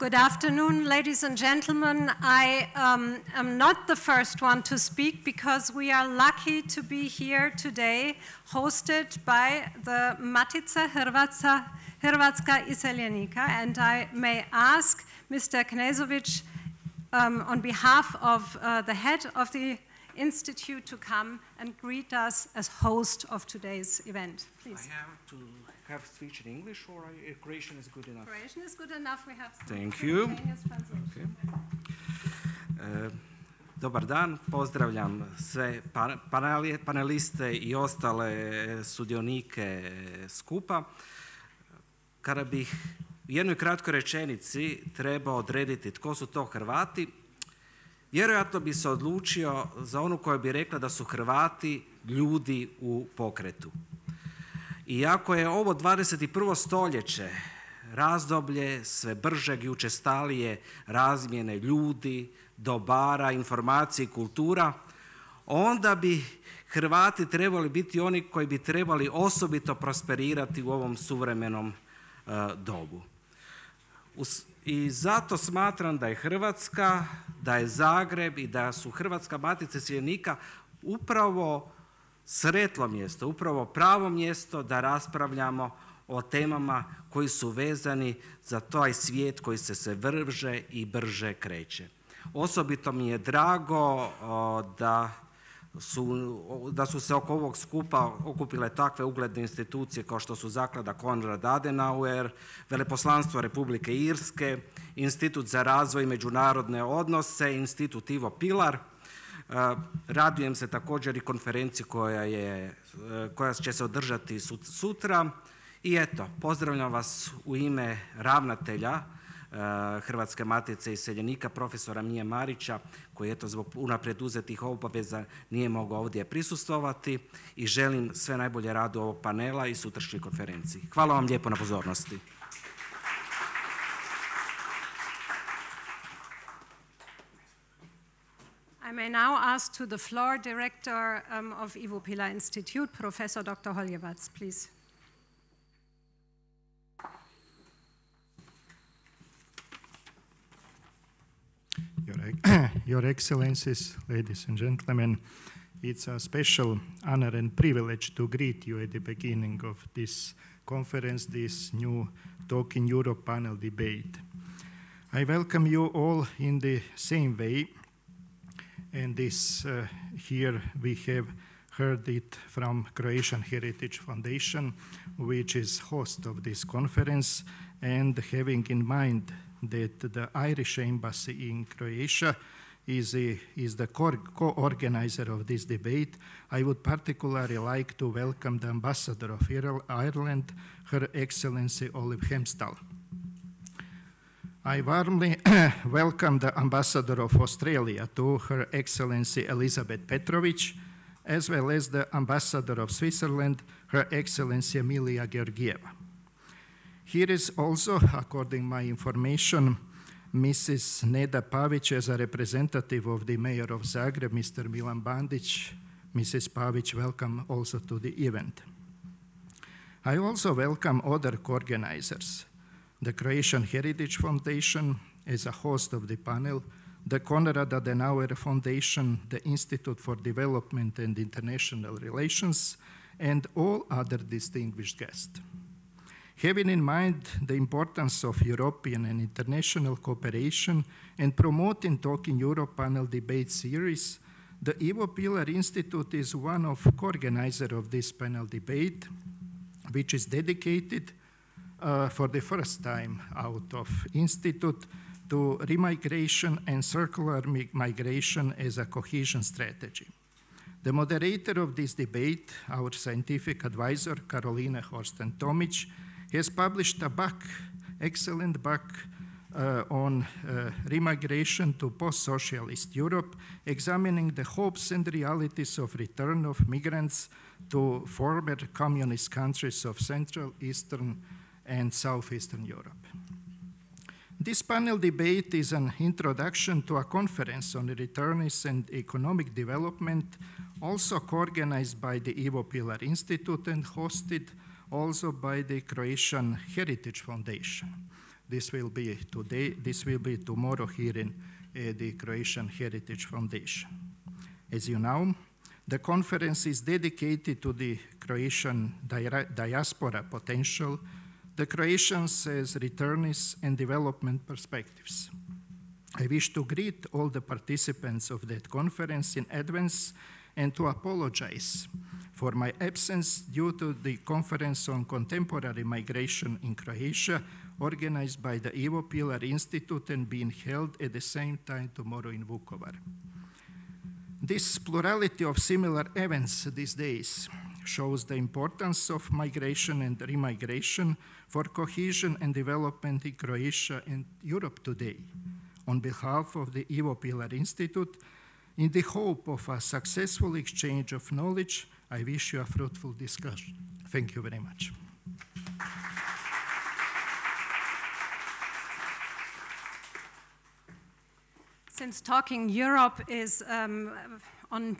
Good afternoon, ladies and gentlemen. I um, am not the first one to speak because we are lucky to be here today, hosted by the Matica Hrvatska, Hrvatska Iseljenika. And I may ask Mr. Knezovic, um, on behalf of uh, the head of the Institute, to come and greet us as host of today's event. Please. I have to have speech in English or I, Croatian is good enough? Croatian is good enough. We have Thank you. Okay. Uh, dobar dan, pozdravljam sve paneli, paneliste i ostale sudionike skupa. Kada bih u jednoj kratkoj rečenici trebao odrediti tko su to Hrvati, vjerojatno bi se odlučio za onu koja bi rekla da su Hrvati ljudi u pokretu. Iako je ovo 21. stoljeće razdoblje sve bržeg i učestalije razmjene ljudi, dobara, informacije i kultura, onda bi Hrvati trebali biti oni koji bi trebali osobito prosperirati u ovom suvremenom uh, dobu. I zato smatram da je Hrvatska, da je Zagreb i da su Hrvatska matica Sjenika upravo sretlo mjesto, upravo pravo mjesto da raspravljamo o temama koji su vezani za taj svijet koji se sve vrže i brže kreće. Osobito mi je drago da su, da su se oko ovog skupa okupile takve ugledne institucije kao što su Zaklada Konrad Adenauer, Veleposlanstvo Republike Irske, Institut za razvoj i međunarodne odnose, Institut Ivo Pilar – Radujem se također i konferenciji koja, je, koja će se održati sutra. I eto, pozdravljam vas u ime ravnatelja Hrvatske matice iseljenika, profesora Mije Marića, koji eto zbog unaprijed uzetih obaveza nije mogao ovdje prisustvovati i želim sve najbolje radu ovog panela i sutrašnjoj konferenciji. Hvala vam lijepo na pozornosti. I may now ask to the floor Director um, of Ivo Pilar Institute, Professor Dr. Holjevac, please. Your, Your Excellencies, ladies and gentlemen, it's a special honor and privilege to greet you at the beginning of this conference, this new Talk in Europe panel debate. I welcome you all in the same way and this uh, here we have heard it from Croatian Heritage Foundation, which is host of this conference, and having in mind that the Irish Embassy in Croatia is, a, is the co-organizer of this debate, I would particularly like to welcome the Ambassador of Ireland, Her Excellency Olive Hempenstall. I warmly welcome the Ambassador of Australia to Her Excellency Elizabeth Petrovich, as well as the Ambassador of Switzerland, Her Excellency Emilia Georgieva. Here is also, according my information, Mrs. Neda Pavic as a representative of the Mayor of Zagreb, Mr. Milan Bandic. Mrs. Pavic, welcome also to the event. I also welcome other co-organizers, the Croatian Heritage Foundation is a host of the panel, the Konrad Adenauer Foundation, the Institute for Development and International Relations, and all other distinguished guests. Having in mind the importance of European and international cooperation and promoting Talking Europe panel debate series, the Ivo Pilar Institute is one of co-organizers of this panel debate, which is dedicated for the first time out of Institute to remigration and circular migration as a cohesion strategy. The moderator of this debate, our scientific advisor, Karolina Hornstein Tomic, has published a book, excellent book, uh, on uh, remigration to post-socialist Europe, examining the hopes and realities of return of migrants to former communist countries of Central, Eastern, and Southeastern Europe. This panel debate is an introduction to a conference on returns and economic development, also co-organized by the Ivo Pilar Institute and hosted also by the Croatian Heritage Foundation. This will be today, this will be tomorrow here in uh, the Croatian Heritage Foundation. As you know, the conference is dedicated to the Croatian diaspora potential, the Croatians as returnees and development perspectives. I wish to greet all the participants of that conference in advance and to apologize for my absence due to the conference on contemporary migration in Croatia organized by the Ivo Pilar Institute and being held at the same time tomorrow in Vukovar. This plurality of similar events these days shows the importance of migration and remigration for cohesion and development in Croatia and Europe today. On behalf of the Ivo Pilar Institute, in the hope of a successful exchange of knowledge, I wish you a fruitful discussion. Thank you very much. Since talking Europe is um, on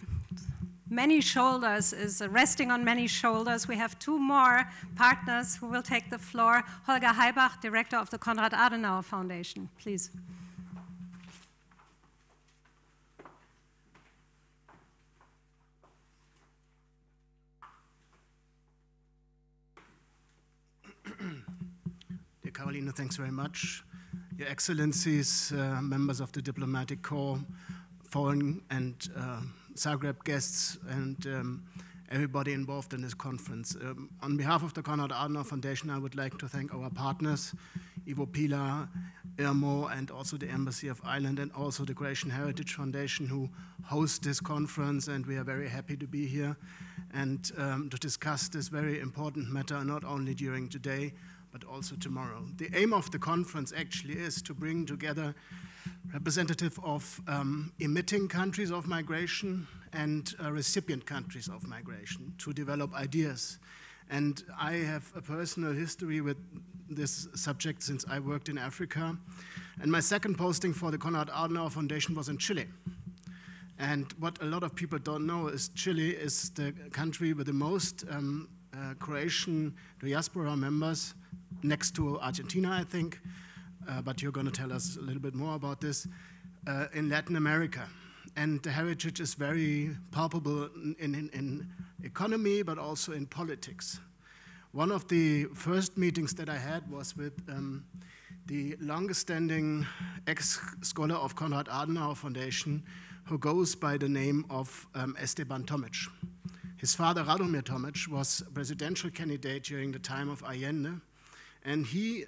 many shoulders, is resting on many shoulders, we have two more partners who will take the floor. Holger Haibach, Director of the Konrad Adenauer Foundation, please. Dear Carolina, thanks very much. Your Excellencies, uh, members of the Diplomatic Corps, foreign and uh, Zagreb guests, and um, everybody involved in this conference. Um, on behalf of the Konrad Adenauer Foundation, I would like to thank our partners, Ivo Pilar, IRMO, and also the Embassy of Ireland, and also the Croatian Heritage Foundation, who host this conference, and we are very happy to be here and um, to discuss this very important matter, not only during today, but also tomorrow. The aim of the conference actually is to bring together representative of um, emitting countries of migration and uh, recipient countries of migration to develop ideas. And I have a personal history with this subject since I worked in Africa. And my second posting for the Konrad Adenauer Foundation was in Chile. And what a lot of people don't know is Chile is the country with the most um, uh, Croatian diaspora members next to Argentina, I think, but you're going to tell us a little bit more about this, uh, in Latin America. And the heritage is very palpable in, in, in, economy, but also in politics. One of the first meetings that I had was with um, the longest standing ex scholar of Konrad Adenauer Foundation, who goes by the name of um, Esteban Tomic. His father, Radomir Tomic, was presidential candidate during the time of Allende, and he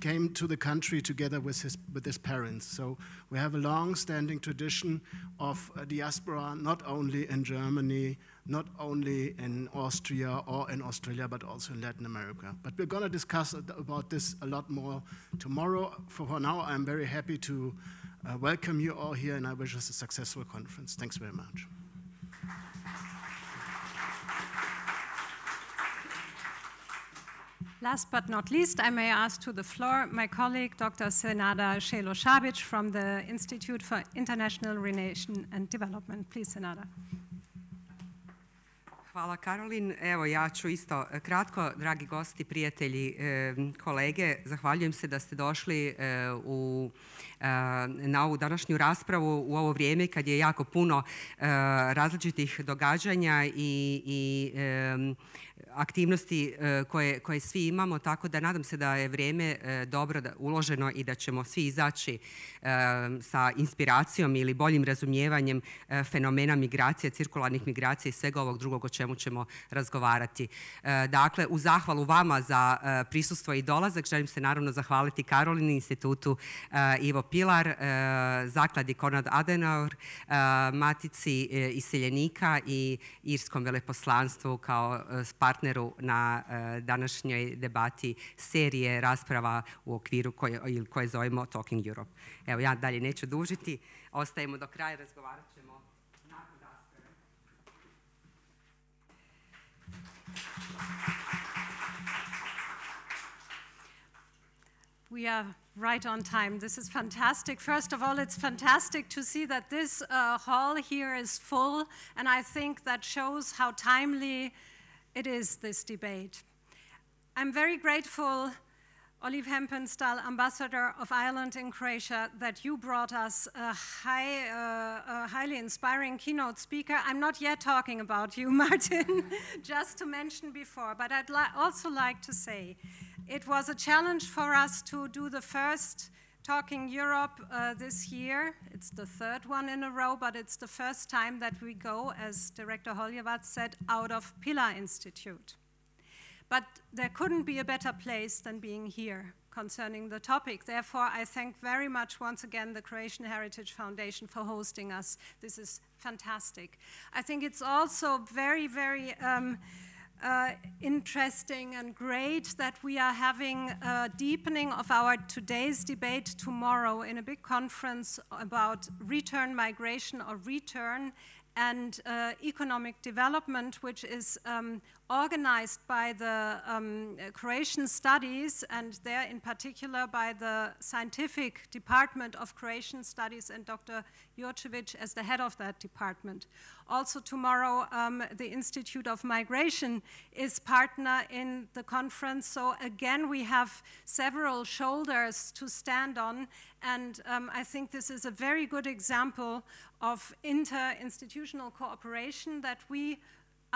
came to the country together with his, with his parents. So we have a long-standing tradition of diaspora, not only in Germany, not only in Austria or in Australia, but also in Latin America. But we're going to discuss about this a lot more tomorrow. For now, I'm very happy to uh, welcome you all here, and I wish us a successful conference. Thanks very much. Last but not least, I may ask to the floor my colleague, Dr. Senada Shelo from the Institute for International Relation and Development. Please, Senada. Hvala Karolin. Evo ja ću isto kratko, dragi gosti, prijatelji, kolege, zahvaljujem se da ste došli u na ovu današnju raspravu u ovo vrijeme kad je jako puno različitih događanja i, i aktivnosti e, koje, svi imamo, tako da nadam se da je vrijeme e, dobro uloženo i da ćemo svi izaći e, sa inspiracijom ili boljim razumijevanjem fenomena migracije, cirkularnih migracija i svega ovog drugog o čemu ćemo razgovarati. Dakle, u zahvalu vama za prisustvo i dolazak želim se naravno zahvaliti Karolini institutu Ivo Pilar, zakladi Konrad Adenauer, Matici iseljenika i Irskom veleposlanstvu kao partneru na današnjoj debati serije rasprava u okviru koje, zovemo Talking Europe. Evo, ja dalje neću dužiti, ostajemo do kraja, razgovarat ćemo. We are right on time. This is fantastic. First of all, it's fantastic to see that this uh, hall here is full, and I think that shows how timely it is this debate. I'm very grateful Olive Hempenstall, Ambassador of Ireland in Croatia, that you brought us a, high, uh, a highly inspiring keynote speaker. I'm not yet talking about you, Martin, just to mention before, but I'd li also like to say it was a challenge for us to do the first Talking Europe uh, this year. It's the third one in a row, but it's the first time that we go, as Director Holjevac said, out of Pilar Institute. But there couldn't be a better place than being here concerning the topic. Therefore, I thank very much once again the Croatian Heritage Foundation for hosting us. This is fantastic. I think it's also very, very um, uh, interesting and great that we are having a deepening of our today's debate tomorrow in a big conference about return migration or return and uh, economic development, which is um, organized by the um, Croatian Studies, and there in particular by the Scientific Department of Croatian Studies and Dr. Jurcevic as the head of that department. Also tomorrow, um, the Institute of Migration is partner in the conference. So again, we have several shoulders to stand on. And um, I think this is a very good example of inter-institutional cooperation that we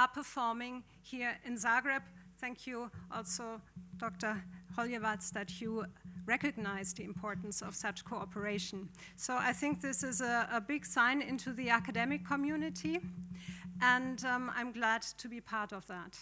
are performing here in Zagreb. Thank you also, Dr. Holjevac, that you recognize the importance of such cooperation. So I think this is a, a big sign into the academic community, and um, I'm glad to be part of that.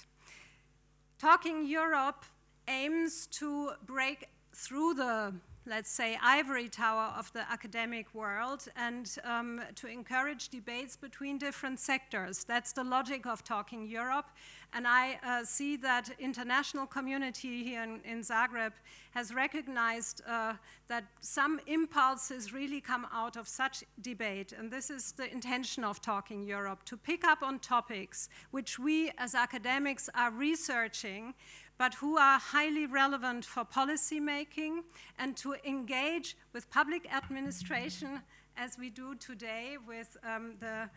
Talking Europe aims to break through the let's say, ivory tower of the academic world and um, to encourage debates between different sectors. That's the logic of Talking Europe. And I uh, see that international community here in, in Zagreb has recognized uh, that some impulses really come out of such debate. And this is the intention of Talking Europe, to pick up on topics which we as academics are researching, but who are highly relevant for policy making and to engage with public administration as we do today with um, the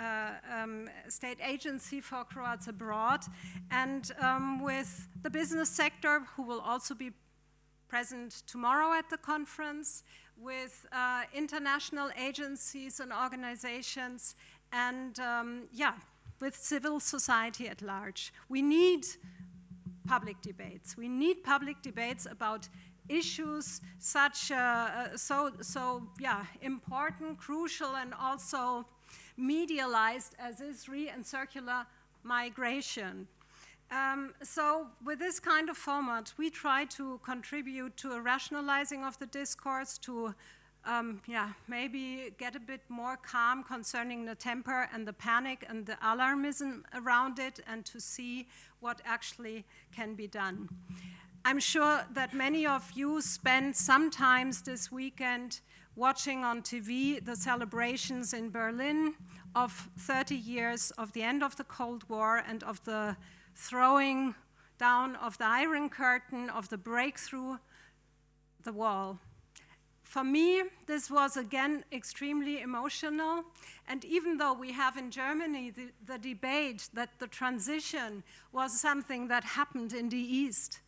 uh, um, state agency for Croats abroad and um, with the business sector who will also be present tomorrow at the conference with uh, international agencies and organizations and um, yeah with civil society at large. We need public debates. We need public debates about issues such uh, uh, so so yeah important, crucial, and also medialized as is re and circular migration. Um, so with this kind of format, we try to contribute to a rationalizing of the discourse, to um, yeah, maybe get a bit more calm concerning the temper and the panic and the alarmism around it and to see what actually can be done. I'm sure that many of you spent some times this weekend watching on TV the celebrations in Berlin of 30 years of the end of the Cold War and of the throwing down of the Iron Curtain, of the breakthrough the wall. For me, this was again extremely emotional. And even though we have in Germany the, the, debate that the transition was something that happened in the East,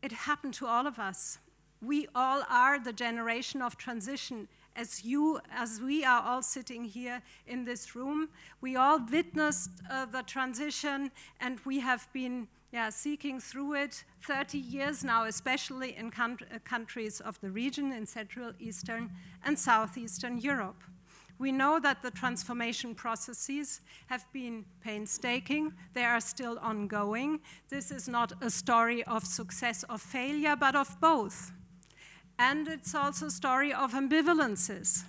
it happened to all of us. We all are the generation of transition. As you, as we are all sitting here in this room, we all witnessed uh, the transition and we have been yeah, seeking through it 30 years now, especially in uh, countries of the region in Central, Eastern, and Southeastern Europe. We know that the transformation processes have been painstaking. They are still ongoing. This is not a story of success or failure, but of both. And it's also a story of ambivalences.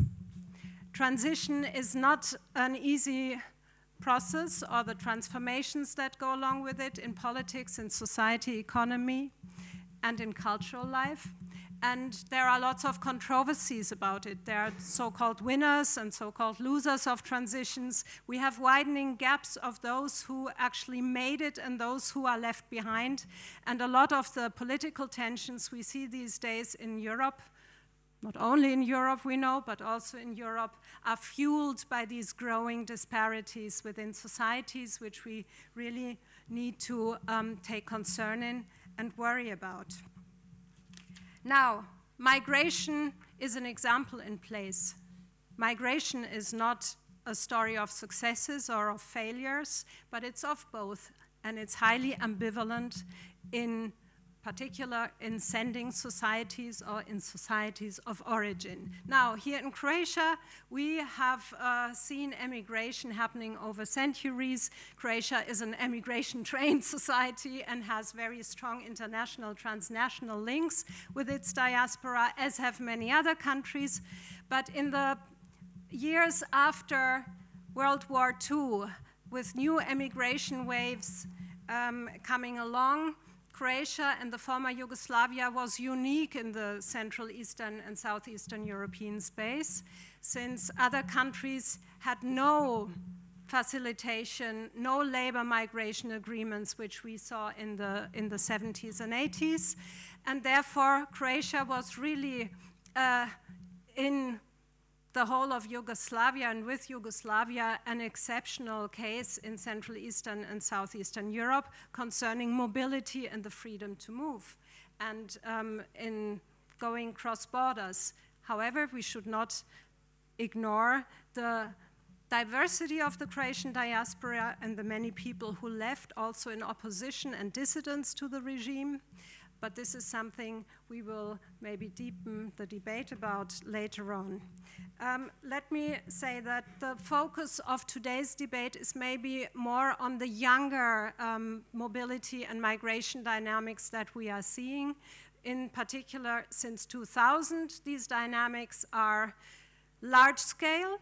Transition is not an easy process or the transformations that go along with it in politics, in society, economy, and in cultural life. And there are lots of controversies about it. There are so-called winners and so-called losers of transitions. We have widening gaps of those who actually made it and those who are left behind. And a lot of the political tensions we see these days in Europe not only in Europe we know, but also in Europe, are fueled by these growing disparities within societies, which we really need to um, take concern in and worry about. Now, migration is an example in place. Migration is not a story of successes or of failures, but it's of both, and it's highly ambivalent in particular in sending societies or in societies of origin. Now, here in Croatia, we have uh, seen emigration happening over centuries. Croatia is an emigration trained society and has very strong international, transnational links with its diaspora, as have many other countries. But in the years after World War II, with new emigration waves um, coming along, Croatia and the former Yugoslavia was unique in the Central Eastern and Southeastern European space, since other countries had no facilitation, no labor migration agreements, which we saw in the, in the 70s and 80s. And therefore, Croatia was really uh, in the whole of Yugoslavia and with Yugoslavia an exceptional case in Central Eastern and Southeastern Europe concerning mobility and the freedom to move and um, in going cross borders. However, we should not ignore the diversity of the Croatian diaspora and the many people who left also in opposition and dissidence to the regime but this is something we will maybe deepen the debate about later on. Um, let me say that the focus of today's debate is maybe more on the younger um, mobility and migration dynamics that we are seeing. In particular, since 2000, these dynamics are large scale,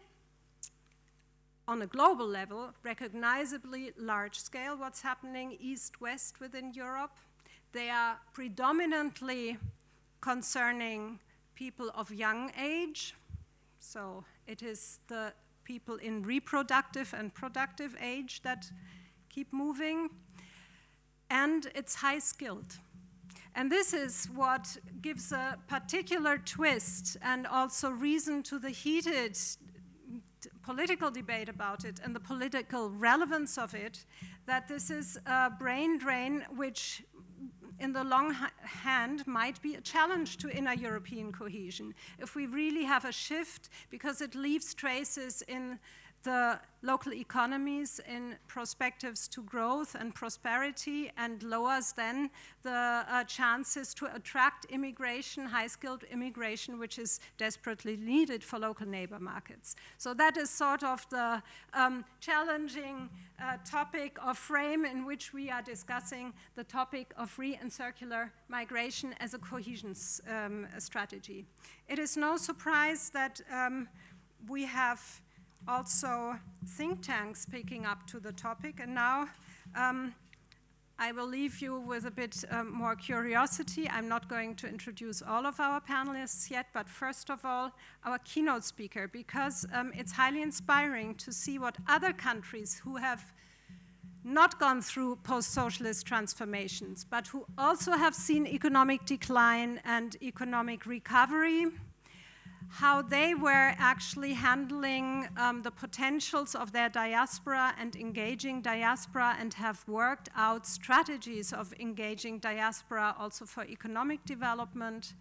on a global level, recognizably large scale, what's happening east-west within Europe. They are predominantly concerning people of young age. So it is the people in reproductive and productive age that keep moving. And it's high skilled. And this is what gives a particular twist and also reason to the heated political debate about it and the political relevance of it, that this is a brain drain which in the long hand might be a challenge to inner European cohesion. If we really have a shift, because it leaves traces in the local economies in perspectives to growth and prosperity and lowers then the uh, chances to attract immigration, high-skilled immigration, which is desperately needed for local neighbor markets. So that is sort of the um, challenging uh, topic or frame in which we are discussing the topic of re- and circular migration as a cohesion um, strategy. It is no surprise that um, we have also think tanks picking up to the topic. And now um, I will leave you with a bit um, more curiosity. I'm not going to introduce all of our panelists yet, but first of all, our keynote speaker, because um, it's highly inspiring to see what other countries who have not gone through post-socialist transformations, but who also have seen economic decline and economic recovery, how they were actually handling um, the potentials of their diaspora and engaging diaspora and have worked out strategies of engaging diaspora also for economic development.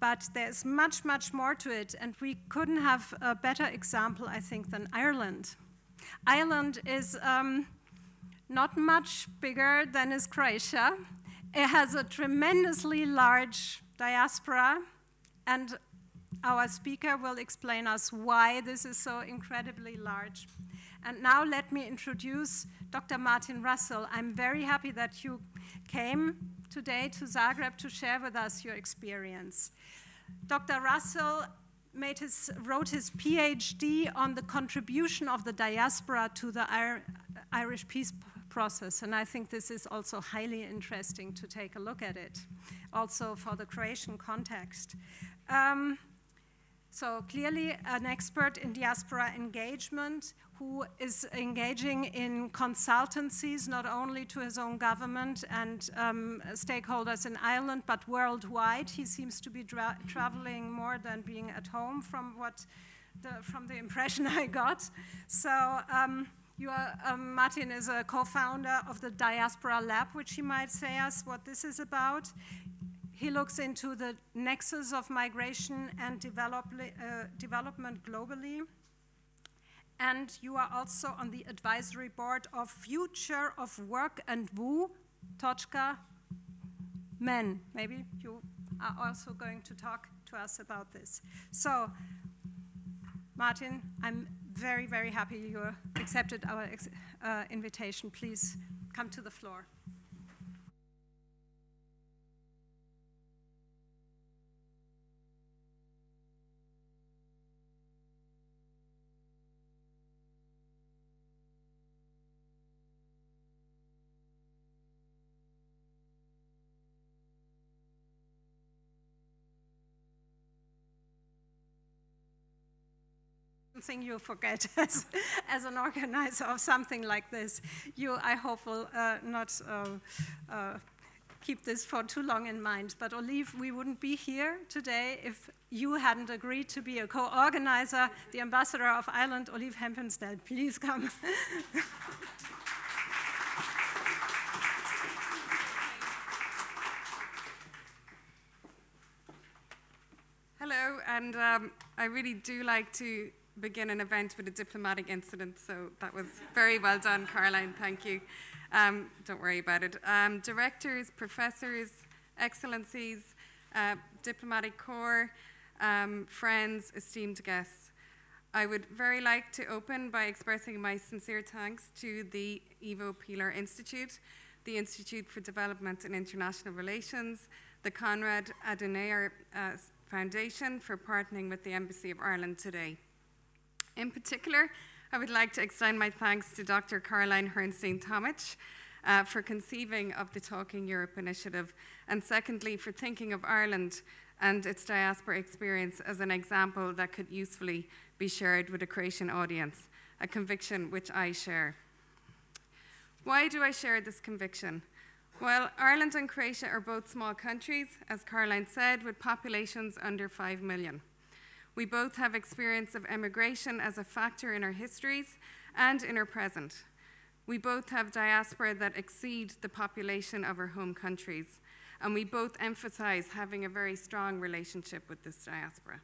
But there's much, much more to it, and we couldn't have a better example, I think, than Ireland. Ireland is um, not much bigger than is Croatia. It has a tremendously large diaspora, and our speaker will explain us why this is so incredibly large. And now let me introduce Dr. Martin Russell. I'm very happy that you came today to Zagreb to share with us your experience. Dr. Russell his, wrote his PhD on the contribution of the diaspora to the Irish peace process, and I think this is also highly interesting to take a look at it, also for the Croatian context. Um, so clearly an expert in diaspora engagement who is engaging in consultancies not only to his own government and um, stakeholders in Ireland, but worldwide. He seems to be traveling more than being at home from what the, from the impression I got. So um, you are, um, Martin is a co-founder of the Diaspora Lab, which he might say us what this is about He looks into the nexus of migration and develop, uh, development globally. And you are also on the advisory board of Future of Work and Woo, Tochka Men. Maybe you are also going to talk to us about this. So, Martin, I'm very, very happy you accepted our uh, invitation. Please come to the floor. Thing you forget as, as an organizer of something like this. You, I hope, will uh, not uh, uh, keep this for too long in mind. But Olive, we wouldn't be here today if you hadn't agreed to be a co-organizer, the ambassador of Ireland, Olive Hempenstall. Please come. Hello, and um, I really do like to begin an event with a diplomatic incident. So that was very well done, Caroline. Thank you. Um, don't worry about it. Um, directors, professors, excellencies, uh, diplomatic corps, um, friends, esteemed guests. I would very like to open by expressing my sincere thanks to the Ivo Pilar Institute, the Institute for Development and International Relations, the Konrad Adenauer uh, Foundation for partnering with the Embassy of Ireland today. In particular, I would like to extend my thanks to Dr. Caroline Hornstein Tomic uh, for conceiving of the Talking Europe initiative, and secondly, for thinking of Ireland and its diaspora experience as an example that could usefully be shared with a Croatian audience, a conviction which I share. Why do I share this conviction? Well, Ireland and Croatia are both small countries, as Caroline said, with populations under 5 million. We both have experience of emigration as a factor in our histories and in our present. We both have diaspora that exceed the population of our home countries, and we both emphasize having a very strong relationship with this diaspora.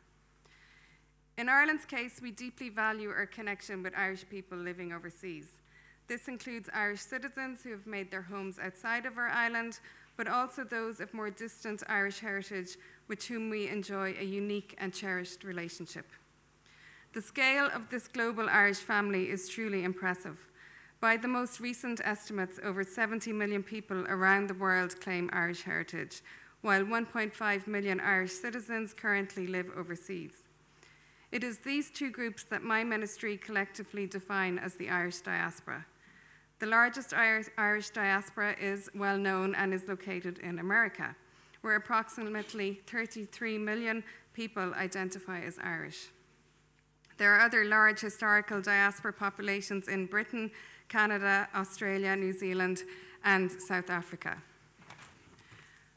In Ireland's case, we deeply value our connection with Irish people living overseas. This includes Irish citizens who have made their homes outside of our island, but also those of more distant Irish heritage with whom we enjoy a unique and cherished relationship. The scale of this global Irish family is truly impressive. By the most recent estimates, over 70 million people around the world claim Irish heritage, while 1.5 million Irish citizens currently live overseas. It is these two groups that my ministry collectively define as the Irish diaspora. The largest Irish diaspora is well known and is located in America where approximately 33 million people identify as Irish. There are other large historical diaspora populations in Britain, Canada, Australia, New Zealand, and South Africa.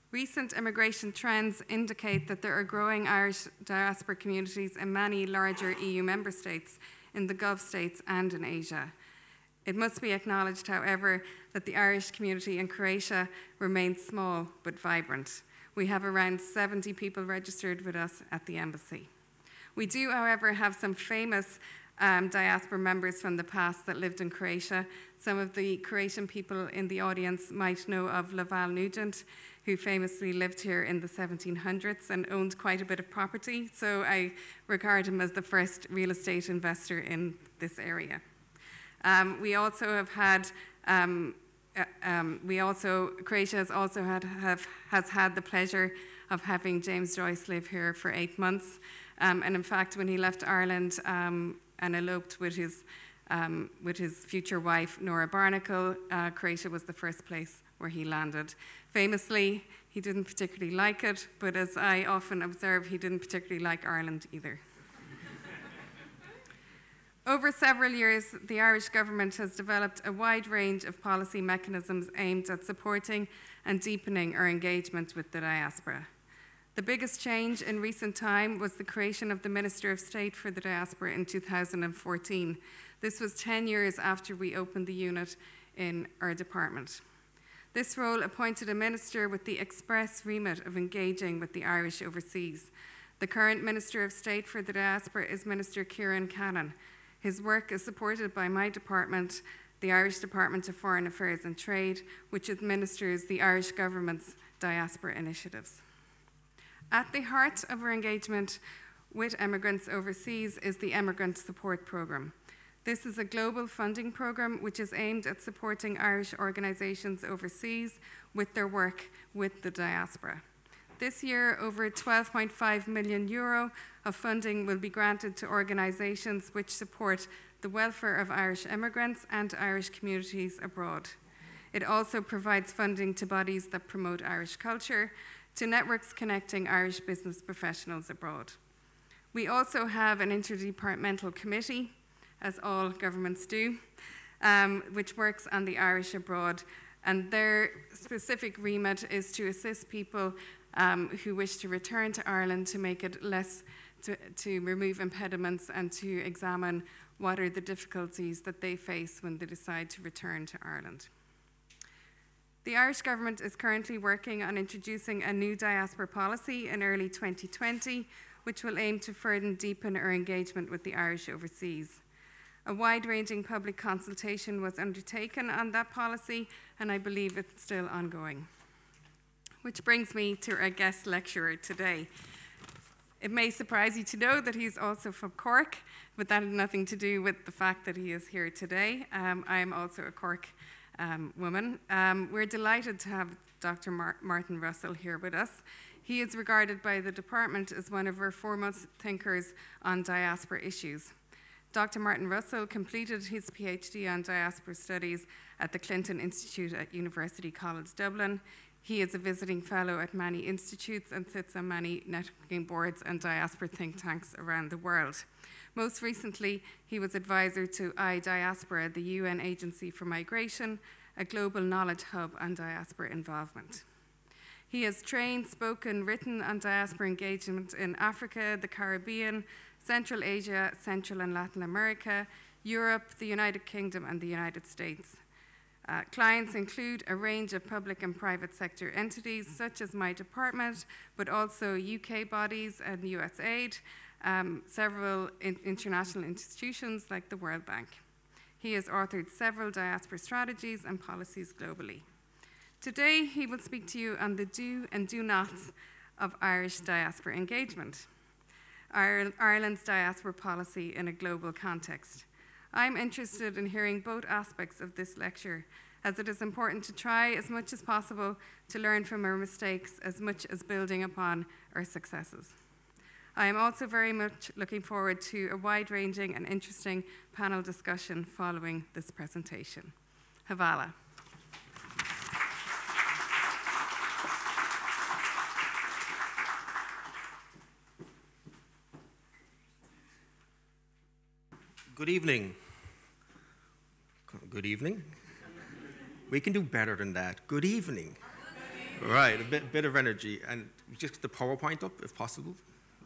Recent immigration trends indicate that there are growing Irish diaspora communities in many larger EU member states, in the Gulf states, and in Asia. It must be acknowledged, however, that the Irish community in Croatia remains small but vibrant. We have around 70 people registered with us at the embassy. We do, however, have some famous um, diaspora members from the past that lived in Croatia. Some of the Croatian people in the audience might know of Laval Nugent, who famously lived here in the 1700s and owned quite a bit of property. So I regard him as the first real estate investor in this area. Um, we also have had um, uh, um, we also, Croatia has also had, have, has had the pleasure of having James Joyce live here for eight months. Um, and in fact, when he left Ireland um, and eloped with his, um, with his future wife, Nora Barnacle, uh, Croatia was the first place where he landed. Famously, he didn't particularly like it, but as I often observe, he didn't particularly like Ireland either. Over several years, the Irish government has developed a wide range of policy mechanisms aimed at supporting and deepening our engagement with the diaspora. The biggest change in recent time was the creation of the Minister of State for the Diaspora in 2014. This was 10 years after we opened the unit in our department. This role appointed a minister with the express remit of engaging with the Irish overseas. The current Minister of State for the Diaspora is Minister Ciarán Cannon. His work is supported by my department, the Irish Department of Foreign Affairs and Trade, which administers the Irish government's diaspora initiatives. At the heart of our engagement with emigrants overseas is the Emigrant Support Programme. This is a global funding programme which is aimed at supporting Irish organisations overseas with their work with the diaspora. This year, over 12.5 million euro of funding will be granted to organisations which support the welfare of Irish immigrants and Irish communities abroad. It also provides funding to bodies that promote Irish culture, to networks connecting Irish business professionals abroad. We also have an interdepartmental committee, as all governments do, um, which works on the Irish abroad. And their specific remit is to assist people um, who wish to return to Ireland to make it less, to, to remove impediments and to examine what are the difficulties that they face when they decide to return to Ireland. The Irish Government is currently working on introducing a new diaspora policy in early 2020, which will aim to further deepen our engagement with the Irish overseas. A wide ranging public consultation was undertaken on that policy, and I believe it's still ongoing. Which brings me to our guest lecturer today. It may surprise you to know that he's also from Cork, but that had nothing to do with the fact that he is here today. Um, I am also a Cork um, woman. Um, we're delighted to have Dr. Mar Martin Russell here with us. He is regarded by the department as one of our foremost thinkers on diaspora issues. Dr. Martin Russell completed his PhD on diaspora studies at the Clinton Institute at University College Dublin. He is a visiting fellow at many institutes and sits on many networking boards and diaspora think tanks around the world. Most recently, he was advisor to iDiaspora, the UN Agency for Migration, a global knowledge hub on diaspora involvement. He has trained, spoken, written on diaspora engagement in Africa, the Caribbean, Central Asia, Central and Latin America, Europe, the United Kingdom, and the United States. Uh, clients include a range of public and private sector entities, such as my department, but also UK bodies and USAID, um, several in international institutions like the World Bank. He has authored several diaspora strategies and policies globally. Today, he will speak to you on the do and do nots of Irish diaspora engagement, Ireland's diaspora policy in a global context. I'm interested in hearing both aspects of this lecture, as it is important to try as much as possible to learn from our mistakes as much as building upon our successes. I am also very much looking forward to a wide ranging and interesting panel discussion following this presentation. Havala. Good evening. Good evening. We can do better than that. Good evening. Right, a bit, bit of energy. And just get the PowerPoint up, if possible.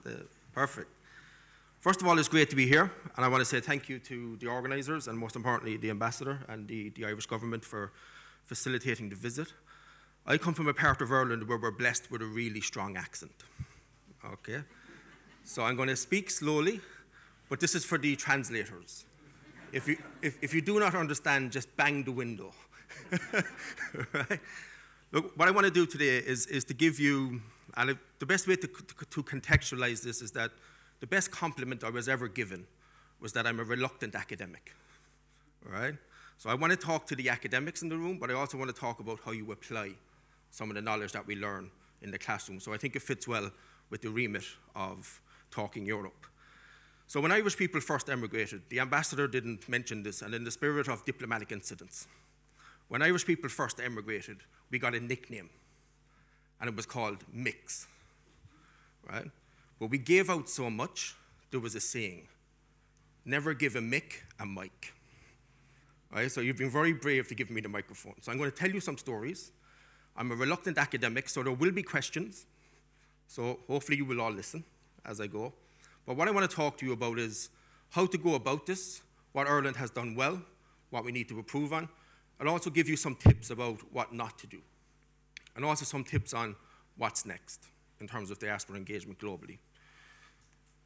The, perfect. First of all, it's great to be here. And I want to say thank you to the organizers and most importantly, the ambassador and the, the Irish government for facilitating the visit. I come from a part of Ireland where we're blessed with a really strong accent. Okay? So I'm going to speak slowly but this is for the translators. If you, if, if you do not understand, just bang the window. right? Look, what I want to do today is, is to give you, and the best way to, to contextualize this is that the best compliment I was ever given was that I'm a reluctant academic. Right? So I want to talk to the academics in the room, but I also want to talk about how you apply some of the knowledge that we learn in the classroom. So I think it fits well with the remit of Talking Europe. So when Irish people first emigrated, the ambassador didn't mention this, and in the spirit of diplomatic incidents, when Irish people first emigrated, we got a nickname, and it was called Mix, right? But we gave out so much, there was a saying, never give a Mick a mic. Right? So you've been very brave to give me the microphone. So I'm going to tell you some stories. I'm a reluctant academic, so there will be questions. So hopefully you will all listen as I go. But what I want to talk to you about is how to go about this, what Ireland has done well, what we need to improve on, I'll also give you some tips about what not to do, and also some tips on what's next in terms of diaspora engagement globally.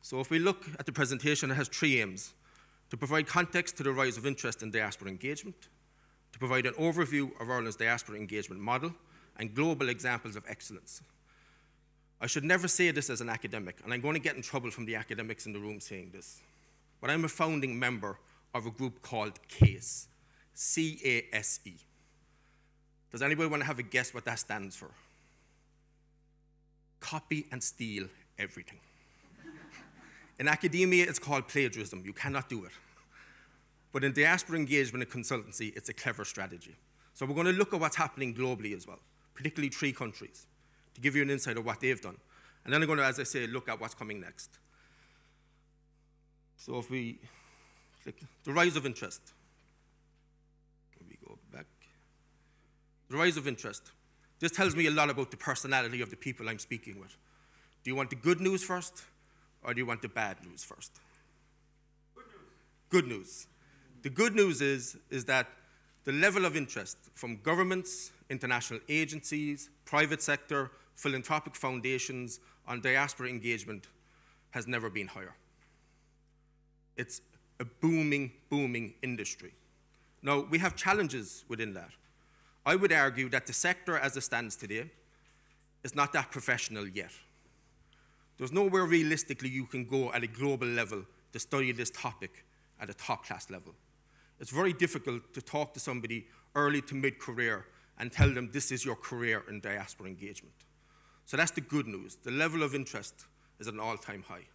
So if we look at the presentation, it has three aims. To provide context to the rise of interest in diaspora engagement, to provide an overview of Ireland's diaspora engagement model, and global examples of excellence. I should never say this as an academic, and I'm going to get in trouble from the academics in the room saying this, but I'm a founding member of a group called CASE, C A S E. Does anybody want to have a guess what that stands for? Copy and steal everything. In academia, it's called plagiarism. You cannot do it. But in diaspora engagement and consultancy, it's a clever strategy. So we're going to look at what's happening globally as well, particularly three countries, to give you an insight of what they've done. And then I'm going to, as I say, look at what's coming next. So if we click the rise of interest. We go back. The rise of interest. This tells me a lot about the personality of the people I'm speaking with. Do you want the good news first? or do you want the bad news first? Good news. Good news. The good news is, is that the level of interest from governments, international agencies, private sector, philanthropic foundations on diaspora engagement has never been higher. It's a booming, booming industry. Now, we have challenges within that. I would argue that the sector as it stands today is not that professional yet. There's nowhere realistically you can go at a global level to study this topic at a top class level. It's very difficult to talk to somebody early to mid career and tell them this is your career in diaspora engagement. So that's the good news. The level of interest is at an all time high.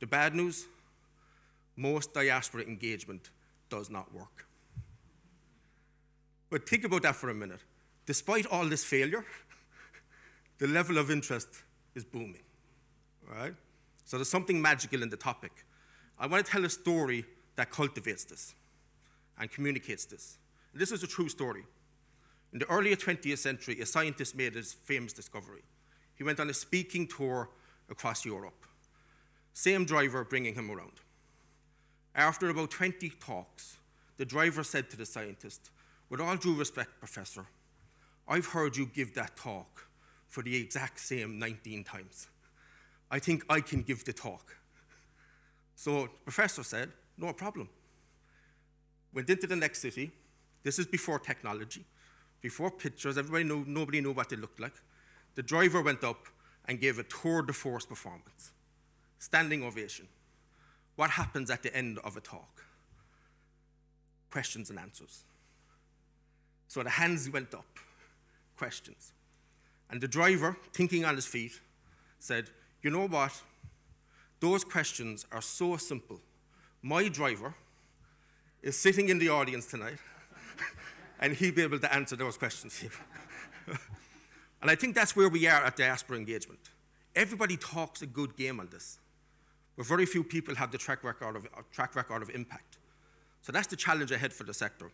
The bad news most diaspora engagement does not work. But think about that for a minute. Despite all this failure, the level of interest is booming right? So there's something magical in the topic. I want to tell a story that cultivates this and communicates this. This is a true story. In the early 20th century, a scientist made his famous discovery. He went on a speaking tour across Europe. Same driver bringing him around. After about 20 talks, the driver said to the scientist, With all due respect, Professor, I've heard you give that talk for the exact same 19 times. I think I can give the talk. So the professor said, No problem. Went into the next city. This is before technology, before pictures. Everybody knew, nobody knew what they looked like. The driver went up and gave a tour de force performance, standing ovation. What happens at the end of a talk? Questions and answers. So the hands went up, questions. And the driver, thinking on his feet, said, you know what? Those questions are so simple. My driver is sitting in the audience tonight, and he'll be able to answer those questions. and I think that's where we are at diaspora engagement. Everybody talks a good game on this, but very few people have the track record of, uh, track record of impact. So that's the challenge ahead for the sector.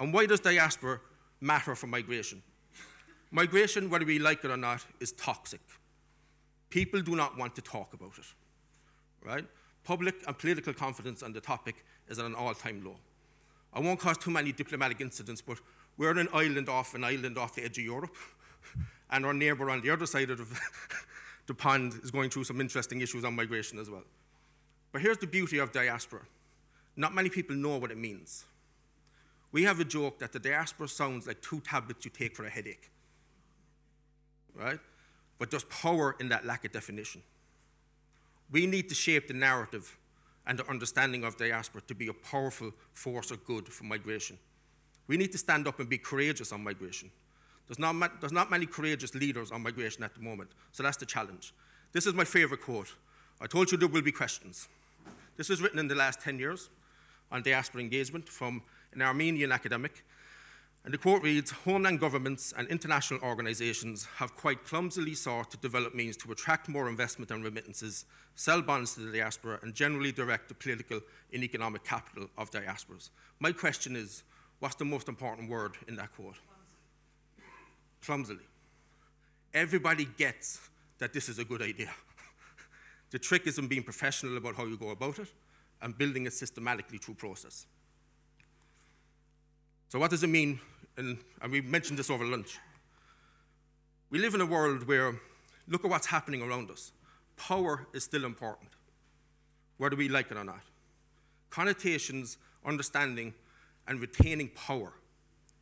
And why does diaspora matter for migration? Migration, whether we like it or not, is toxic. People do not want to talk about it, right? Public and political confidence on the topic is at an all-time low. I won't cause too many diplomatic incidents, but we're an island off an island off the edge of Europe, and our neighbour on the other side of the, the pond is going through some interesting issues on migration as well. But here's the beauty of diaspora. Not many people know what it means. We have a joke that the diaspora sounds like two tablets you take for a headache. Right? but there's power in that lack of definition. We need to shape the narrative and the understanding of diaspora to be a powerful force of good for migration. We need to stand up and be courageous on migration. There's not, there's not many courageous leaders on migration at the moment, so that's the challenge. This is my favorite quote. I told you there will be questions. This was written in the last 10 years on diaspora engagement from an Armenian academic and the quote reads Homeland governments and international organizations have quite clumsily sought to develop means to attract more investment and remittances, sell bonds to the diaspora, and generally direct the political and economic capital of diasporas. My question is what's the most important word in that quote? Clumsily. Everybody gets that this is a good idea. the trick is in being professional about how you go about it and building it systematically through process. So, what does it mean and, and we mentioned this over lunch. We live in a world where, look at what's happening around us. Power is still important, whether we like it or not. Connotations, understanding, and retaining power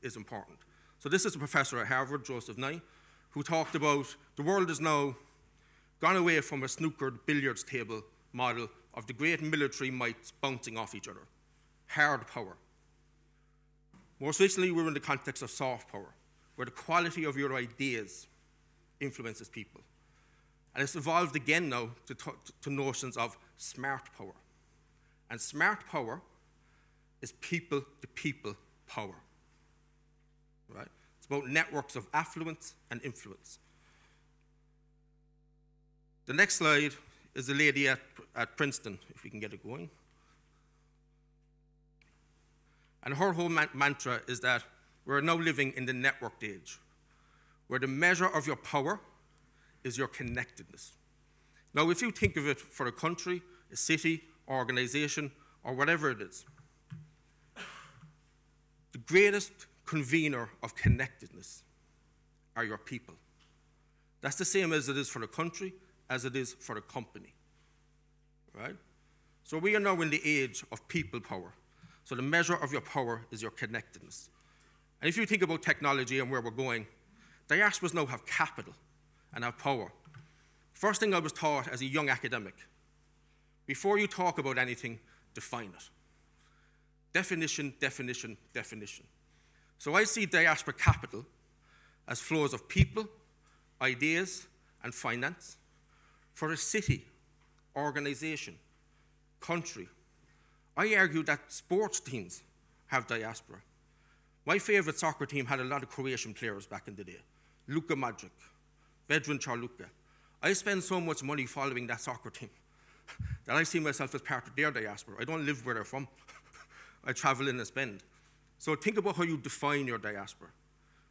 is important. So, this is a professor at Harvard, Joseph Nye, who talked about the world is now gone away from a snookered billiards table model of the great military mights bouncing off each other. Hard power. Most recently, we are in the context of soft power, where the quality of your ideas influences people. And it's evolved again now to, to notions of smart power. And smart power is people to people power. It's about networks of affluence and influence. The next slide is a lady at, at Princeton, if we can get it going. And her whole man mantra is that we're now living in the networked age, where the measure of your power is your connectedness. Now, if you think of it for a country, a city, organization, or whatever it is, the greatest convener of connectedness are your people. That's the same as it is for a country, as it is for a company. Right? So we are now in the age of people power. So the measure of your power is your connectedness. And if you think about technology and where we're going, diasporas now have capital and have power. First thing I was taught as a young academic before you talk about anything, define it. Definition, definition, definition. So I see diaspora capital as flows of people, ideas, and finance for a city, organization, country, I argue that sports teams have diaspora. My favorite soccer team had a lot of Croatian players back in the day. Luka Modric, Vedran Ćorluka. I spend so much money following that soccer team that I see myself as part of their diaspora. I don't live where they're from. I travel in and spend. So think about how you define your diaspora.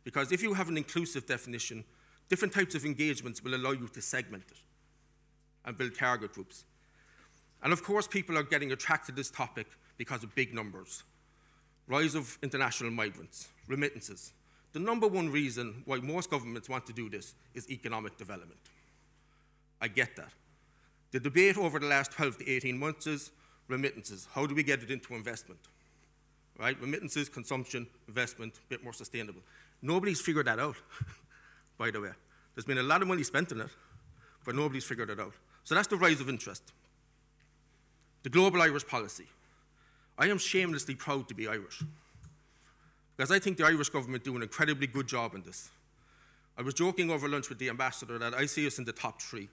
Because if you have an inclusive definition, different types of engagements will allow you to segment it and build target groups. And of course, people are getting attracted to this topic because of big numbers. Rise of international migrants, remittances. The number one reason why most governments want to do this is economic development. I get that. The debate over the last 12 to 18 months is remittances. How do we get it into investment? Right? Remittances, consumption, investment, a bit more sustainable. Nobody's figured that out, by the way. There's been a lot of money spent on it, but nobody's figured it out. So that's the rise of interest the Global Irish Policy. I am shamelessly proud to be Irish because I think the Irish government do an incredibly good job in this. I was joking over lunch with the ambassador that I see us in the top three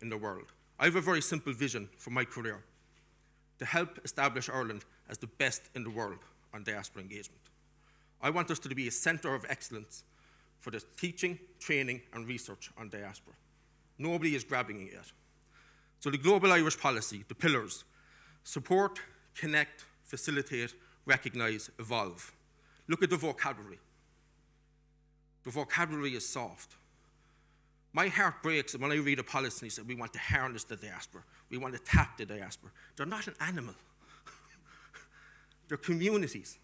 in the world. I have a very simple vision for my career to help establish Ireland as the best in the world on diaspora engagement. I want us to be a centre of excellence for the teaching, training, and research on diaspora. Nobody is grabbing it yet. So, the Global Irish Policy, the pillars, Support, connect, facilitate, recognize, evolve. Look at the vocabulary. The vocabulary is soft. My heart breaks when I read a policy and say, we want to harness the diaspora. We want to tap the diaspora. They're not an animal. They're communities,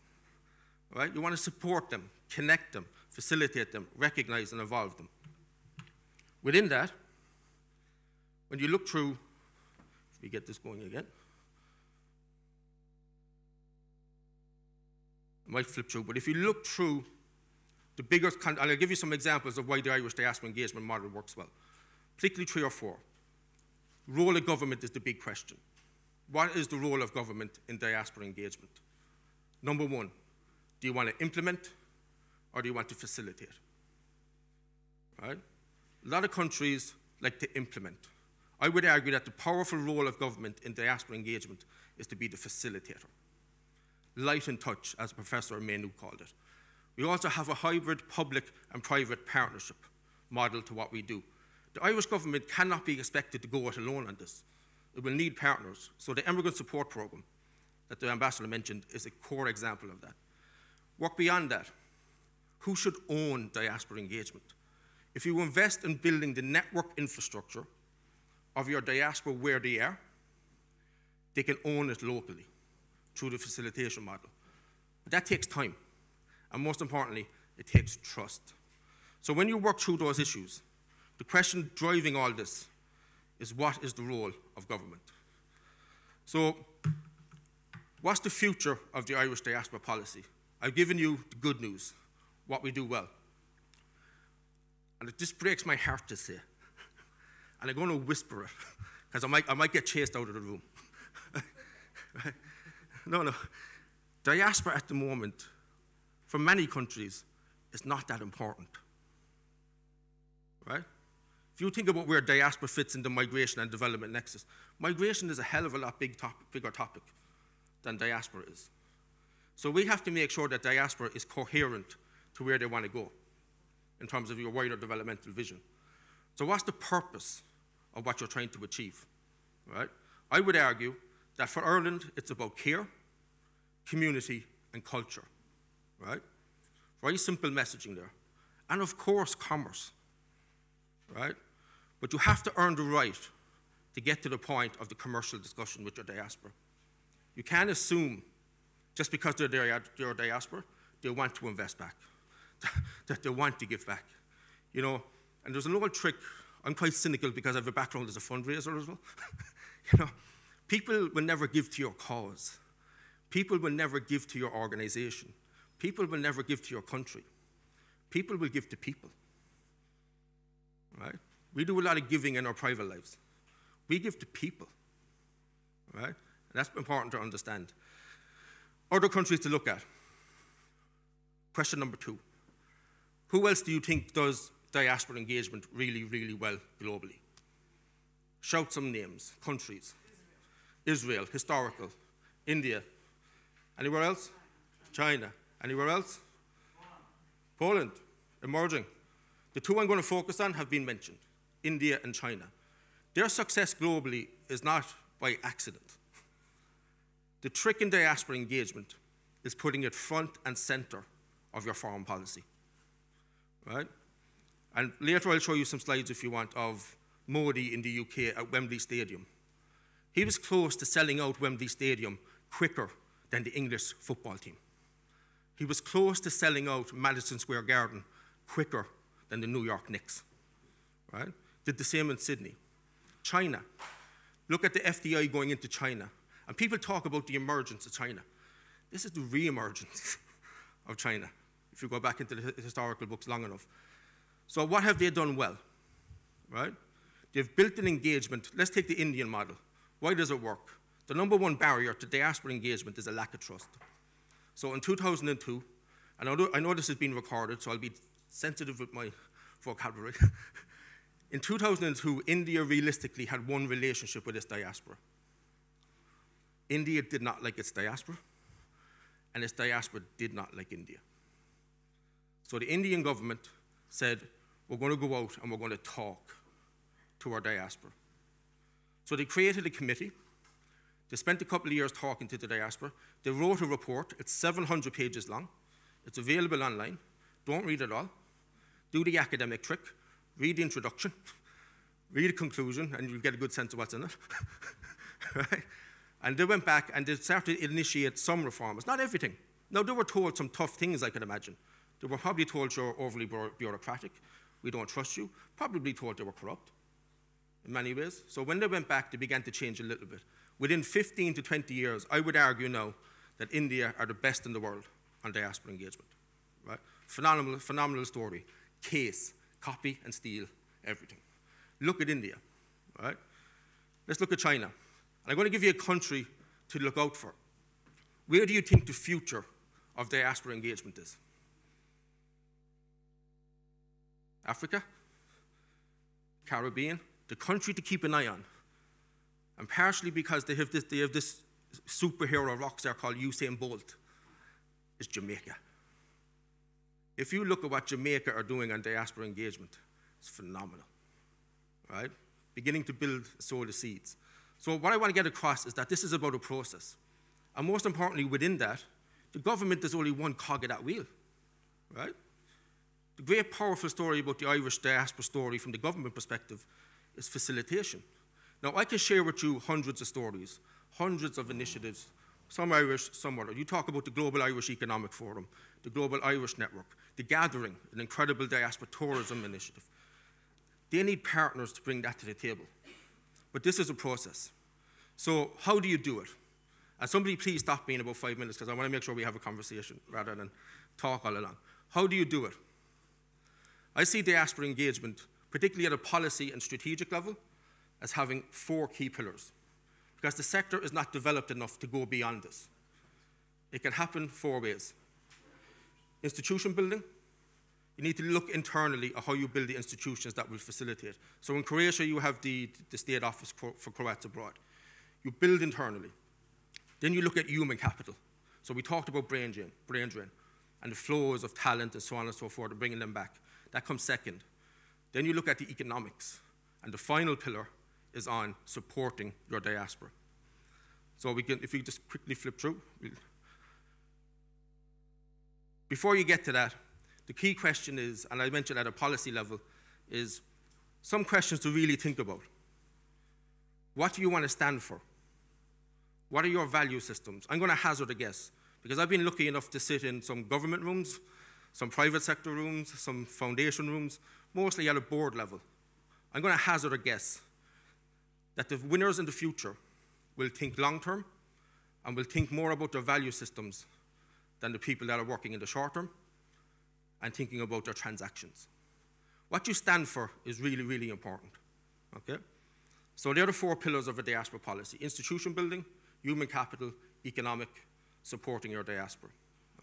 right? You want to support them, connect them, facilitate them, recognize and evolve them. Within that, when you look through, if we get this going again, I might flip through, but if you look through the bigger, and I'll give you some examples of why the Irish diaspora engagement model works well, particularly three or four. Role of government is the big question. What is the role of government in diaspora engagement? Number one, do you want to implement or do you want to facilitate? Right? A lot of countries like to implement. I would argue that the powerful role of government in diaspora engagement is to be the facilitator light and touch, as Professor Manu called it. We also have a hybrid public and private partnership model to what we do. The Irish government cannot be expected to go it alone on this. It will need partners. So the Emigrant Support Programme that the Ambassador mentioned is a core example of that. Work beyond that. Who should own diaspora engagement? If you invest in building the network infrastructure of your diaspora where they are, they can own it locally through the facilitation model. But that takes time. And most importantly, it takes trust. So when you work through those issues, the question driving all this is what is the role of government? So, what's the future of the Irish diaspora policy? I've given you the good news, what we do well. And it just breaks my heart to say. And I'm going to whisper it, because I might, I might get chased out of the room. no, no. Diaspora at the moment, for many countries, is not that important. Right? If you think about where diaspora fits in the migration and development nexus, migration is a hell of a lot big top, bigger topic than diaspora is. So we have to make sure that diaspora is coherent to where they want to go in terms of your wider developmental vision. So what's the purpose of what you're trying to achieve, right? I would argue that for Ireland, it's about care, community, and culture, right? Very simple messaging there. And of course, commerce, right? But you have to earn the right to get to the point of the commercial discussion with your diaspora. You can't assume just because they're, they're diaspora, they want to invest back, that they want to give back. You know, and there's an old trick. I'm quite cynical because I have a background as a fundraiser as well. you know, people will never give to your cause. People will never give to your organization. People will never give to your country. People will give to people. Right? We do a lot of giving in our private lives. We give to people. Right? That's important to understand. Other countries to look at. Question number two. Who else do you think does diaspora engagement really, really well globally? Shout some names, countries. Israel, historical. India. Anywhere else? China. Anywhere else? Poland, emerging. The two I'm going to focus on have been mentioned India and China. Their success globally is not by accident. The trick in diaspora engagement is putting it front and center of your foreign policy. Right? And later I'll show you some slides if you want of Modi in the UK at Wembley Stadium. He was close to selling out Wembley Stadium quicker than the English football team. He was close to selling out Madison Square Garden quicker than the New York Knicks. Right? Did the same in Sydney. China. Look at the FDI going into China. And people talk about the emergence of China. This is the re-emergence of China, if you go back into the historical books long enough. So what have they done well? Right? They've built an engagement. Let's take the Indian model. Why does it work? The number one barrier to diaspora engagement is a lack of trust. So in 2002, and I know, this has been recorded, so I'll be sensitive with my vocabulary. in 2002, India realistically had one relationship with its diaspora. India did not like its diaspora, and its diaspora did not like India. So the Indian government said, we're going to go out and we're going to talk to our diaspora. So they created a committee they spent a couple of years talking to the diaspora. They wrote a report. It's 700 pages long. It's available online. Don't read it all. Do the academic trick. Read the introduction. Read the conclusion, and you'll get a good sense of what's in it. right? And they went back and they started to initiate some reforms. Not everything. Now, they were told some tough things, I can imagine. They were probably told you're overly bureaucratic. We don't trust you. Probably told they were corrupt in many ways. So when they went back, they began to change a little bit. Within 15 to 20 years, I would argue now that India are the best in the world on diaspora engagement. Right? Phenomenal, phenomenal story. Case, copy and steal everything. Look at India. Right? Let's look at China. And I'm going to give you a country to look out for. Where do you think the future of diaspora engagement is? Africa? Caribbean? The country to keep an eye on and partially because they have this, they have this superhero rock star called Usain Bolt, is Jamaica. If you look at what Jamaica are doing on diaspora engagement, it's phenomenal, right? Beginning to build, sow seeds. So what I want to get across is that this is about a process. And most importantly, within that, the government is only one cog of that wheel, right? The great powerful story about the Irish diaspora story from the government perspective is facilitation. Now, I can share with you hundreds of stories, hundreds of initiatives some Irish, some other. You talk about the Global Irish Economic Forum, the Global Irish Network, the Gathering, an incredible diaspora tourism initiative. They need partners to bring that to the table. But this is a process. So, how do you do it? And somebody please stop me in about five minutes because I want to make sure we have a conversation rather than talk all along. How do you do it? I see diaspora engagement, particularly at a policy and strategic level, as having four key pillars because the sector is not developed enough to go beyond this. It can happen four ways. Institution building, you need to look internally at how you build the institutions that will facilitate. So in Croatia, you have the, the State Office for Croats Abroad. You build internally. Then you look at human capital. So we talked about brain drain, brain drain and the flows of talent and so on and so forth, and bringing them back. That comes second. Then you look at the economics. And the final pillar is on supporting your diaspora. So we can, if you just quickly flip through. Before you get to that, the key question is, and I mentioned at a policy level, is some questions to really think about. What do you want to stand for? What are your value systems? I'm going to hazard a guess, because I've been lucky enough to sit in some government rooms, some private sector rooms, some foundation rooms, mostly at a board level. I'm going to hazard a guess that the winners in the future will think long term and will think more about their value systems than the people that are working in the short term and thinking about their transactions. What you stand for is really, really important. Okay? So there are the four pillars of a diaspora policy institution building, human capital, economic, supporting your diaspora.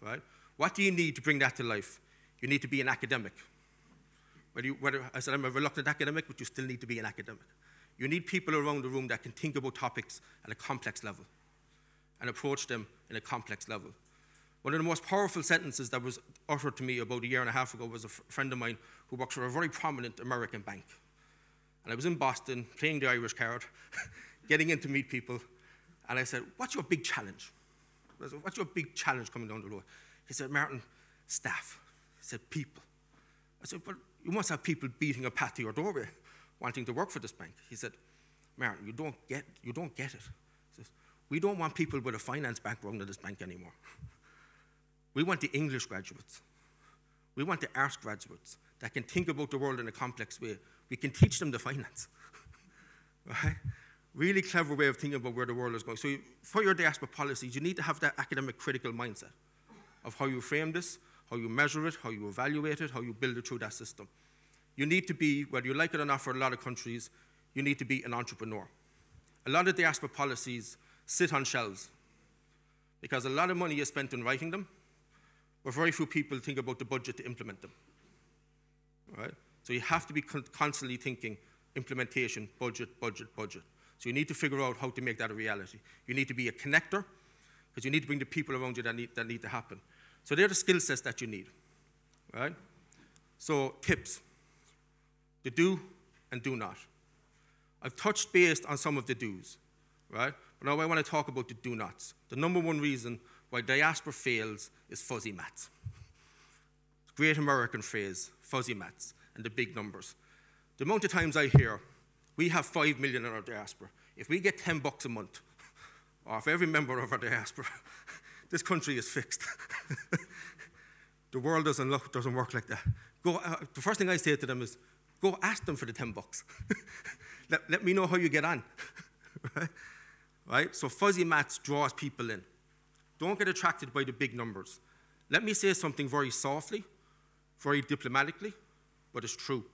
All right? What do you need to bring that to life? You need to be an academic. Whether, you, whether I said I'm a reluctant academic, but you still need to be an academic. You need people around the room that can think about topics at a complex level and approach them in a complex level. One of the most powerful sentences that was uttered to me about a year and a half ago was a friend of mine who works for a very prominent American bank. And I was in Boston playing the Irish card, getting in to meet people, and I said, What's your big challenge? I said, What's your big challenge coming down the road? He said, Martin, staff. He said, People. I said, Well, you must have people beating a path to your doorway wanting to work for this bank. He said, Martin, you don't get, you don't get it. He says, we don't want people with a finance background in this bank anymore. we want the English graduates. We want the arts graduates that can think about the world in a complex way. We can teach them the finance. right? Really clever way of thinking about where the world is going. So, for your diaspora policies, you need to have that academic critical mindset of how you frame this, how you measure it, how you evaluate it, how you build it through that system. You need to be, whether you like it or not, for a lot of countries, you need to be an entrepreneur. A lot of diaspora policies sit on shelves because a lot of money is spent in writing them, but very few people think about the budget to implement them. Right? So you have to be constantly thinking implementation, budget, budget, budget. So you need to figure out how to make that a reality. You need to be a connector because you need to bring the people around you that need, that need to happen. So they're the skill sets that you need. Right? So tips the do and do not. I've touched base on some of the do's, right? But now I want to talk about the do nots. The number one reason why diaspora fails is fuzzy maths. Great American phrase, fuzzy maths, and the big numbers. The amount of times I hear, we have five million in our diaspora. If we get 10 bucks a month, off every member of our diaspora, this country is fixed. the world doesn't, look, doesn't work like that. Go, uh, the first thing I say to them is, Go ask them for the 10 bucks. let, let me know how you get on. right? right? So fuzzy maths draws people in. Don't get attracted by the big numbers. Let me say something very softly, very diplomatically, but it's true.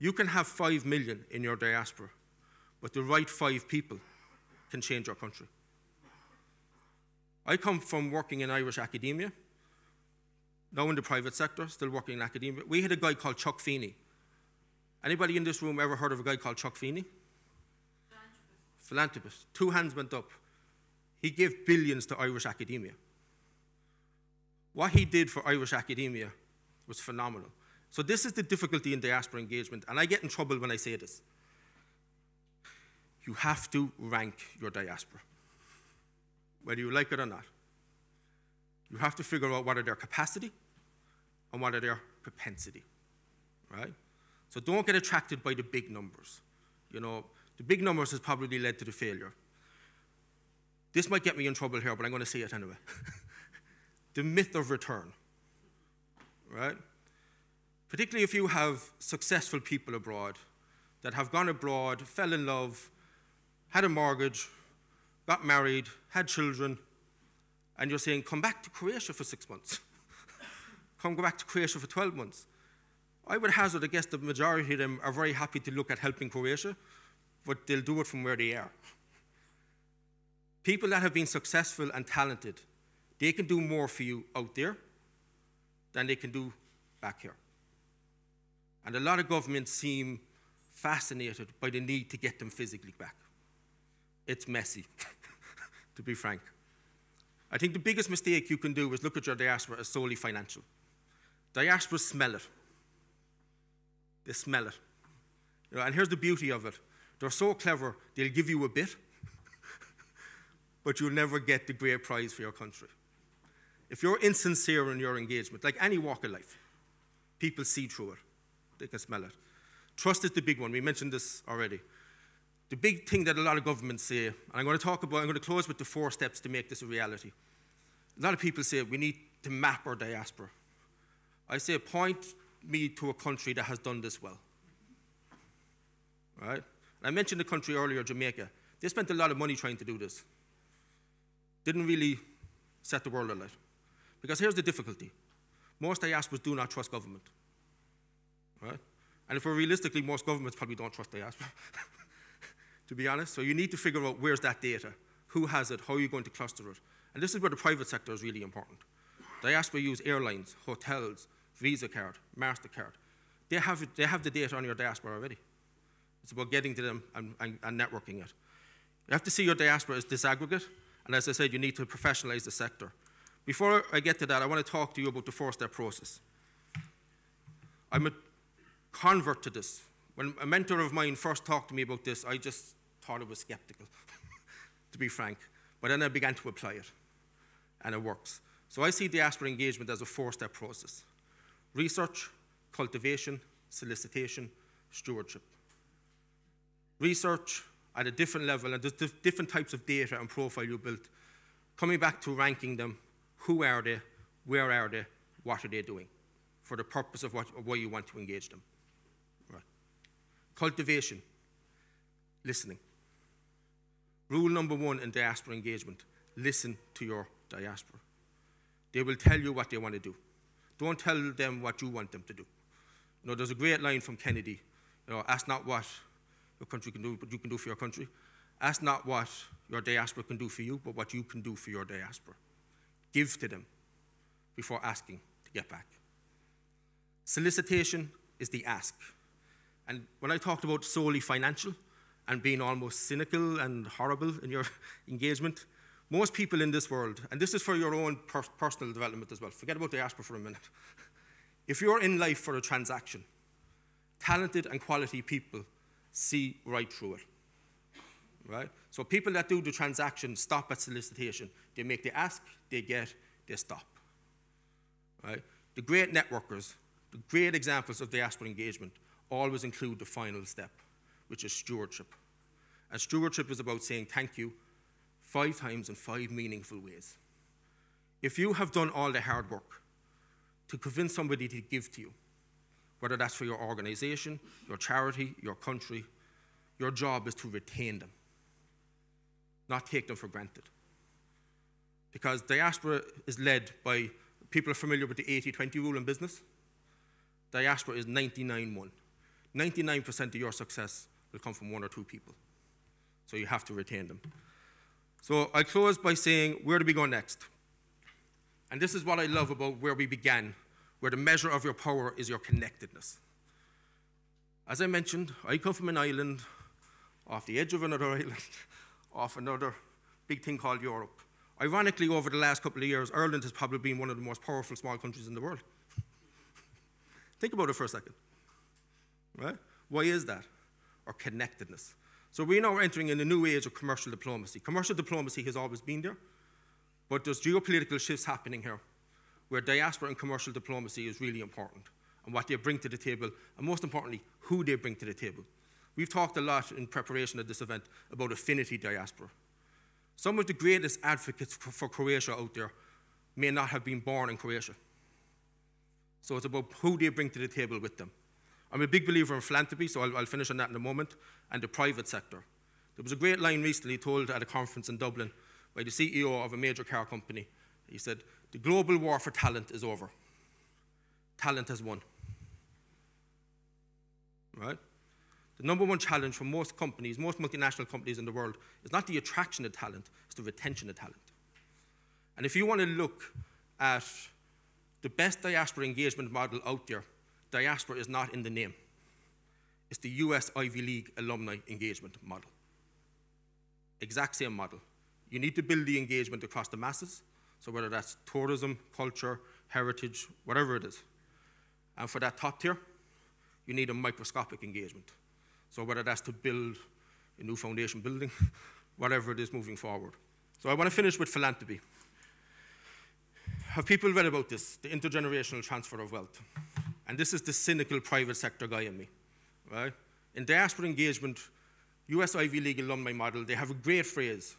You can have 5 million in your diaspora, but the right five people can change your country. I come from working in Irish academia, now in the private sector, still working in academia. We had a guy called Chuck Feeney Anybody in this room ever heard of a guy called Chuck Feeney? Philanthropist. Philanthropist. Two hands went up. He gave billions to Irish academia. What he did for Irish academia was phenomenal. So, this is the difficulty in diaspora engagement, and I get in trouble when I say this. You have to rank your diaspora, whether you like it or not. You have to figure out what are their capacity and what are their propensity, right? So don't get attracted by the big numbers. You know, the big numbers has probably led to the failure. This might get me in trouble here, but I'm going to say it anyway. the myth of return, right? Particularly if you have successful people abroad that have gone abroad, fell in love, had a mortgage, got married, had children, and you're saying, come back to Croatia for six months. come go back to Croatia for 12 months. I would hazard a guess the majority of them are very happy to look at helping Croatia, but they'll do it from where they are. People that have been successful and talented, they can do more for you out there than they can do back here. And a lot of governments seem fascinated by the need to get them physically back. It's messy, to be frank. I think the biggest mistake you can do is look at your diaspora as solely financial. Diasporas smell it. They smell it. You know, and here's the beauty of it they're so clever, they'll give you a bit, but you'll never get the great prize for your country. If you're insincere in your engagement, like any walk of life, people see through it, they can smell it. Trust is the big one. We mentioned this already. The big thing that a lot of governments say, and I'm going to talk about, I'm going to close with the four steps to make this a reality. A lot of people say we need to map our diaspora. I say, point me to a country that has done this well. Right? And I mentioned the country earlier, Jamaica. They spent a lot of money trying to do this. Didn't really set the world alight. Because here's the difficulty most diasporas do not trust government. Right? And if we're realistically, most governments probably don't trust diaspora, to be honest. So you need to figure out where's that data, who has it, how are you going to cluster it. And this is where the private sector is really important. Diaspora use airlines, hotels, Visa card, MasterCard. They have, they have the data on your diaspora already. It's about getting to them and, and, and networking it. You have to see your diaspora as disaggregate, and as I said, you need to professionalize the sector. Before I get to that, I want to talk to you about the four step process. I'm a convert to this. When a mentor of mine first talked to me about this, I just thought it was skeptical, to be frank. But then I began to apply it, and it works. So I see diaspora engagement as a four step process research, cultivation, solicitation, stewardship. Research at a different level, and there's different types of data and profile you built. Coming back to ranking them, who are they, where are they, what are they doing, for the purpose of what, why you want to engage them. Cultivation, listening. Rule number one in diaspora engagement listen to your diaspora. They will tell you what they want to do. Don't tell them what you want them to do. You know, there's a great line from Kennedy. You know, ask not what your country can do, but you can do for your country. Ask not what your diaspora can do for you, but what you can do for your diaspora. Give to them before asking to get back. Solicitation is the ask. And when I talked about solely financial and being almost cynical and horrible in your engagement, most people in this world, and this is for your own per personal development as well, forget about the diaspora for a minute. if you're in life for a transaction, talented and quality people see right through it. Right? So people that do the transaction stop at solicitation. They make the ask, they get, they stop. Right? The great networkers, the great examples of the diaspora engagement always include the final step, which is stewardship. And stewardship is about saying thank you five times in five meaningful ways. If you have done all the hard work to convince somebody to give to you, whether that's for your organization, your charity, your country, your job is to retain them, not take them for granted. Because diaspora is led by people are familiar with the 80 20 rule in business. Diaspora is 99 1. 99% of your success will come from one or two people. So you have to retain them. So I close by saying, where do we go next? And this is what I love about where we began, where the measure of your power is your connectedness. As I mentioned, I come from an island off the edge of another island, off another big thing called Europe. Ironically, over the last couple of years, Ireland has probably been one of the most powerful small countries in the world. Think about it for a second. Right? Why is that? Our connectedness. So we now are entering in a new age of commercial diplomacy. Commercial diplomacy has always been there, but there's geopolitical shifts happening here where diaspora and commercial diplomacy is really important and what they bring to the table, and most importantly, who they bring to the table. We've talked a lot in preparation of this event about affinity diaspora. Some of the greatest advocates for Croatia out there may not have been born in Croatia. So it's about who they bring to the table with them. I'm a big believer in philanthropy, so I'll, I'll, finish on that in a moment, and the private sector. There was a great line recently told at a conference in Dublin by the CEO of a major car company. He said, The global war for talent is over. Talent has won. Right? The number one challenge for most companies, most multinational companies in the world, is not the attraction of talent, it's the retention of talent. And if you want to look at the best diaspora engagement model out there, diaspora is not in the name. It's the US Ivy League alumni engagement model. Exact same model. You need to build the engagement across the masses, so whether that's tourism, culture, heritage, whatever it is. And for that top tier, you need a microscopic engagement. So whether that's to build a new foundation building, whatever it is moving forward. So I want to finish with philanthropy. Have people read about this, the intergenerational transfer of wealth? And this is the cynical private sector guy in me, right? In diaspora engagement, US Ivy League alumni model, they have a great phrase.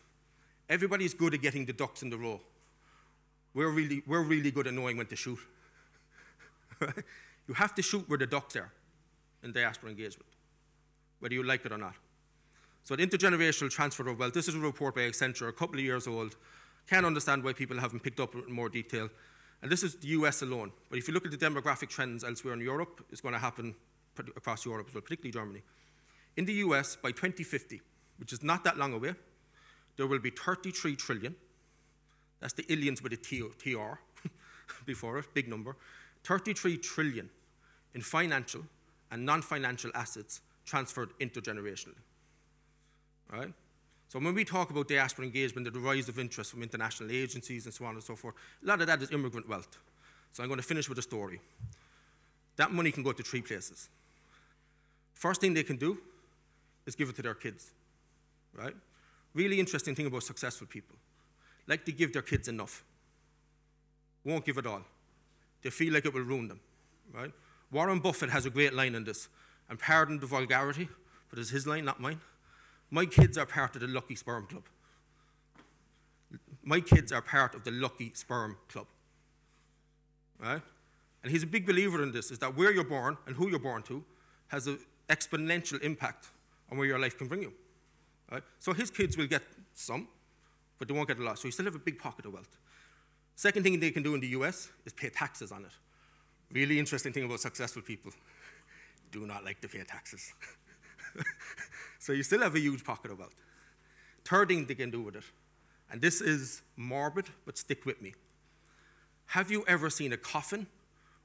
Everybody's good at getting the ducks in the row. We're really, we're really good at knowing when to shoot. you have to shoot where the ducks are in diaspora engagement, whether you like it or not. So the intergenerational transfer of wealth, this is a report by Accenture, a couple of years old. Can't understand why people haven't picked up in more detail. And this is the US alone. But if you look at the demographic trends elsewhere in Europe, it's going to happen across Europe as well, particularly Germany. In the US, by 2050, which is not that long away, there will be 33 trillion. That's the illions with a TR before it, big number. 33 trillion in financial and non financial assets transferred intergenerationally. Right? So when we talk about diaspora engagement and the rise of interest from international agencies and so on and so forth, a lot of that is immigrant wealth. So I'm going to finish with a story. That money can go to three places. First thing they can do is give it to their kids, right? Really interesting thing about successful people. Like to give their kids enough. Won't give it all. They feel like it will ruin them, right? Warren Buffett has a great line on this, and pardon the vulgarity, but it's his line, not mine. My kids are part of the Lucky Sperm Club. My kids are part of the Lucky Sperm Club. Right? And he's a big believer in this, is that where you're born and who you're born to has an exponential impact on where your life can bring you. Right? So his kids will get some, but they won't get a lot. So you still have a big pocket of wealth. Second thing they can do in the US is pay taxes on it. Really interesting thing about successful people. Do not like to pay taxes. so you still have a huge pocket of wealth. Third thing they can do with it, and this is morbid, but stick with me. Have you ever seen a coffin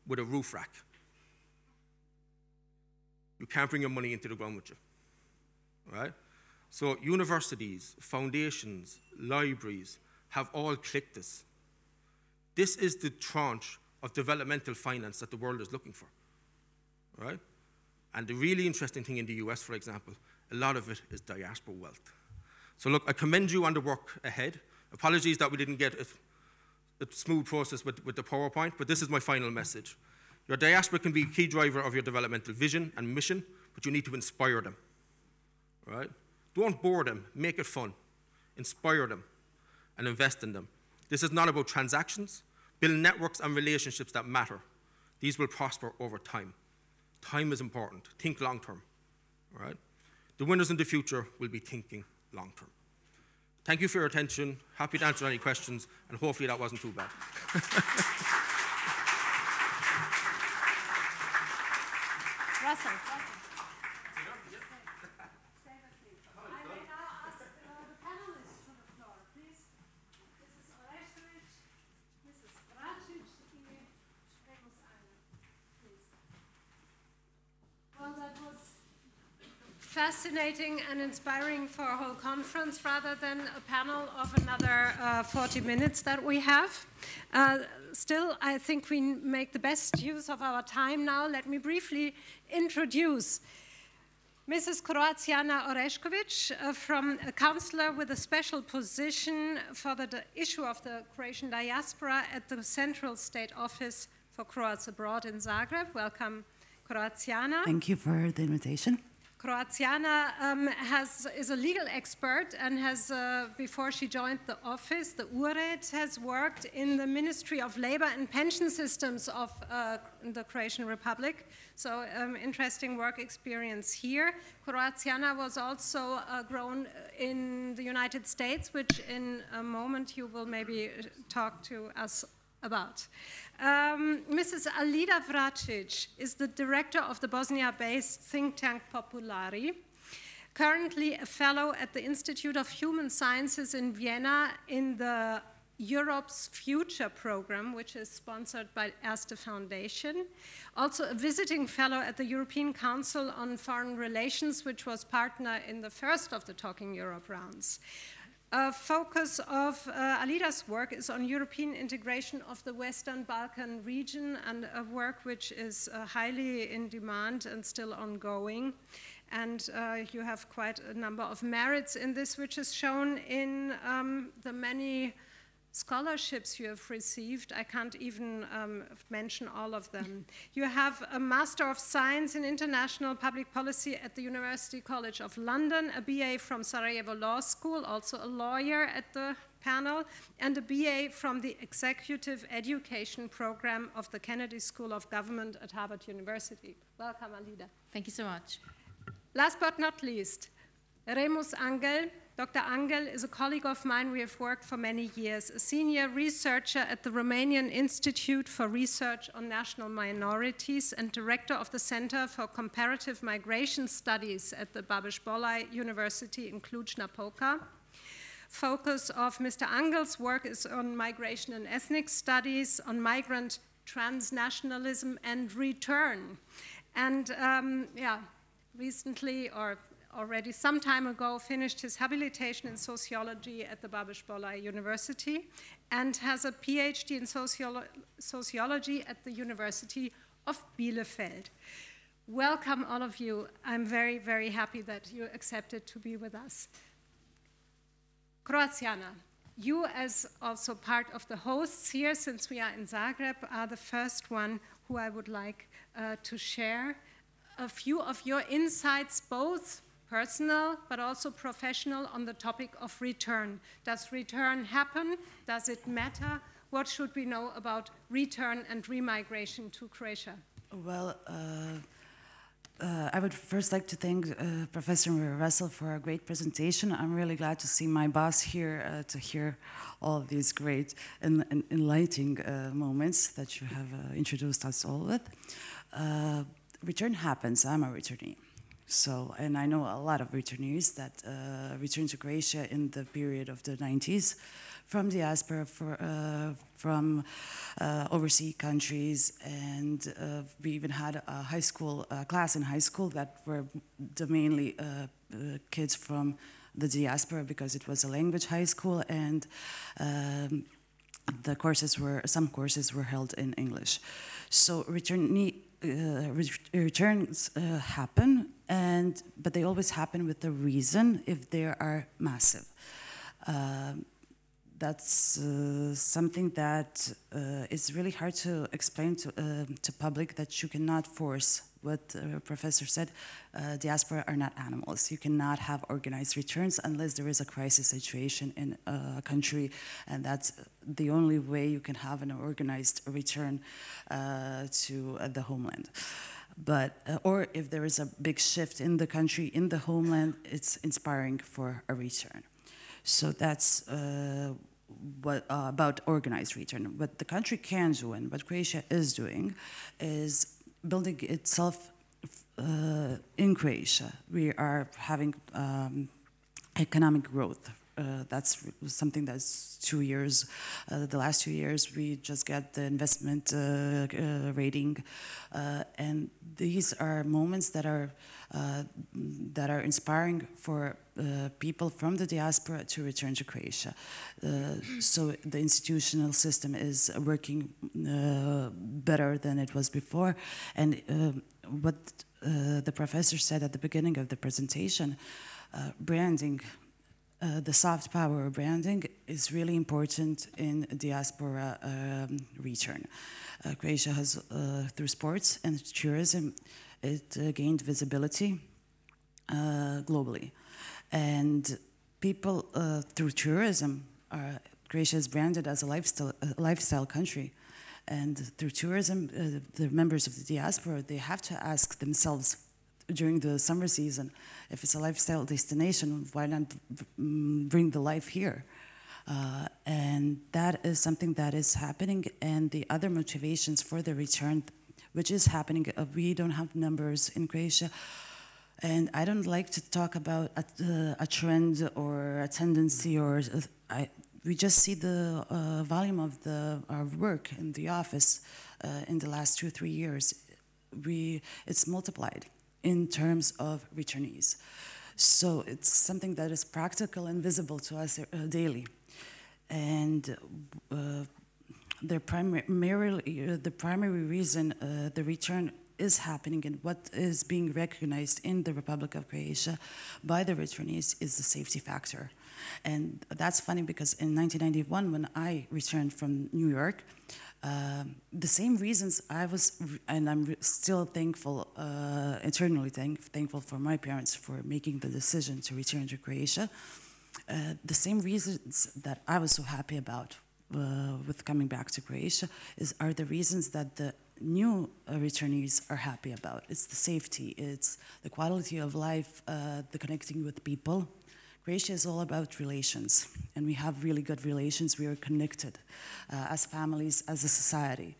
with a roof rack? You can't bring your money into the ground with you, right? So universities, foundations, libraries have all clicked this. This is the tranche of developmental finance that the world is looking for, right? And the really interesting thing in the US, for example, a lot of it is diaspora wealth. So, look, I commend you on the work ahead. Apologies that we didn't get a, a smooth process with, with the PowerPoint, but this is my final message. Your diaspora can be a key driver of your developmental vision and mission, but you need to inspire them. Right? Don't bore them, make it fun. Inspire them and invest in them. This is not about transactions. Build networks and relationships that matter. These will prosper over time. Time is important. Think long term. Right? The winners in the future will be thinking long term. Thank you for your attention. Happy to answer any questions, and hopefully that wasn't too bad. Russell. Fascinating and inspiring for a whole conference rather than a panel of another uh, 40 minutes that we have. Uh, still, I think we make the best use of our time now. Let me briefly introduce Mrs. Croatiana Orešković, uh, from a counselor with a special position for the issue of the Croatian diaspora at the Central State Office for Croats Abroad in Zagreb. Welcome, Croatiana. Thank you for the invitation. Croatiana um, has, is a legal expert and has, uh, before she joined the office, the URED, has worked in the Ministry of Labor and Pension Systems of uh, the Croatian Republic. So um, interesting work experience here. Croatiana was also uh, grown in the United States, which in a moment you will maybe talk to us about. Um, Mrs. Alida Vracic is the director of the Bosnia-based think tank Populari, currently a fellow at the Institute of Human Sciences in Vienna in the Europe's Future program, which is sponsored by Erste Foundation. Also a visiting fellow at the European Council on Foreign Relations, which was partner in the first of the Talking Europe rounds. A focus of uh, Alida's work is on European integration of the Western Balkan region and a work which is uh, highly in demand and still ongoing. And uh, you have quite a number of merits in this, which is shown in um, the many scholarships you have received. I can't even um, mention all of them. You have a Master of Science in International Public Policy at the University College of London, a BA from Sarajevo Law School, also a lawyer at the panel, and a BA from the Executive Education Program of the Kennedy School of Government at Harvard University. Welcome, Alida. Thank you so much. Last but not least, Remus Anghel, Dr. Anghel is a colleague of mine. We have worked for many years, a senior researcher at the Romanian Institute for Research on National Minorities and director of the Center for Comparative Migration Studies at the Babeș Bolyai University in Cluj-Napoca. Focus of Mr. Anghel's work is on migration and ethnic studies, on migrant transnationalism and return. And um, yeah, recently, or already some time ago finished his habilitation in sociology at the Babeș Bolyai University and has a PhD in sociolo sociology at the University of Bielefeld. Welcome, all of you. I'm very, very happy that you accepted to be with us. Croatiana, you as also part of the hosts here, since we are in Zagreb, are the first one who I would like uh, to share a few of your insights, both personal but also professional on the topic of return. Does return happen? Does it matter? What should we know about return and remigration to Croatia? Well, uh, uh, I would first like to thank uh, Professor Russell for a great presentation. I'm really glad to see my boss here uh, to hear all of these great and, and enlightening uh, moments that you have uh, introduced us all with. return happens. I'm a returnee. So, and I know a lot of returnees that uh, returned to Croatia in the period of the 90s from diaspora, for, uh, from uh, overseas countries, and uh, we even had a high school class in high school that were the mainly uh, uh, kids from the diaspora because it was a language high school and um, the courses were some courses were held in English. So returnee uh, returns uh, happen, and but they always happen with a reason if they are massive. Um, that's uh, something that uh, is really hard to explain to, uh, to public that you cannot force what the professor said, uh, diaspora are not animals. You cannot have organized returns unless there is a crisis situation in a country, and that's the only way you can have an organized return uh, to uh, the homeland. But, or if there is a big shift in the country, in the homeland, it's inspiring for a return. So that's uh, what, uh, about organized return. What the country can do and what Croatia is doing is building itself uh, in Croatia. We are having um, economic growth. Uh, that's something that's two years. Uh, the last two years, we just got the investment uh, uh, rating, uh, and these are moments that are that are inspiring for people from the diaspora to return to Croatia. so the institutional system is working better than it was before, and what the professor said at the beginning of the presentation, branding uh, the soft power branding is really important in diaspora um, return. Uh, Croatia has, uh, through sports and tourism, it uh, gained visibility uh, globally. And people through tourism, are, Croatia is branded as a lifestyle, a lifestyle country. And through tourism, the members of the diaspora, they have to ask themselves during the summer season, if it's a lifestyle destination, why not bring the life here? Uh, and that is something that is happening. And the other motivations for the return, which is happening, uh, we don't have numbers in Croatia. And I don't like to talk about a, uh, a trend or a tendency, or uh, I, we just see the uh, volume of the our work in the office uh, in the last two three years. We it's multiplied in terms of returnees. So it's something that is practical and visible to us daily and uh, the primarily uh, the primary reason uh, the return is happening and what is being recognized in the Republic of Croatia by the returnees is the safety factor. And that's funny because in 1991, when I returned from New York, uh, the same reasons I was, and I'm still thankful, uh, eternally thank, thankful for my parents for making the decision to return to Croatia. Uh, the same reasons that I was so happy about uh, with coming back to Croatia is are the reasons that the new uh, returnees are happy about. It's the safety, it's the quality of life, uh, the connecting with people. Croatia is all about relations, and we have really good relations. We are connected uh, as families, as a society.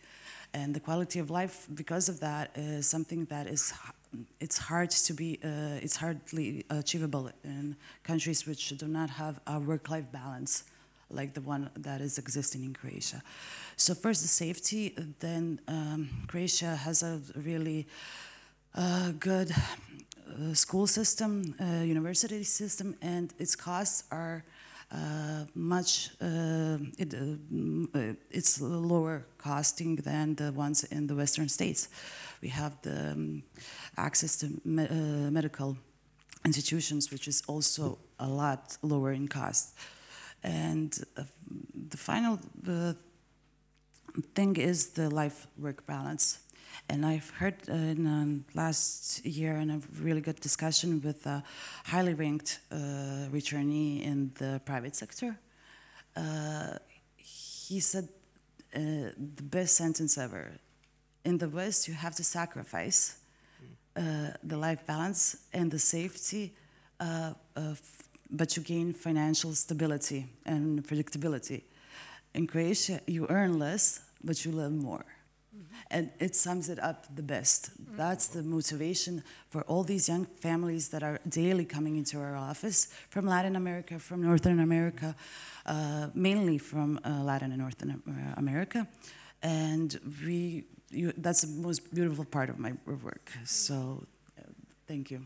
And the quality of life, because of that, is something that is it's hard to be, uh, it's hardly achievable in countries which do not have a work-life balance like the one that is existing in Croatia. So first the safety, then um, Croatia has a really uh, good school system, uh, university system, and its costs are uh, much, uh, it, uh, it's lower costing than the ones in the Western states. We have the um, access to me uh, medical institutions, which is also a lot lower in cost. And uh, the final uh, thing is the life-work balance. And I've heard uh, in um, last year in a really good discussion with a highly ranked uh, returnee in the private sector. Uh, he said the best sentence ever. In the West, you have to sacrifice uh, the life balance and the safety, uh, but you gain financial stability and predictability. In Croatia, you earn less, but you live more. And it sums it up the best. That's the motivation for all these young families that are daily coming into our office from Latin America, from Northern America, uh, mainly from uh, Latin and Northern America. And we you, that's the most beautiful part of my work. So, uh, thank you.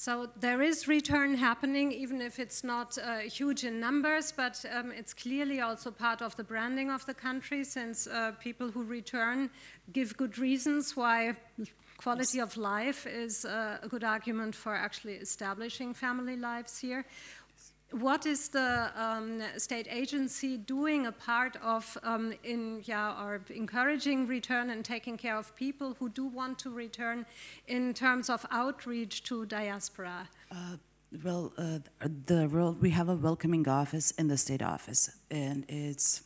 So there is return happening, even if it's not uh, huge in numbers, but um, it's clearly also part of the branding of the country, since uh, people who return give good reasons why quality of life is uh, a good argument for actually establishing family lives here what is the um, state agency doing a part of um, in yeah or encouraging return and taking care of people who do want to return in terms of outreach to diaspora? Uh, well, uh, the role we have a welcoming office in the state office, and it's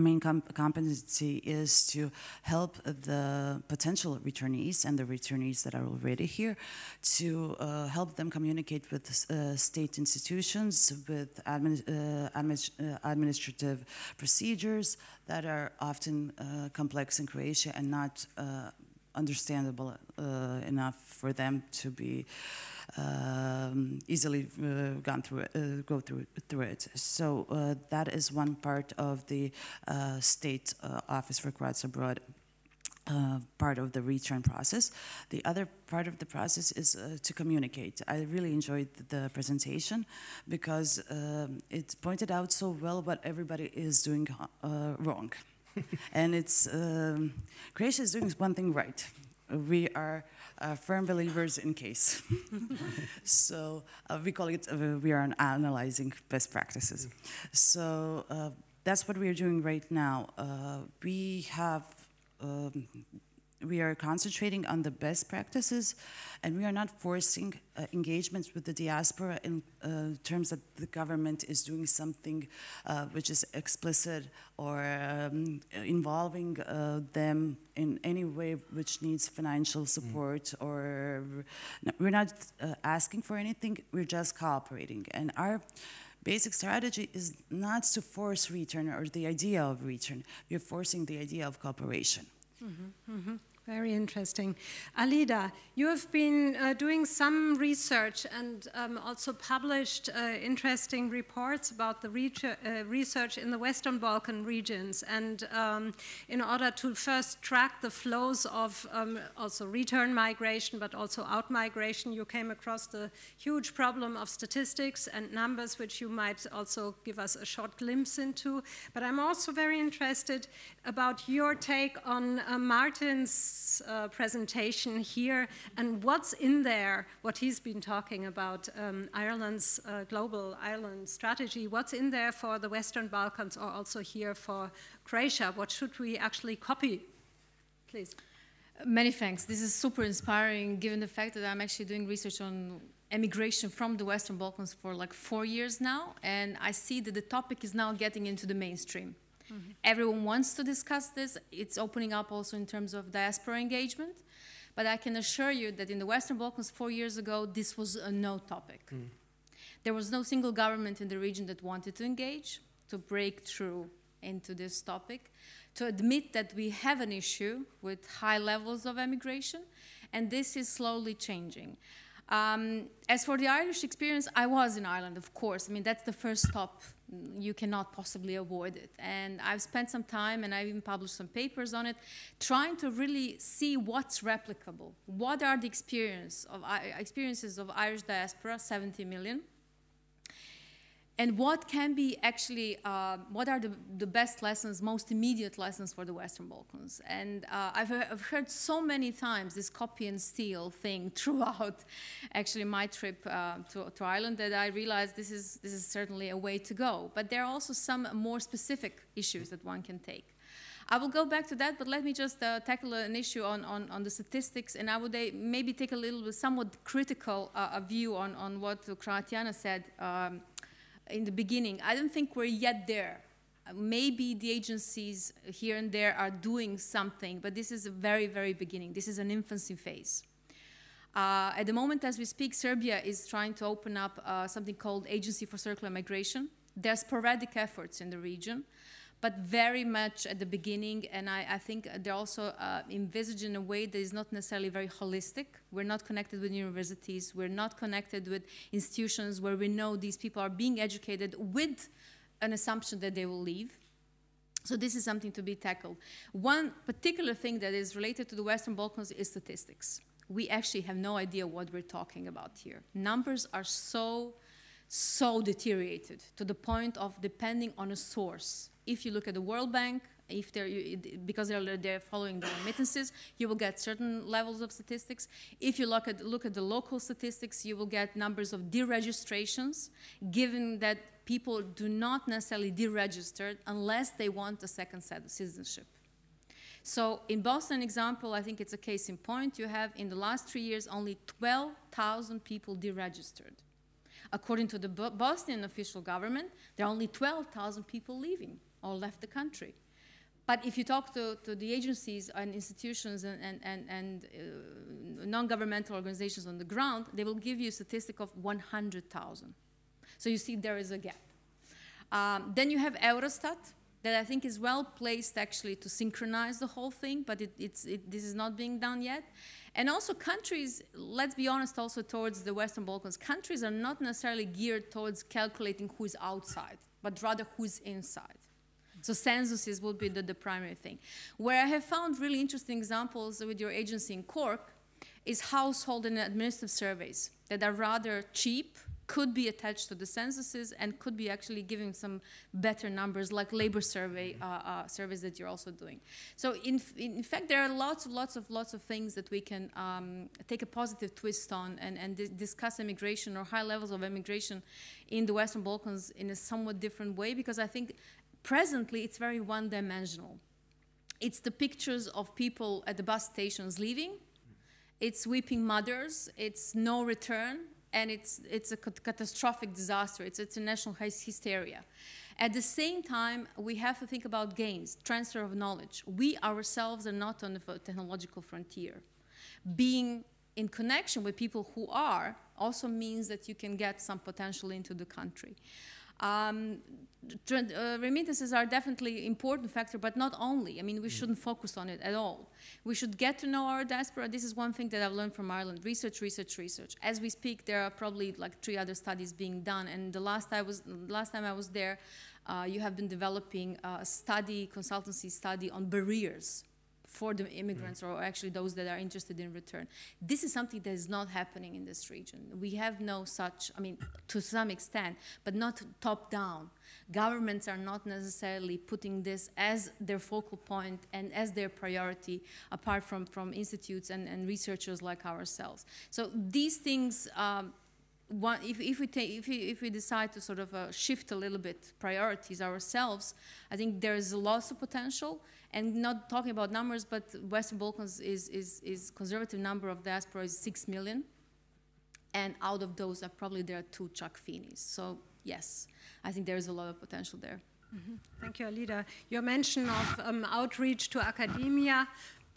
main competency is to help the potential returnees and the returnees that are already here to uh, help them communicate with uh, state institutions, with admin uh, uh, administrative procedures that are often uh, complex in Croatia and not uh, understandable enough for them to be um, easily uh, gone through it, uh, go through through it. So uh, that is one part of the uh, state uh, office for Croats abroad. Uh, part of the return process. The other part of the process is to communicate. I really enjoyed the presentation because um, it pointed out so well what everybody is doing wrong. and it's, um, Croatia is doing one thing right. We are uh, firm believers in case. so uh, we call it, uh, we are analyzing best practices. So uh, that's what we are doing right now. Uh, we have um, we are concentrating on the best practices, and we are not forcing uh, engagements with the diaspora in uh, terms that the government is doing something uh, which is explicit or um, involving uh, them in any way which needs financial support mm. or we're not uh, asking for anything, we're just cooperating. And our basic strategy is not to force return or the idea of return, we're forcing the idea of cooperation. Mm -hmm, mm -hmm. Very interesting. Alida, you have been uh, doing some research and um, also published uh, interesting reports about the uh, research in the Western Balkan regions. And um, in order to first track the flows of um, also return migration, but also out migration, you came across the huge problem of statistics and numbers, which you might also give us a short glimpse into. But I'm also very interested about your take on uh, Uh, presentation here and what's in there, what he's been talking about, um, Ireland's uh, global Ireland strategy, what's in there for the Western Balkans or also here for Croatia? What should we actually copy? Please. Many thanks. This is super inspiring given the fact that I'm actually doing research on emigration from the Western Balkans for like four years now, and I see that the topic is now getting into the mainstream. Mm -hmm. Everyone wants to discuss this. It's opening up also in terms of diaspora engagement. But I can assure you that in the Western Balkans four years ago, this was a no topic. Mm. There was no single government in the region that wanted to engage, to break through into this topic, to admit that we have an issue with high levels of emigration, and this is slowly changing. Um, as for the Irish experience, I was in Ireland, of course. I mean, that's the first stop. You cannot possibly avoid it. And I've spent some time, and I've even published some papers on it, trying to really see what's replicable. What are the experience of, experiences of Irish diaspora, 70 million? And what can be actually, uh, what are the, the best lessons, most immediate lessons for the Western Balkans? And uh, I've, heard, I've, heard so many times this copy and steal thing throughout actually my trip uh, to, to, Ireland that I realized this is, this is certainly a way to go. But there are also some more specific issues that one can take. I will go back to that, but let me just uh, tackle an issue on, on, on, the statistics, and I would uh, maybe take a little bit somewhat critical uh, view on, on what Kroatijana said um, in the beginning. I don't think we're yet there. Maybe the agencies here and there are doing something, but this is a very, very beginning. This is an infancy phase. Uh, at the moment, as we speak, Serbia is trying to open up uh, something called Agency for Circular Migration. There are sporadic efforts in the region but very much at the beginning. And I, I think they're also uh, envisaged in a way that is not necessarily very holistic. We're not connected with universities. We're not connected with institutions where we know these people are being educated with an assumption that they will leave. So this is something to be tackled. One particular thing that is related to the Western Balkans is statistics. We actually have no idea what we're talking about here. Numbers are so, so deteriorated to the point of depending on a source if you look at the World Bank, if they're, because they're, they're following the remittances, you will get certain levels of statistics. If you look at, look at the local statistics, you will get numbers of deregistrations, given that people do not necessarily deregister unless they want a second set of citizenship. So in Boston example, I think it's a case in point. You have in the last three years only 12,000 people deregistered. According to the Bosnian official government, there are only 12,000 people leaving or left the country. But if you talk to, to the agencies and institutions and, and, and, and uh, non-governmental organizations on the ground, they will give you a statistic of 100,000. So you see there is a gap. Um, then you have Eurostat, that I think is well placed actually to synchronize the whole thing, but it, it, this is not being done yet. And also countries, let's be honest also towards the Western Balkans, countries are not necessarily geared towards calculating who is outside, but rather who's inside. So censuses would be the, the primary thing. Where I have found really interesting examples with your agency in Cork is household and administrative surveys that are rather cheap, could be attached to the censuses, and could be actually giving some better numbers, like labor survey uh, uh, surveys that you're also doing. So in, in fact, there are lots, of lots of lots of things that we can um, take a positive twist on and, and discuss immigration or high levels of immigration in the Western Balkans in a somewhat different way, because I think presently it's very one-dimensional. It's the pictures of people at the bus stations leaving. It's weeping mothers. It's no return. And it's, it's a catastrophic disaster. It's international hysteria. At the same time, we have to think about gains, transfer of knowledge. We ourselves are not on the technological frontier. Being in connection with people who are also means that you can get some potential into the country. Um, uh, remittances are definitely important factor, but not only. I mean, we shouldn't focus on it at all. We should get to know our diaspora. This is one thing that I've learned from Ireland: research, research, research. As we speak, there are probably like three other studies being done. And the last I was, last time I was there, uh, you have been developing a study, consultancy study on barriers for the immigrants or actually those that are interested in return. This is something that is not happening in this region. We have no such, I mean, to some extent, but not top down. Governments are not necessarily putting this as their focal point and as their priority, apart from, from institutes and, and researchers like ourselves. So these things um, one, if, if, we take, if, we, if we decide to sort of uh, shift a little bit priorities ourselves, I think there's lots of potential. And not talking about numbers, but Western Balkans is, is, is conservative number of diaspora is six million. And out of those, are probably there are two Chuck Feeneys. So yes, I think there is a lot of potential there. Mm -hmm. Thank you, Alida. Your mention of um, outreach to academia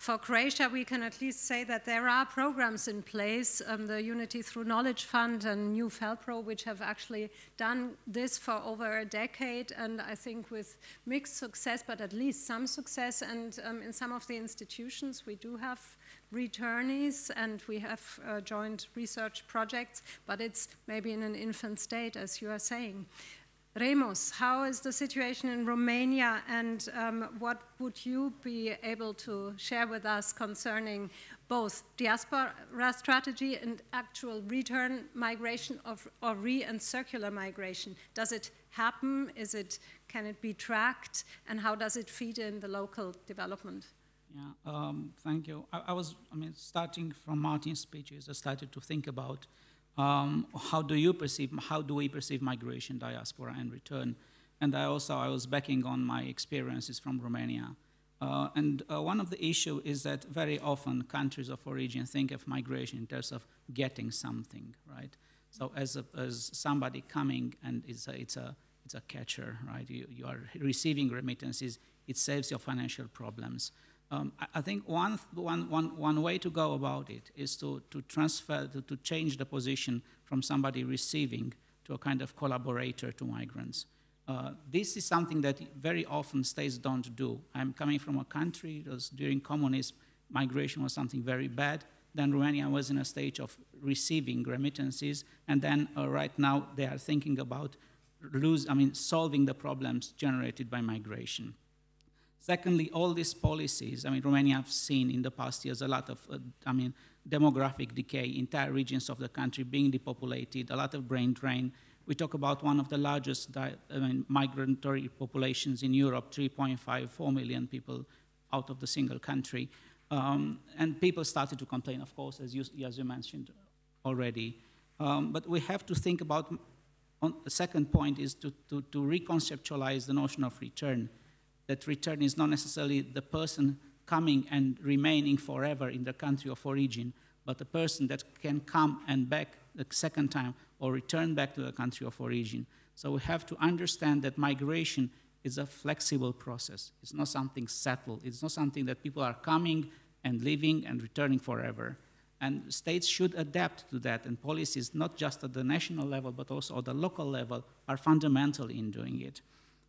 for Croatia, we can at least say that there are programs in place, um, the Unity Through Knowledge Fund and New FELPRO, which have actually done this for over a decade, and I think with mixed success, but at least some success. And um, in some of the institutions, we do have returnees and we have uh, joint research projects, but it's maybe in an infant state, as you are saying. Remus, how is the situation in Romania and um, what would you be able to share with us concerning both diaspora strategy and actual return migration of, or re and circular migration? Does it happen? Is it, can it be tracked? And how does it feed in the local development? Yeah, um, thank you. I, I, was, I mean, starting from Martin's speeches, I started to think about um, how do you perceive, how do we perceive migration, diaspora, and return? And I also, I was backing on my experiences from Romania. Uh, and uh, one of the issue is that very often countries of origin think of migration in terms of getting something, right? So as, a, as somebody coming and it's a, it's a, it's a catcher, right? You, you are receiving remittances, it saves your financial problems. Um, I, think one, one, one, one way to go about it is to, to transfer, to, to change the position from somebody receiving to a kind of collaborator to migrants. Uh, this is something that very often states don't do. I'm coming from a country that during communism, migration was something very bad. Then Romania was in a stage of receiving remittances, and then uh, right now they are thinking about lose, I mean, solving the problems generated by migration. Secondly, all these policies, I mean, Romania have seen in the past years a lot of, uh, I mean, demographic decay, entire regions of the country being depopulated, a lot of brain drain. We talk about one of the largest I mean, migratory populations in Europe, 3.5, 4 million people out of the single country. Um, and people started to complain, of course, as you, as you mentioned already. Um, but we have to think about, on, the second point is to, to, to reconceptualize the notion of return that return is not necessarily the person coming and remaining forever in the country of origin, but a person that can come and back the second time or return back to the country of origin. So we have to understand that migration is a flexible process. It's not something settled. It's not something that people are coming and leaving and returning forever. And states should adapt to that, and policies, not just at the national level, but also at the local level, are fundamental in doing it.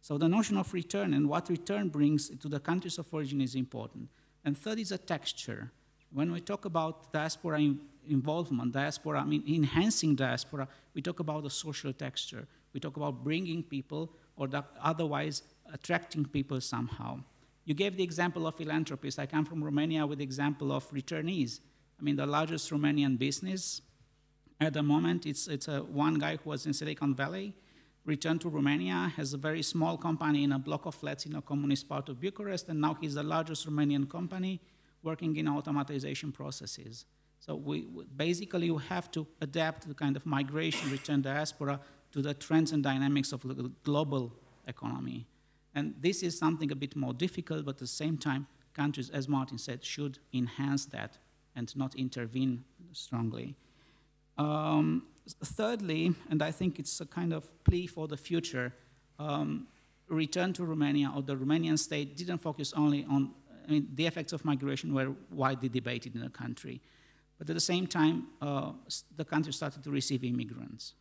So the notion of return and what return brings to the countries of origin is important. And third is a texture. When we talk about diaspora in involvement, diaspora, I mean enhancing diaspora, we talk about a social texture. We talk about bringing people or otherwise attracting people somehow. You gave the example of philanthropists. I come from Romania with the example of returnees. I mean, the largest Romanian business at the moment, it's, it's a, one guy who was in Silicon Valley returned to Romania, has a very small company in a block of flats in a communist part of Bucharest, and now he's the largest Romanian company working in automatization processes. So we, basically you have to adapt the kind of migration, return diaspora to the trends and dynamics of the global economy. And this is something a bit more difficult, but at the same time countries, as Martin said, should enhance that and not intervene strongly. Um, thirdly, and I think it's a kind of plea for the future, um, return to Romania or the Romanian state didn't focus only on I mean, the effects of migration were widely debated in the country. But at the same time, uh, the country started to receive immigrants.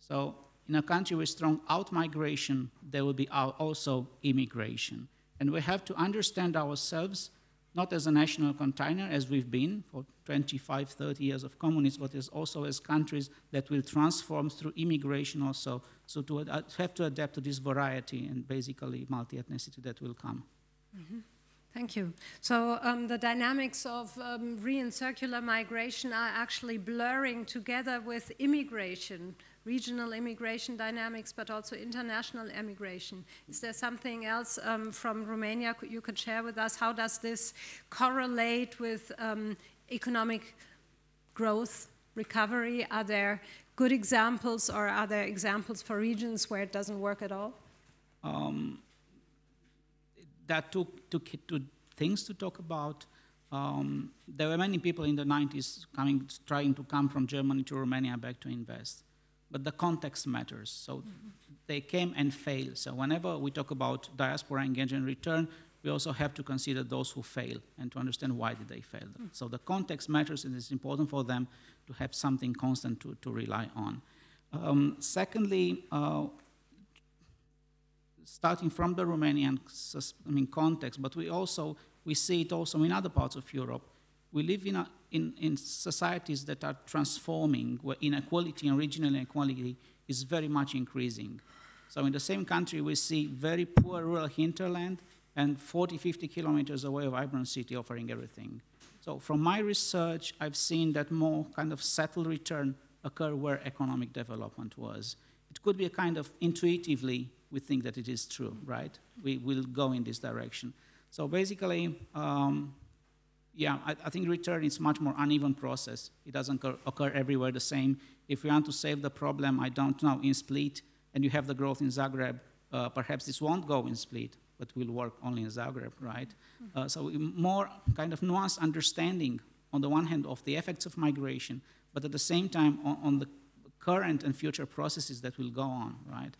So in a country with strong out-migration, there will be also immigration. And we have to understand ourselves not as a national container, as we've been for 25, 30 years of communism, but as also as countries that will transform through immigration also, so to have to adapt to this variety and basically multi-ethnicity that will come. Mm -hmm. Thank you. So um, the dynamics of um, re and circular migration are actually blurring together with immigration, regional immigration dynamics, but also international immigration. Is there something else um, from Romania you could share with us? How does this correlate with um, economic growth, recovery? Are there good examples or are there examples for regions where it doesn't work at all? Um, that took, took things to talk about. Um, there were many people in the 90s coming, trying to come from Germany to Romania back to invest. But the context matters. So mm -hmm. they came and failed. So whenever we talk about diaspora engagement return, we also have to consider those who fail and to understand why did they fail. Mm. So the context matters and it's important for them to have something constant to, to rely on. Um, secondly, uh, starting from the Romanian I mean, context, but we also we see it also in other parts of Europe. We live in, a, in, in societies that are transforming, where inequality and regional inequality is very much increasing. So in the same country, we see very poor rural hinterland and 40, 50 kilometers away a vibrant city offering everything. So from my research, I've seen that more kind of settled return occur where economic development was. It could be a kind of intuitively we think that it is true, right? We will go in this direction. So basically, um, yeah, I, I, think return is much more uneven process. It doesn't occur, occur, everywhere the same. If we want to save the problem, I don't know, in Split, and you have the growth in Zagreb, uh, perhaps this won't go in Split, but will work only in Zagreb, right? Mm-hmm. Uh, so more kind of nuanced understanding, on the one hand, of the effects of migration, but at the same time on, on the current and future processes that will go on, right?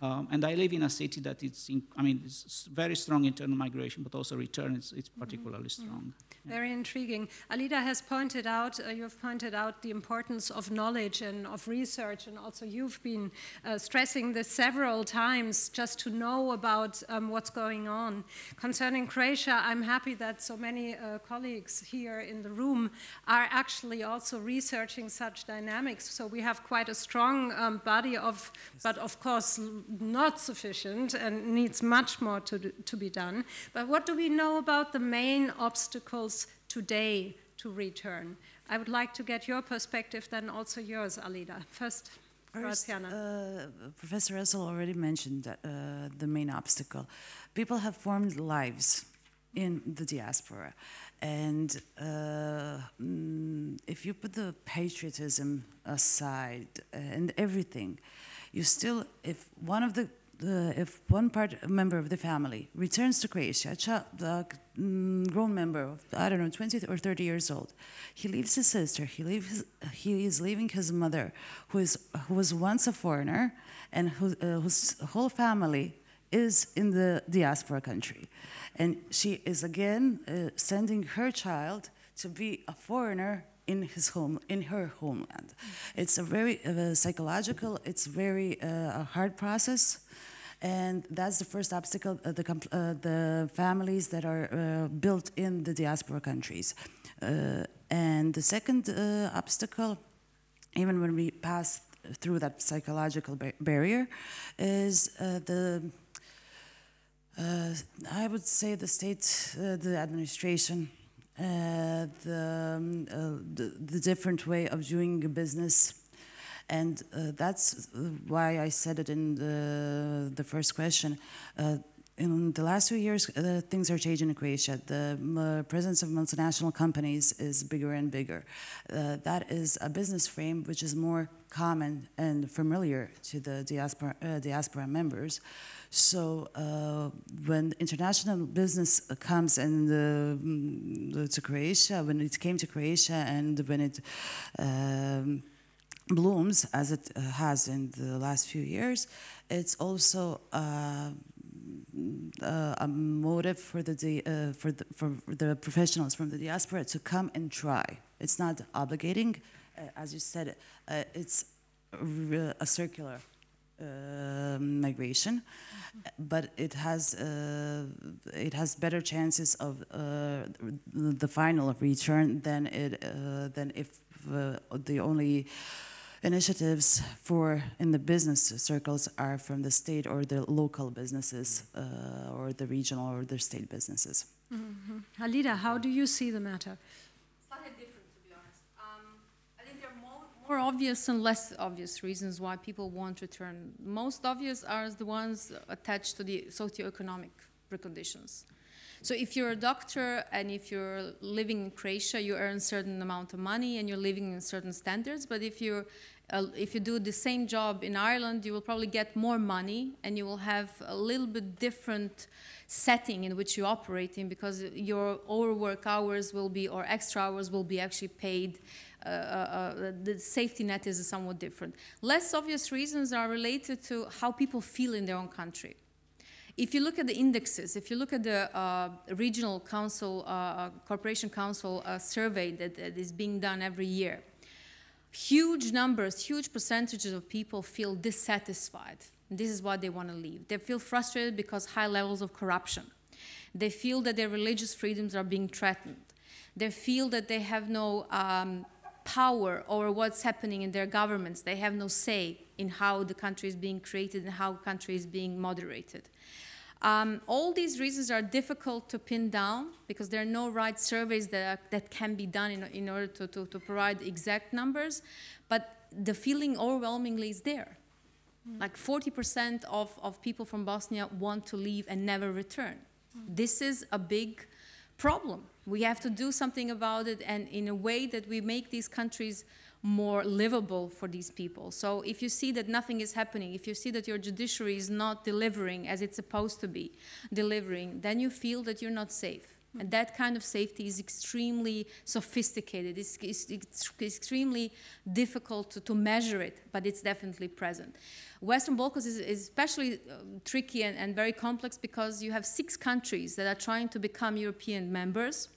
Um, and I live in a city that it's, in, I mean, it's very strong internal migration, but also return is it's particularly mm -hmm. strong. Yeah. Very intriguing. Alida has pointed out, uh, you've pointed out the importance of knowledge and of research, and also you've been uh, stressing this several times just to know about um, what's going on. Concerning Croatia, I'm happy that so many uh, colleagues here in the room are actually also researching such dynamics. So we have quite a strong um, body of, but of course, not sufficient and needs much more to, to be done. But what do we know about the main obstacles today to return? I would like to get your perspective, then also yours, Alida. First, First uh, Professor Russell already mentioned that, uh, the main obstacle. People have formed lives in the diaspora. And uh, mm, if you put the patriotism aside and everything, you still, if one of the, if one part member of the family returns to Croatia, a child, mm, grown member of, I don't know, 20 or 30 years old, he leaves his sister, he, leaves, he is leaving his mother, who, is, who was once a foreigner, and who, uh, whose whole family is in the diaspora country. And she is again uh, sending her child to be a foreigner in his home, in her homeland. It's a very uh, psychological, it's very uh, a hard process. And that's the first obstacle, uh, the, uh, the families that are uh, built in the diaspora countries. Uh, and the second obstacle, even when we pass through that psychological ba barrier, is the I would say the state, the administration the, um, uh, the, the, different way of doing business. And uh, that's why I said it in the, the first question. In the last few years, uh, things are changing in Croatia. The uh, presence of multinational companies is bigger and bigger. Uh, that is a business frame which is more common and familiar to the diaspora, uh, diaspora members. So uh, when international business comes and mm, to Croatia, when it came to Croatia, and when it um, blooms as it has in the last few years, it's also uh, a motive for the, uh, for the for the professionals from the diaspora to come and try. It's not obligating, uh, as you said. Uh, it's a circular uh, migration, but it has it has better chances of the final return than it than if the only initiatives for in the business circles are from the state or the local businesses uh, or the regional or the state businesses. Mm -hmm. Halida, how do you see the matter? Slightly different, to be honest. Um, I think there are more, more obvious and less obvious reasons why people want to return. Most obvious are the ones attached to the socioeconomic preconditions. So if you're a doctor and if you're living in Croatia, you earn a certain amount of money and you're living in certain standards. But if you uh, if you do the same job in Ireland, you will probably get more money and you will have a little bit different setting in which you operate in because your overwork hours will be or extra hours will be actually paid. Uh, uh, uh the safety net is somewhat different. Less obvious reasons are related to how people feel in their own country. If you look at the indexes, if you look at the uh, regional council, uh, uh, cooperation council uh, survey that, that is being done every year, huge numbers, huge percentages of people feel dissatisfied. This is why they want to leave. They feel frustrated because high levels of corruption. They feel that their religious freedoms are being threatened. They feel that they have no um, power over what's happening in their governments. They have no say in how the country is being created and how the country is being moderated. Um, all these reasons are difficult to pin down because there are no right surveys that, are, that can be done in, in order to, to, to, provide exact numbers, but the feeling overwhelmingly is there. Mm. Like 40% of, of people from Bosnia want to leave and never return. Mm. This is a big problem. We have to do something about it and in a way that we make these countries more livable for these people. So if you see that nothing is happening, if you see that your judiciary is not delivering as it's supposed to be delivering, then you feel that you're not safe. And that kind of safety is extremely sophisticated. It's, it's, it's extremely difficult to, to, measure it, but it's definitely present. Western Balkans is, is especially uh, tricky and, and very complex because you have six countries that are trying to become European members.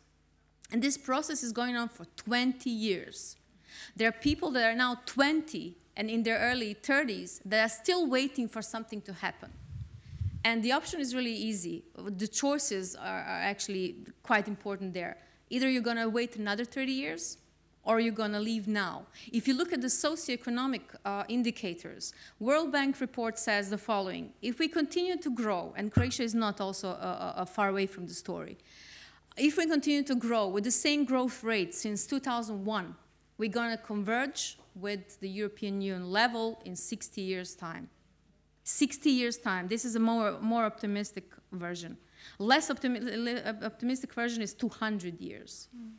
And this process is going on for 20 years. There are people that are now 20 and in their early 30s that are still waiting for something to happen. And the option is really easy. The choices are, are actually quite important there. Either you're going to wait another 30 years or you're going to leave now. If you look at the socioeconomic uh, indicators, World Bank report says the following. If we continue to grow, and Croatia is not also far away from the story, if we continue to grow with the same growth rate since 2001, we're going to converge with the European Union level in 60 years' time. 60 years' time. This is a more, more optimistic version. Less optimi optimistic version is 200 years. Mm.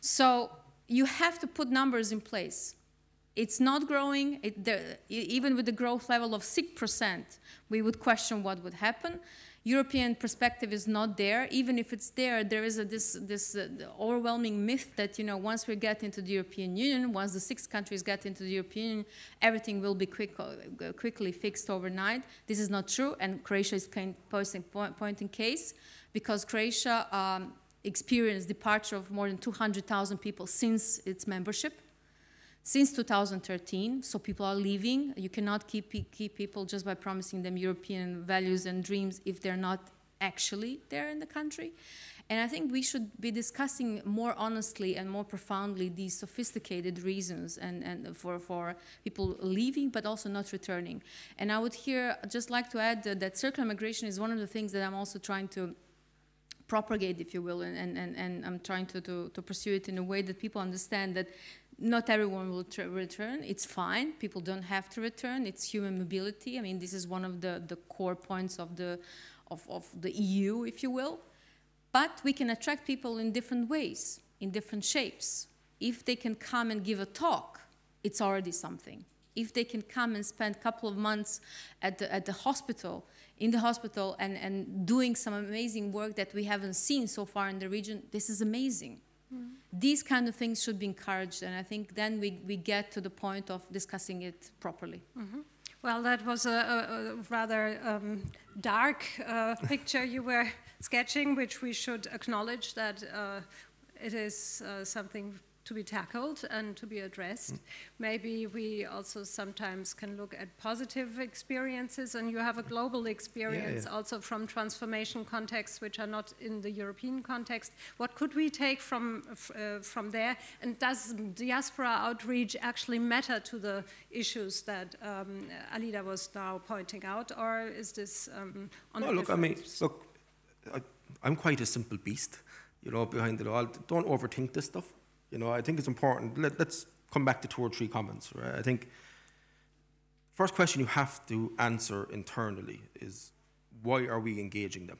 So you have to put numbers in place. It's not growing. It, even with the growth level of 6%, we would question what would happen. European perspective is not there. Even if it's there, there is a, this, this uh, overwhelming myth that you know once we get into the European Union, once the six countries get into the European Union, everything will be quick, uh, quickly fixed overnight. This is not true, and Croatia is posting point, point in case because Croatia um, experienced departure of more than 200,000 people since its membership since 2013. So people are leaving. You cannot keep, keep people just by promising them European values and dreams if they're not actually there in the country. And I think we should be discussing more honestly and more profoundly these sophisticated reasons and, and for, for people leaving but also not returning. And I would here just like to add that, that circular migration is one of the things that I'm also trying to propagate, if you will, and, and, and I'm trying to, to, to pursue it in a way that people understand that not everyone will return. It's fine. People don't have to return. It's human mobility. I mean, this is one of the, the core points of the of, of the EU, if you will. But we can attract people in different ways, in different shapes. If they can come and give a talk, it's already something. If they can come and spend a couple of months at the, at the hospital, in the hospital, and, and doing some amazing work that we haven't seen so far in the region, this is amazing. These kind of things should be encouraged, and I think then we, we get to the point of discussing it properly. Mm -hmm. Well, that was a, a, a rather um, dark uh, picture you were sketching, which we should acknowledge that uh, it is uh, something to be tackled and to be addressed. Mm. Maybe we also sometimes can look at positive experiences, and you have a global experience yeah, yeah. also from transformation contexts which are not in the European context. What could we take from, uh, from there? And does diaspora outreach actually matter to the issues that um, Alida was now pointing out, or is this um, on well, look, I mean, look, I, I'm quite a simple beast, you know, behind it all. Don't overthink this stuff. You know, I think it's important. Let, us come back to two or three comments. Right? I think first question you have to answer internally is why are we engaging them?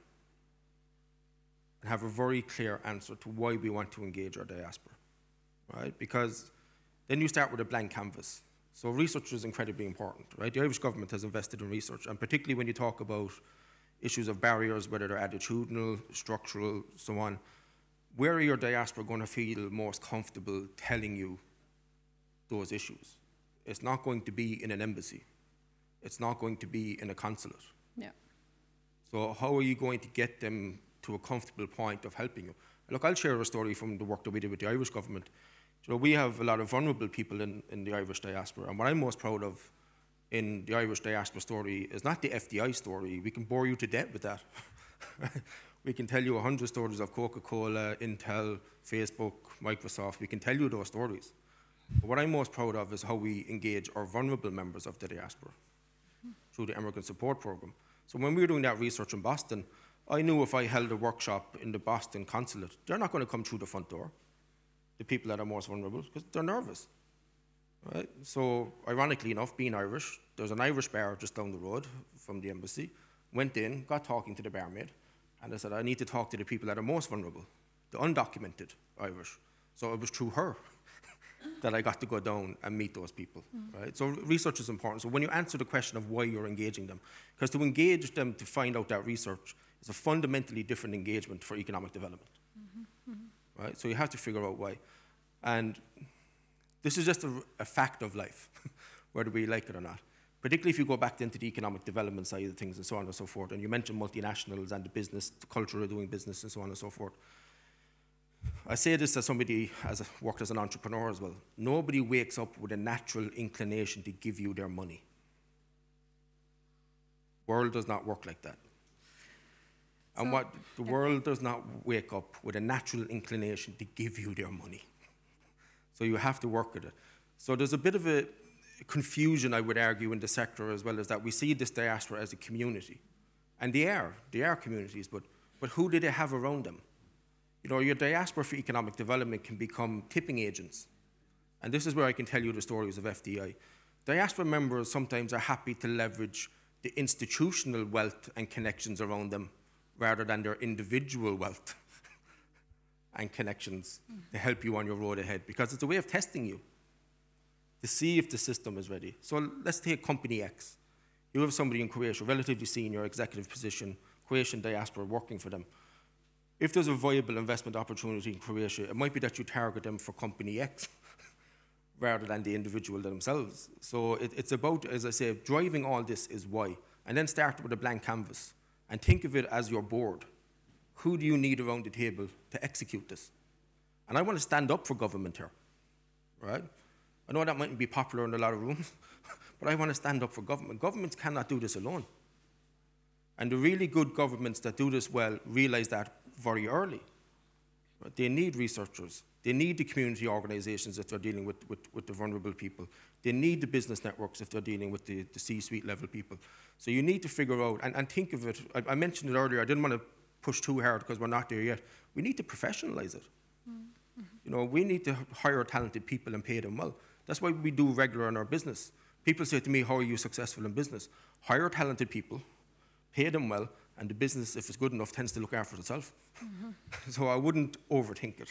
And have a very clear answer to why we want to engage our diaspora, right? Because then you start with a blank canvas. So research is incredibly important, right? The Irish government has invested in research, and particularly when you talk about issues of barriers, whether they're attitudinal, structural, so on, where are your diaspora going to feel most comfortable telling you those issues? It's not going to be in an embassy. It's not going to be in a consulate. Yeah. So how are you going to get them to a comfortable point of helping you? Look, I'll share a story from the work that we did with the Irish government. So we have a lot of vulnerable people in, in the Irish diaspora, and what I'm most proud of in the Irish diaspora story is not the FDI story. We can bore you to death with that. we can tell you 100 stories of Coca-Cola, Intel, Facebook, Microsoft. We can tell you those stories. But what I'm most proud of is how we engage our vulnerable members of the diaspora through the Emigrant Support Programme. So when we were doing that research in Boston, I knew if I held a workshop in the Boston consulate, they're not going to come through the front door, the people that are most vulnerable, because they're nervous. Right? So, ironically enough, being Irish, there's an Irish bar just down the road from the embassy. Went in, got talking to the barmaid, and I said, I need to talk to the people that are most vulnerable, the undocumented Irish. So it was through her that I got to go down and meet those people, mm. right? So research is important. So when you answer the question of why you're engaging them, because to engage them to find out that research is a fundamentally different engagement for economic development, mm-hmm. Mm-hmm. right? So you have to figure out why. And this is just a, a fact of life, whether we like it or not particularly if you go back into the economic development side of things and so on and so forth. And you mentioned multinationals and the business, the culture of doing business and so on and so forth. I say this as somebody has worked as an entrepreneur as well. Nobody wakes up with a natural inclination to give you their money. World does not work like that. So, and what the world does not wake up with a natural inclination to give you their money. So you have to work at it. So there's a bit of a confusion, I would argue, in the sector as well, is that we see this diaspora as a community. And they are, they are communities, but, but who do they have around them? You know, your diaspora for economic development can become tipping agents. And this is where I can tell you the stories of FDI. Diaspora members sometimes are happy to leverage the institutional wealth and connections around them rather than their individual wealth and connections mm. to help you on your road ahead because it's a way of testing you to see if the system is ready. So let's take company X. You have somebody in Croatia, relatively senior executive position, Croatian diaspora working for them. If there's a viable investment opportunity in Croatia, it might be that you target them for company X rather than the individual themselves. So it, it's about, as I say, driving all this is why. And then start with a blank canvas and think of it as your board. Who do you need around the table to execute this? And I want to stand up for government here, right? I know that mightn't be popular in a lot of rooms, but I want to stand up for government. Governments cannot do this alone. And the really good governments that do this well realize that very early. They need researchers. They need the community organizations if they're dealing with, with, with, the vulnerable people. They need the business networks if they're dealing with the, the C-suite level people. So you need to figure out, and, and think of it, I, I, mentioned it earlier, I didn't want to push too hard because we're not there yet. We need to professionalize it. Mm -hmm. You know, we need to hire talented people and pay them well. That's why we do regular in our business. People say to me, How are you successful in business? Hire talented people, pay them well, and the business, if it's good enough, tends to look after itself. so I wouldn't overthink it.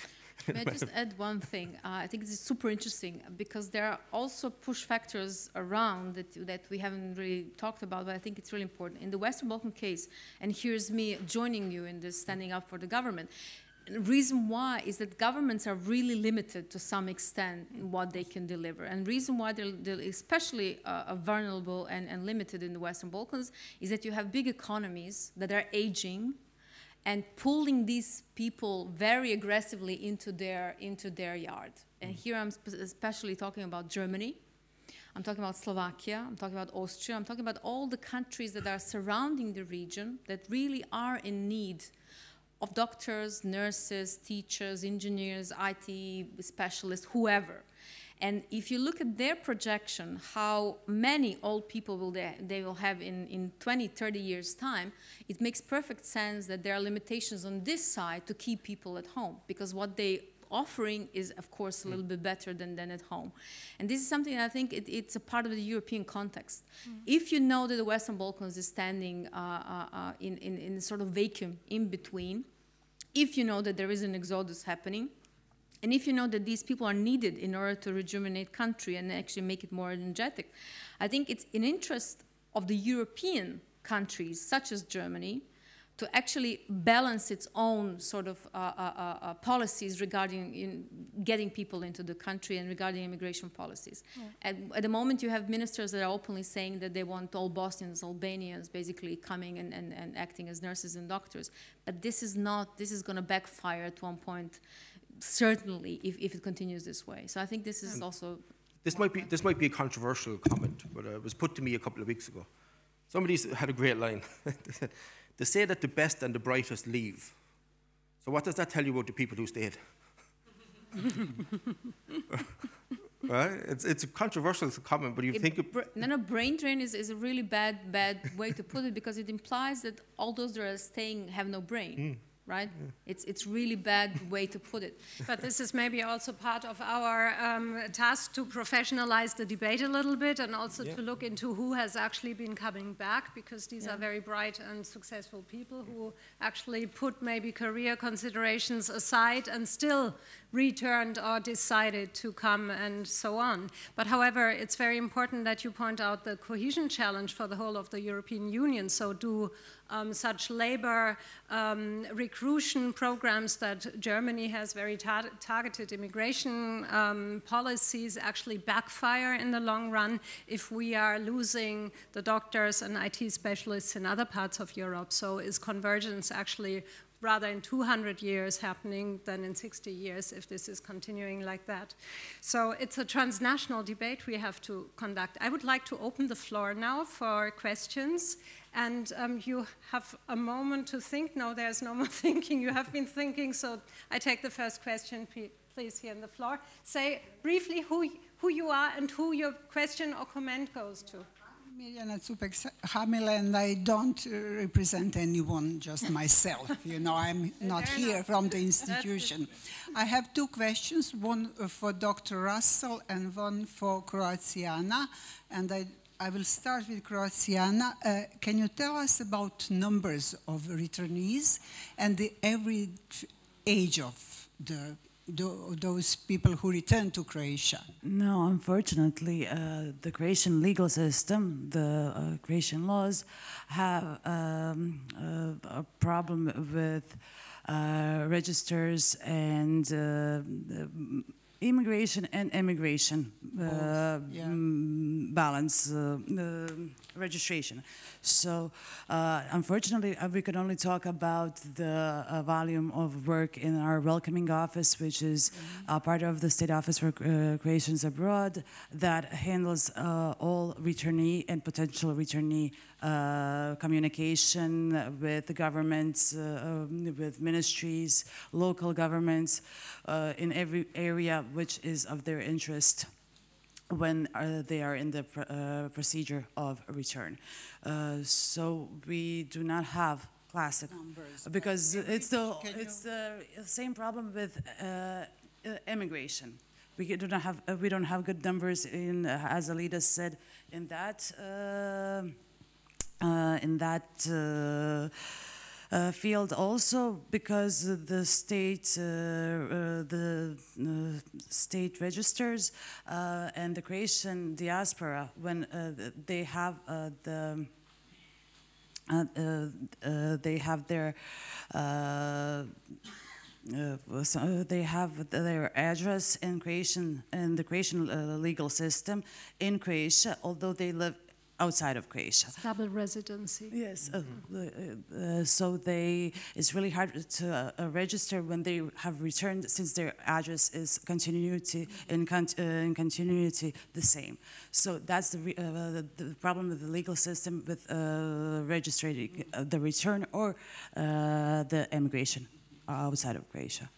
May I just add one thing? Uh, I think this is super interesting because there are also push factors around that, that we haven't really talked about, but I think it's really important. In the Western Balkan case, and here's me joining you in this standing up for the government, the reason why is that governments are really limited to some extent in what they can deliver. And reason why they're, they're especially uh, vulnerable and, and limited in the Western Balkans is that you have big economies that are aging and pulling these people very aggressively into their, into their yard. And here I'm especially talking about Germany. I'm talking about Slovakia, I'm talking about Austria, I'm talking about all the countries that are surrounding the region that really are in need of doctors, nurses, teachers, engineers, IT specialists, whoever. And if you look at their projection, how many old people will they, they will have in, in 20, 30 years' time, it makes perfect sense that there are limitations on this side to keep people at home because what they offering is of course a little bit better than, than at home. And this is something i think it, it's a part of the european context. Mm. if you know that the western balkans is standing uh, uh, uh, in, in, in a sort of vacuum in between if you know that there is an exodus happening and if you know that these people are needed in order to rejuvenate country and actually make it more energetic, I think it's in interest of the European countries, such as Germany, to actually balance its own sort of uh, uh, uh, uh policies regarding getting people into the country and regarding immigration policies. Yeah. At, at, the moment, you have ministers that are openly saying that they want all Bosnians, Albanians, basically coming and, and, and acting as nurses and doctors. But this is not, this is going to backfire at one point certainly if, if it continues this way. So I think this is also. This might be this might be a controversial comment, but uh, it was put to me a couple of weeks ago. Somebody had a great line. they say that the best and the brightest leave. So what does that tell you about the people who stayed?" right? It's, it's a controversial comment, but you it think... No, no, brain drain is, is a really bad, bad way to put it because it implies that all those that are staying have no brain. Mm right? Yeah. It's, it's really bad way to put it. But this is maybe also part of our um, task to professionalize the debate a little bit and also yeah. to look into who has actually been coming back because these yeah. are very bright and successful people who actually put maybe career considerations aside and still returned or decided to come and so on. But however, it's very important that you point out the cohesion challenge for the whole of the European Union. So do um, such labor um, recruitment programs that Germany has very tar targeted immigration um, policies actually backfire in the long run if we are losing the doctors and IT specialists in other parts of Europe. So is convergence actually rather in 200 years happening than in 60 years if this is continuing like that. So it's a transnational debate we have to conduct. I would like to open the floor now for questions. And um, you have a moment to think. No, there's no more thinking. You have been thinking. So I take the first question, please, here on the floor. Say briefly who, who you are and who your question or comment goes to. Mirjana Cupek Hamile, and I don't uh, represent anyone, just myself. you know, I'm not here from the institution. I have two questions, one uh, for Dr. Russell and one for Graziana. And I, I will start with Graziana. Uh, can you tell us about numbers of returnees and the average age of the those people who return to Croatia? No, unfortunately, uh, the Croatian legal system, the uh, Croatian laws, have um, uh, a problem with uh, registers and uh, immigration and immigration uh, yeah. Balance uh, uh, registration. So uh, unfortunately, uh, we can only talk about the uh, volume of work in our welcoming office, which is mm-hmm. part of the State Office for Croats Abroad that handles all returnee and potential returnee uh, communication with the governments, uh, um, with ministries, local governments, uh, in every area which is of their interest when uh, they are in the pr uh, procedure of return. Uh, so we do not have classic numbers because it's the it's the same problem with immigration. We do not have we don't have good numbers in as Alida said in that uh, in that uh, uh, field also because the state uh, uh, the uh, state registers uh, and the Croatian diaspora when uh, they have the uh, uh, they have their uh, uh, they have their address in Croatian in the Croatian uh, legal system in Croatia, although they live outside of Croatia. Double residency. Yes. Uh, mm-hmm. uh, uh, so they it's really hard to uh, uh, register when they have returned since their address is continuity mm-hmm. in, con uh, in continuity the same. So that's the, the, the, problem with the legal system with registering the return or the emigration outside of Croatia.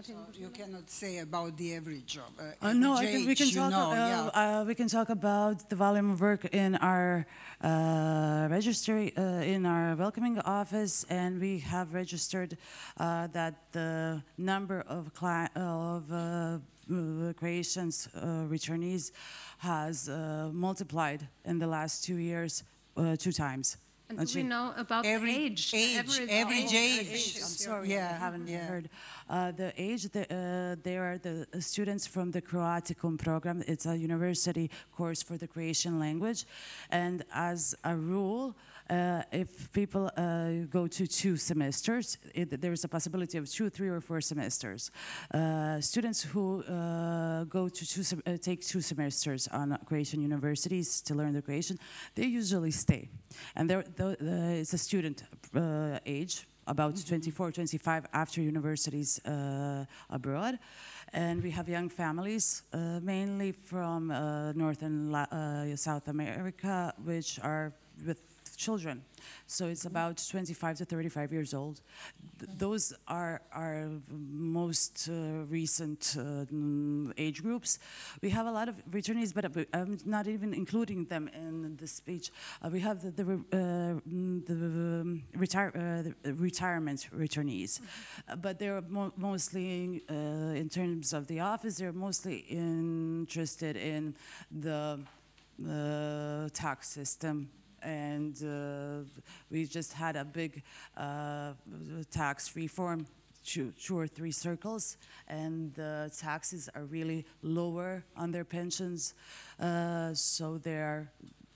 So you cannot say about the average of uh, uh, no, age, can, we can talk. Know, uh, yeah. Uh, we can talk about the volume of work in our uh, registry, uh, in our welcoming office, and we have registered that the number of of Croatians returnees has multiplied in the last two years, two times. And do we know about every the age? age average, average age. age. I'm sorry, yeah, I haven't yeah. heard. Uh, the age, the, uh, they are the students from the Croaticum program. It's a university course for the Croatian language. And as a rule, uh, if people uh, go to two semesters, it, there is a possibility of two, three, or four semesters. Uh, students who uh, go to two uh, take two semesters on Croatian universities to learn the Croatian, they usually stay. And it's a student uh, age, about mm -hmm. 24, 25 after universities abroad. And we have young families, mainly from North and La South America, which are with children. So it's about 25 to 35 years old. Th those are our most uh, recent uh, age groups. We have a lot of returnees, but I'm not even including them in the speech. Uh, we have the, the, uh, the, um, retire, uh, the retirement returnees, mm -hmm. but they're mo mostly, uh, in terms of the office, they're mostly interested in the tax system and uh, we just had a big uh, tax reform two, two, or three circles, and the taxes are really lower on their pensions, uh, so they're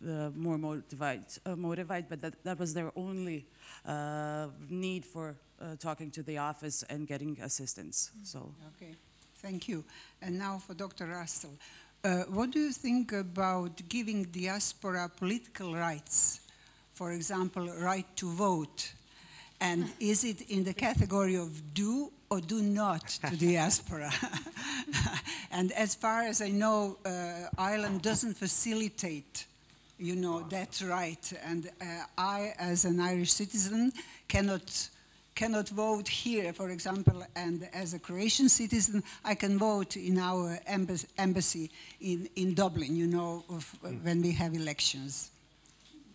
uh, more motivated, uh, motivated, but that, that was their only uh, need for talking to the office and getting assistance. So. Okay, thank you. And now for Dr. Russell. Uh, what do you think about giving diaspora political rights? For example, right to vote. And is it in the category of do or do not to diaspora? and as far as I know, uh, Ireland doesn't facilitate you know, that right. And uh, I, as an Irish citizen, cannot cannot vote here, for example, and as a Croatian citizen, I can vote in our embassy in, in Dublin, you know, of, mm. when we have elections.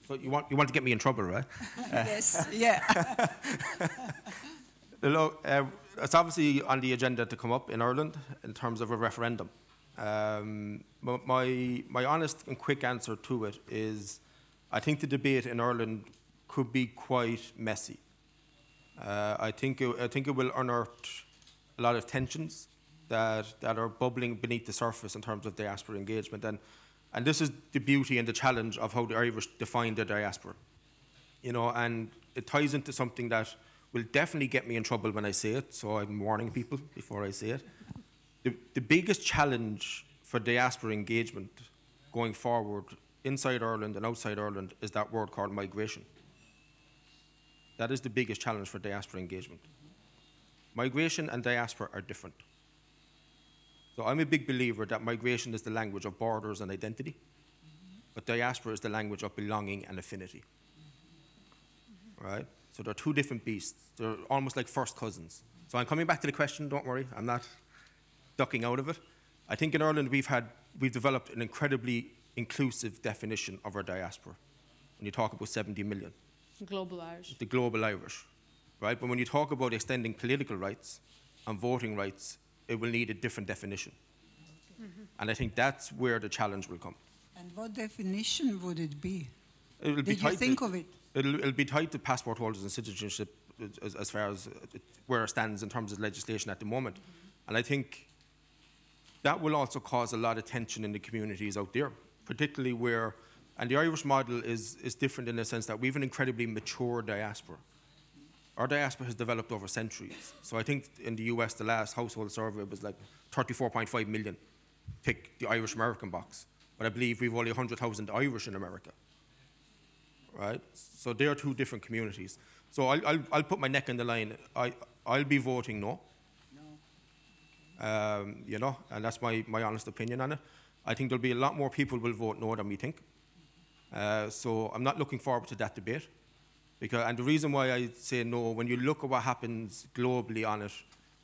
So you want, you want to get me in trouble, right? yes, yeah. Look, uh, it's obviously on the agenda to come up in Ireland in terms of a referendum. Um, my, my honest and quick answer to it is I think the debate in Ireland could be quite messy. Uh, I, think it, I think it will unearth a lot of tensions that, that are bubbling beneath the surface in terms of diaspora engagement. And, and this is the beauty and the challenge of how the Irish define the diaspora. You know, and it ties into something that will definitely get me in trouble when I say it, so I'm warning people before I say it. The, the biggest challenge for diaspora engagement going forward inside Ireland and outside Ireland is that word called migration. That is the biggest challenge for diaspora engagement. Migration and diaspora are different. So I'm a big believer that migration is the language of borders and identity, but diaspora is the language of belonging and affinity. Right? So they're two different beasts. They're almost like first cousins. So I'm coming back to the question, don't worry, I'm not ducking out of it. I think in Ireland we've had we've developed an incredibly inclusive definition of our diaspora. When you talk about 70 million. Global Irish. The global Irish, right? But when you talk about extending political rights and voting rights, it will need a different definition. Mm -hmm. And I think that's where the challenge will come. And what definition would it be? It'll Did you think of it? It'll, it'll be tied to passport holders and citizenship as, as far as where it stands in terms of legislation at the moment. And I think that will also cause a lot of tension in the communities out there, particularly where, and the Irish model is, is different in the sense that we have an incredibly mature diaspora. Our diaspora has developed over centuries. So I think in the US, the last household survey was like 34.5 million. Pick the Irish American box. But I believe we've only 100,000 Irish in America. Right? So they are two different communities. So I'll, I'll, I'll put my neck in the line. I, I'll be voting no. Um, you know, and that's my, my honest opinion on it. I think there'll be a lot more people will vote no than we think. Uh, so I'm not looking forward to that debate. Because, and the reason why I say no, when you look at what happens globally on it,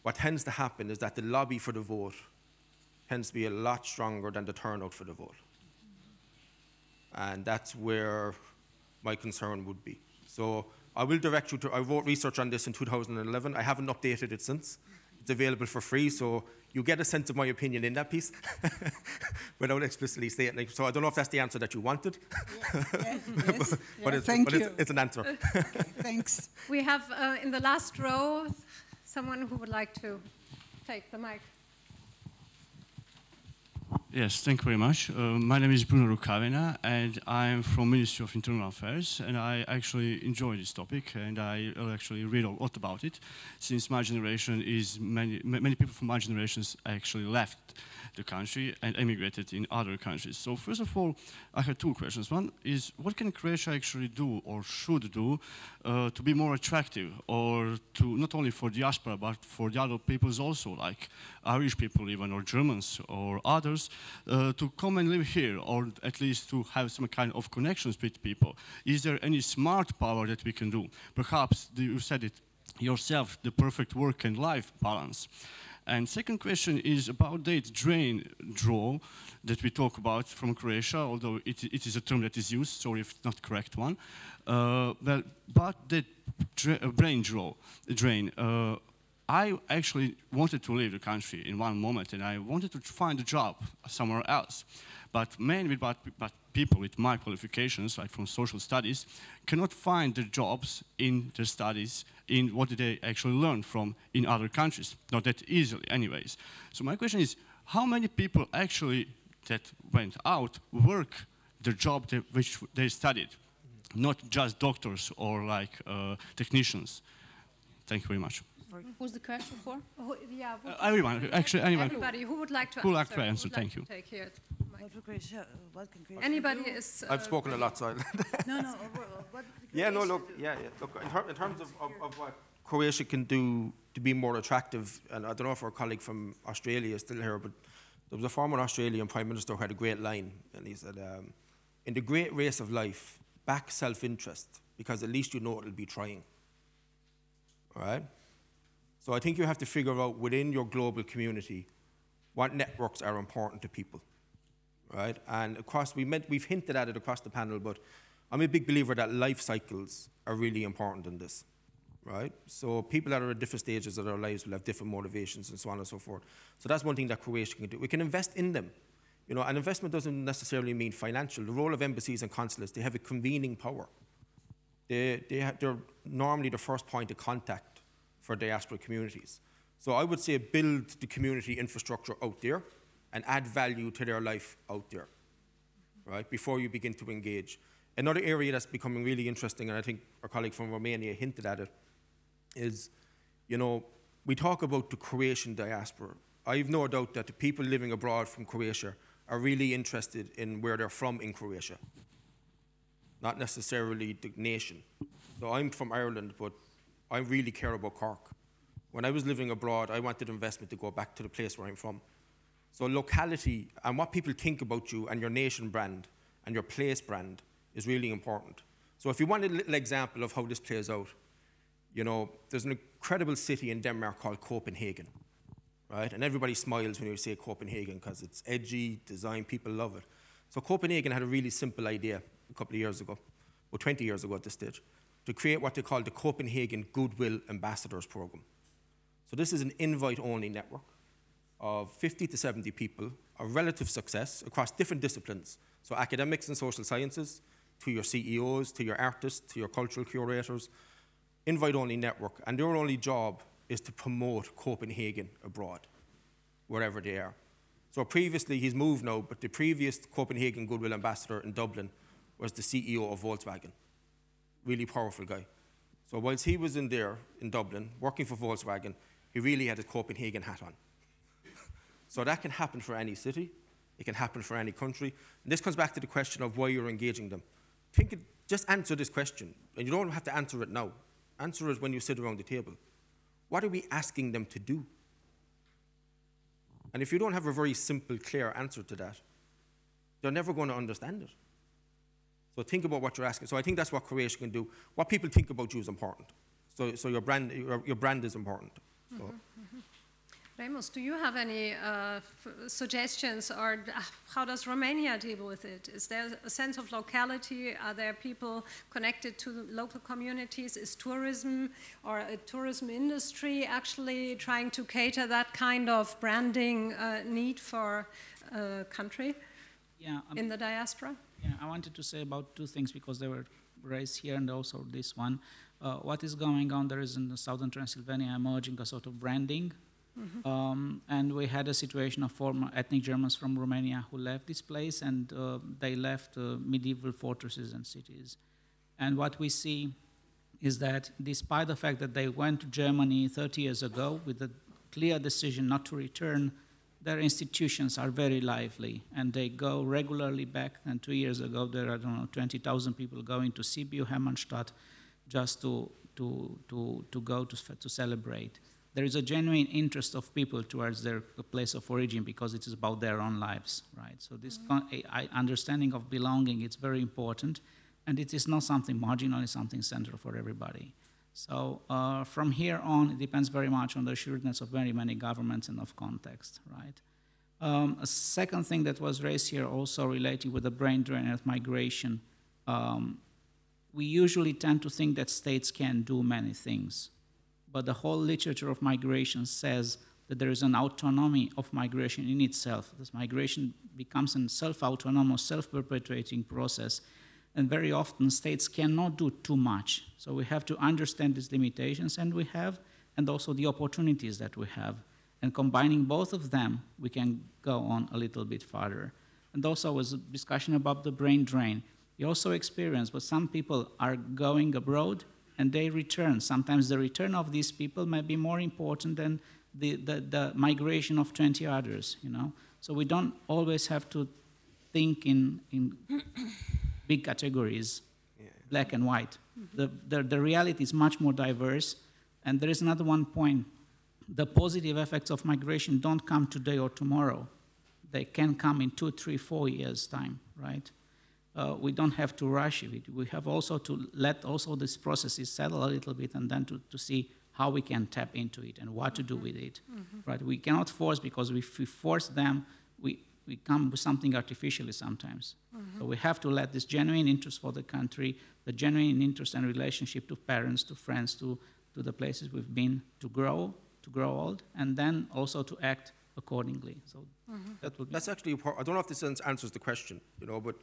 what tends to happen is that the lobby for the vote tends to be a lot stronger than the turnout for the vote. And that's where my concern would be. So I will direct you to, I wrote research on this in 2011. I haven't updated it since. It's available for free, so you get a sense of my opinion in that piece without explicitly saying it. So I don't know if that's the answer that you wanted. Yeah, yeah, yes, but, yeah, it's, thank but you. it's, it's, an answer. okay, thanks. We have uh, in the last row someone who would like to take the mic. Yes, thank you very much. Uh, my name is Bruno Rukavina, and I'm from Ministry of Internal Affairs, and I actually enjoy this topic, and I actually read a lot about it, since my generation is many many people from my generations actually left the country and emigrated in other countries. So first of all, I have two questions. One is, what can Croatia actually do or should do uh, to be more attractive or to not only for diaspora but for the other peoples also, like Irish people even or Germans or others, uh, to come and live here or at least to have some kind of connections with people? Is there any smart power that we can do? Perhaps, you said it yourself, the perfect work and life balance. And second question is about that drain draw that we talk about from Croatia, although it, it is a term that is used, sorry if it's not correct one. Uh, well, but that uh, brain draw, drain, uh, I actually wanted to leave the country in one moment and I wanted to find a job somewhere else. But mainly but, but people with my qualifications, like from social studies, cannot find their jobs in their studies in what they actually learn from in other countries. Not that easily, anyways. So my question is, how many people actually that went out work the job that, which they studied? Not just doctors or like uh, technicians. Thank you very much. Who's the question for? Oh, yeah, uh, everyone, actually anyone. Everybody who would like to who answer. Like to answer. Like Thank to you. Take here. What can Anybody is. I've spoken a lot, so no, no. What yeah, no. Look, yeah, yeah. Look, in, ter in terms of, of, of, what Croatia can do to be more attractive, and I don't know if our colleague from Australia is still here, but there was a former Australian Prime Minister who had a great line, and he said, um, "In the great race of life, back self-interest, because at least you know it'll be trying." All right. So I think you have to figure out within your global community what networks are important to people, right? And across, we meant, we've hinted at it across the panel, but I'm a big believer that life cycles are really important in this, right? So people that are at different stages of their lives will have different motivations and so on and so forth. So that's one thing that Croatia can do. We can invest in them. You know, an investment doesn't necessarily mean financial. The role of embassies and consulates, they have a convening power. They, they have, they're normally the first point of contact for diaspora communities. So I would say build the community infrastructure out there and add value to their life out there, right, before you begin to engage. Another area that's becoming really interesting, and I think our colleague from Romania hinted at it, is, you know, we talk about the Croatian diaspora. I've no doubt that the people living abroad from Croatia are really interested in where they're from in Croatia, not necessarily the nation. So I'm from Ireland, but I really care about Cork. When I was living abroad, I wanted investment to go back to the place where I'm from. So locality and what people think about you and your nation brand and your place brand is really important. So if you want a little example of how this plays out, you know, there's an incredible city in Denmark called Copenhagen, right? And everybody smiles when you say Copenhagen because it's edgy, design, people love it. So Copenhagen had a really simple idea a couple of years ago, or 20 years ago at this stage, to create what they call the Copenhagen Goodwill Ambassadors Program. So this is an invite-only network of 50 to 70 people of relative success across different disciplines. So academics and social sciences, to your CEOs, to your artists, to your cultural curators, invite only network, and their only job is to promote Copenhagen abroad, wherever they are. So previously, he's moved now, but the previous Copenhagen Goodwill Ambassador in Dublin was the CEO of Volkswagen. Really powerful guy. So whilst he was in there in Dublin, working for Volkswagen, he really had a Copenhagen hat on. so that can happen for any city, it can happen for any country. And this comes back to the question of why you're engaging them. Think it, just answer this question, and you don't have to answer it now. Answer it when you sit around the table. What are we asking them to do? And if you don't have a very simple, clear answer to that, they're never going to understand it. So think about what you're asking. So I think that's what Croatia can do. What people think about you is important. So, so your, brand, your, your brand is important. So. Mm -hmm. Remus, do you have any uh, suggestions or how does Romania deal with it? Is there a sense of locality? Are there people connected to the local communities? Is tourism or a tourism industry actually trying to cater that kind of branding uh, need for a country yeah, um, in the diaspora? Yeah, I wanted to say about two things because they were raised here and also this one. Uh, what is going on there is in the southern Transylvania emerging a sort of branding Mm -hmm. um, and we had a situation of former ethnic Germans from Romania who left this place and uh, they left uh, medieval fortresses and cities. And what we see is that despite the fact that they went to Germany 30 years ago with a clear decision not to return, their institutions are very lively and they go regularly back. And two years ago, there are, I don't know, 20,000 people going to Sibiu, Hermannstadt, just to, to, to, to go to, to celebrate there is a genuine interest of people towards their place of origin because it is about their own lives, right? So this mm-hmm. understanding of belonging is very important, and it is not something marginal; it's something central for everybody. So uh, from here on, it depends very much on the assuredness of very many governments and of context, right? Um, a second thing that was raised here also related with the brain drain and migration. Um, we usually tend to think that states can do many things but the whole literature of migration says that there is an autonomy of migration in itself. This migration becomes a self-autonomous, self-perpetuating process, and very often states cannot do too much. So we have to understand these limitations, and we have, and also the opportunities that we have. And combining both of them, we can go on a little bit farther. And also was a discussion about the brain drain. You also experience, but some people are going abroad and they return. Sometimes the return of these people may be more important than the, the, the migration of 20 others, you know. So we don't always have to think in, in big categories, yeah. black and white. The, the, the reality is much more diverse. And there is another one point. The positive effects of migration don't come today or tomorrow. They can come in two, three, four years' time, right? uh, we don't have to rush it. We have also to let also these processes settle a little bit and then to, to see how we can tap into it and what to do with it. Mm -hmm. Right? We cannot force because if we force them, we, we come with something artificially sometimes. Mm -hmm. So we have to let this genuine interest for the country, the genuine interest and relationship to parents, to friends, to, to the places we've been, to grow, to grow old, and then also to act accordingly. So mm -hmm. that would That's actually, I don't know if this answers the question, you know, but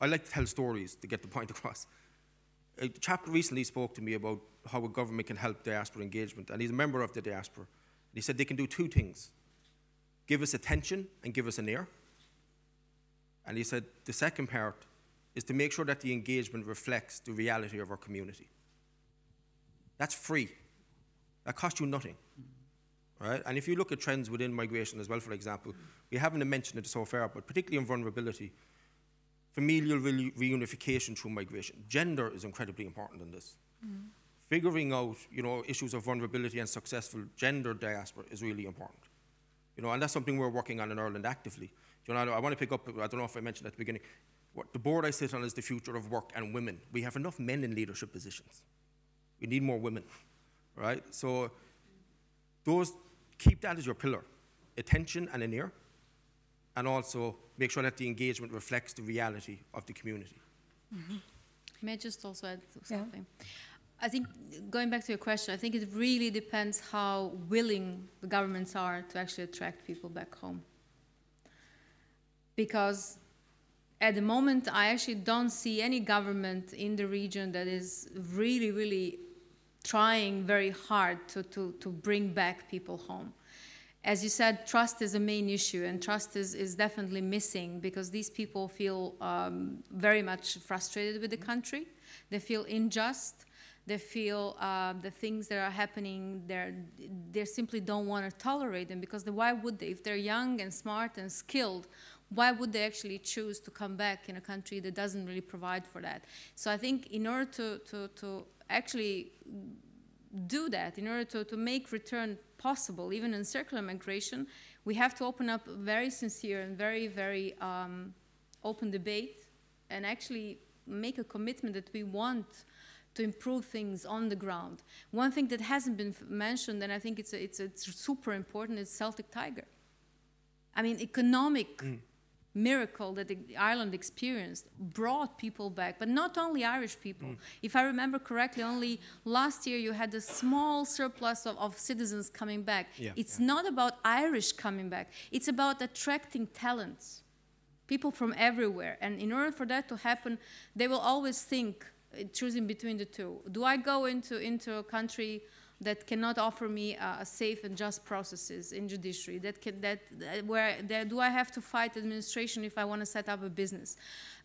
I like to tell stories to get the point across. A chap recently spoke to me about how a government can help diaspora engagement, and he's a member of the diaspora. And he said they can do two things give us attention and give us an ear. And he said the second part is to make sure that the engagement reflects the reality of our community. That's free. That costs you nothing. Right? And if you look at trends within migration as well, for example, we haven't mentioned it so far, but particularly in vulnerability, familial re reunification through migration. Gender is incredibly important in this. Mm. Figuring out, you know, issues of vulnerability and successful gender diaspora is really important. You know, and that's something we're working on in Ireland actively. You know, I want to pick up, I don't know if I mentioned at the beginning, what the board I sit on is the future of work and women. We have enough men in leadership positions. We need more women, right? So those, keep that as your pillar, attention and an ear, and also make sure that the engagement reflects the reality of the community. Mm -hmm. May I just also add something? Yeah. I think, going back to your question, I think it really depends how willing the governments are to actually attract people back home. Because at the moment, I actually don't see any government in the region that is really, really trying very hard to, to, to bring back people home. As you said, trust is a main issue, and trust is, is definitely missing because these people feel um, very much frustrated with the country. They feel unjust. They feel uh, the things that are happening, they simply don't want to tolerate them because the, why would they? If they're young and smart and skilled, why would they actually choose to come back in a country that doesn't really provide for that? So I think in order to, to, to actually do that, in order to, to make return possible, even in circular migration, we have to open up a very sincere and very, very um, open debate and actually make a commitment that we want to improve things on the ground. One thing that hasn't been mentioned, and I think it's, a, it's, a, it's super important, is Celtic Tiger. I mean, economic mm miracle that Ireland experienced brought people back, but not only Irish people. Mm. If I remember correctly, only last year you had a small surplus of, of citizens coming back. Yeah, it's yeah. not about Irish coming back, it's about attracting talents, people from everywhere. And in order for that to happen, they will always think, choosing between the two. Do I go into, into a country? that cannot offer me uh, safe and just processes in judiciary that can that, that where that, do i have to fight administration if i want to set up a business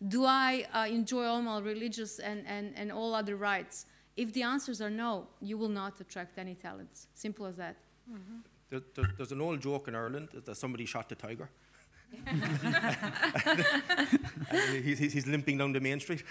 do i uh, enjoy all my religious and, and, and all other rights if the answers are no you will not attract any talents simple as that mm -hmm. there, there, there's an old joke in ireland that somebody shot the tiger he's, he's, limping down the main street.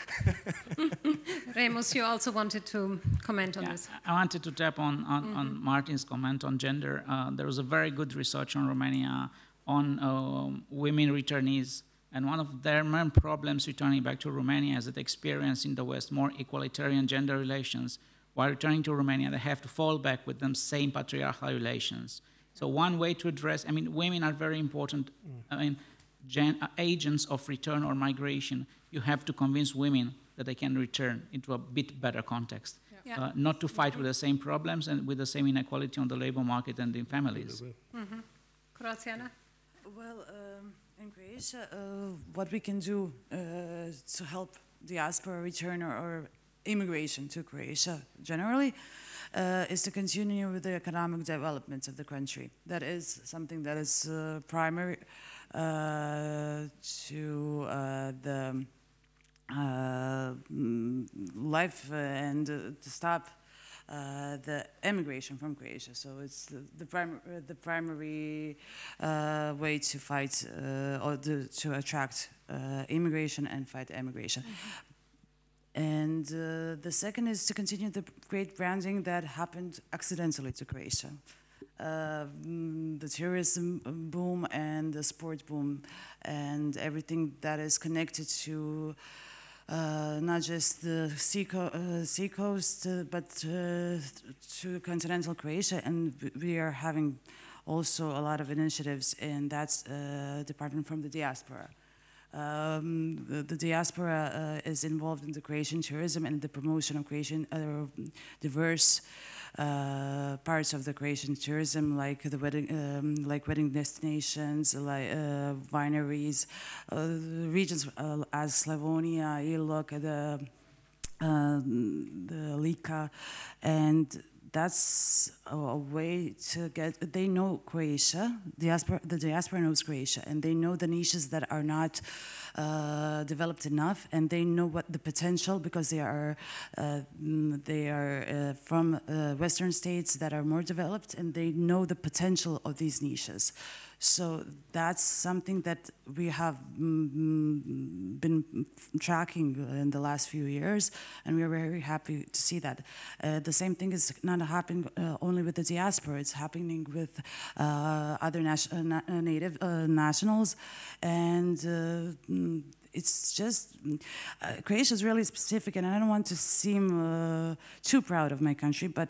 Remus, you also wanted to comment on yeah, this. I wanted to tap on, on, mm-hmm. on Martin's comment on gender. Uh, there was a very good research on Romania on uh, women returnees. And one of their main problems returning back to Romania is that they experience in the West more egalitarian gender relations. While returning to Romania, they have to fall back with them same patriarchal relations. So one way to address, I mean, women are very important. Mm. I mean, gen, uh, agents of return or migration. You have to convince women that they can return into a bit better context, yeah. uh, not to fight with the same problems and with the same inequality on the labor market and in families. Mm-hmm. Graziana? Well, um, in Croatia, uh, what we can do uh, to help diaspora return or, or immigration to Croatia generally uh, is to continue with the economic development of the country. That is something that is uh, primary uh, to uh, the uh, mm, life and to stop uh, the emigration from Croatia. So it's the, the, prim the primary uh, way to fight uh, or to, to attract immigration and fight emigration. Mm -hmm. And uh, the second is to continue the great branding that happened accidentally to Croatia. Uh, mm, the tourism boom and the sport boom and everything that is connected to uh, not just the sea, co uh, sea coast, uh, but uh, to continental Croatia. And we are having also a lot of initiatives in that department from the diaspora. Um, the, the, diaspora uh, is involved in the Croatian tourism and the promotion of Croatian uh, diverse uh, parts of the Croatian tourism, like the wedding, um, like wedding destinations, like uh, wineries, uh, regions uh, as Slavonia, Ilok, the the Lika, and that's a, way to get, they know Croatia, diaspora, the diaspora knows Croatia, and they know the niches that are not uh, developed enough, and they know what the potential, because they are, uh, they are uh, from uh, Western states that are more developed, and they know the potential of these niches. So that's something that we have mm, been tracking in the last few years, and we are very happy to see that. Uh, the same thing is not happening uh, only with the diaspora, it's happening with uh, other uh, uh, native uh, nationals, and mm, it's just Croatia is really specific, and I don't want to seem too proud of my country, but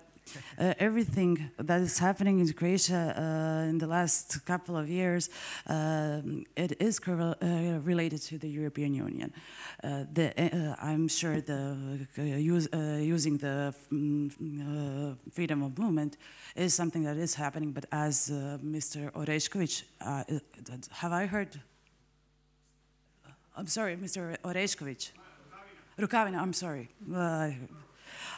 uh, everything that is happening in Croatia uh, in the last couple of years, uh, it is uh, related to the European Union. Uh, the, uh, I'm sure the use, using the um, freedom of movement is something that is happening, but as Mr. Orešković, have I heard I'm sorry, Mr. Orešković. Rukavina, I'm sorry.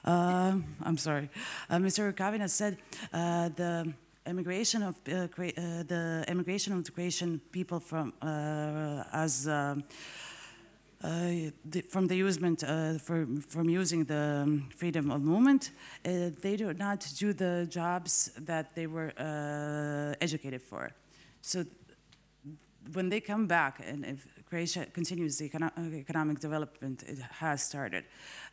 Uh, I'm sorry. Uh, Mr. Rukavina said uh, the immigration of the immigration of the Croatian people from as uh, the, from the usement uh, for, from using the um, freedom of movement, uh, they do not do the jobs that they were educated for. So when they come back, and if Croatia continues the econo economic development it has started,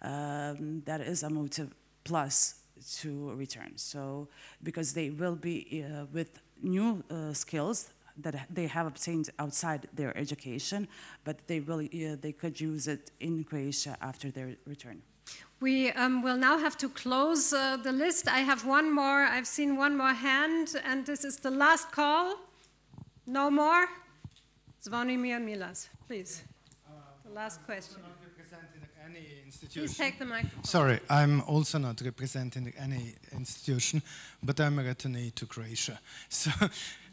um, that is a motive plus to return. So because they will be uh, with new uh, skills that they have obtained outside their education, but they really uh, they could use it in Croatia after their return. We um, will now have to close uh, the list. I have one more. I've seen one more hand, and this is the last call. No more. Zvonimir Milas, please. The last question. Please take the microphone. Sorry, I'm also not representing any institution, but I'm a returnee to Croatia. So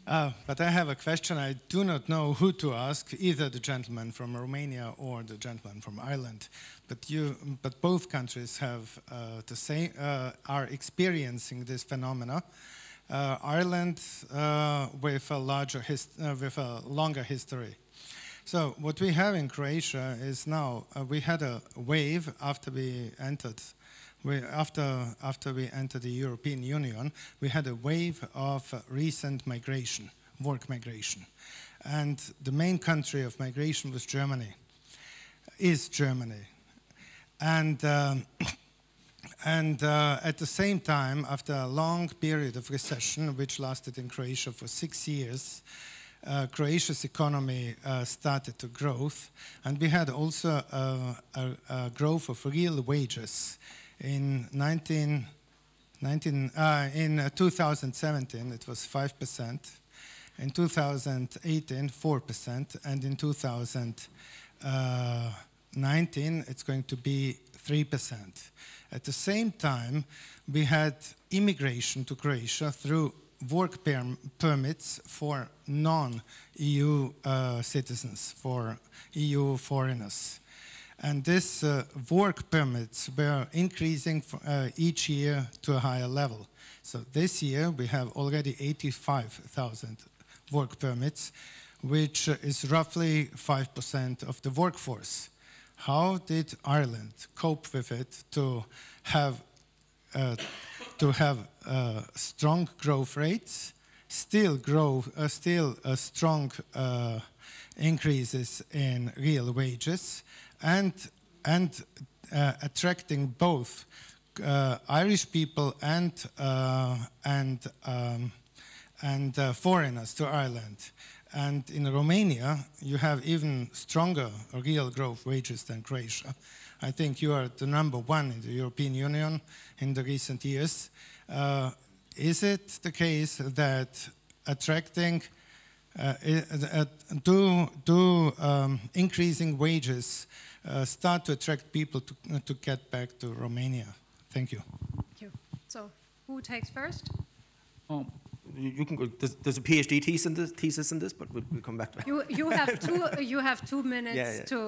uh, but I have a question. I do not know who to ask, either the gentleman from Romania or the gentleman from Ireland. But, you, but both countries have uh, the same, uh, are experiencing this phenomena. Uh, Ireland uh, with a larger, uh, with a longer history. So what we have in Croatia is now we had a wave after we entered we, after, after we entered the European Union, we had a wave of uh, recent migration, work migration. And the main country of migration was Germany, is Germany. And, um, and uh, at the same time, after a long period of recession, which lasted in Croatia for six years, uh, Croatia's economy uh, started to grow, and we had also a, a growth of real wages in 19, 19 uh, in uh, 2017, it was 5%. In 2018, 4%. And in 2019, it's going to be 3%. At the same time, we had immigration to Croatia through work per permits for non-EU uh, citizens, for EU foreigners. And these uh, work permits were increasing uh, each year to a higher level. So this year we have already 85,000 work permits, which is roughly 5% of the workforce. How did Ireland cope with it to have, uh, to have uh, strong growth rates, still grow, uh, still strong uh, increases in real wages, and, and uh, attracting both uh, Irish people and, uh, and, um, and uh, foreigners to Ireland. And in Romania, you have even stronger real growth wages than Croatia. I think you are the number one in the European Union in the recent years. Uh, is it the case that attracting uh, uh, do, do um, increasing wages uh, start to attract people to, uh, to get back to Romania. Thank you. Thank you. So, who takes first? Oh. You, you can go. There's, there's, a PhD thesis in this, thesis in this but we'll, we'll come back to that. You, you have two. You have two minutes yeah, yeah. to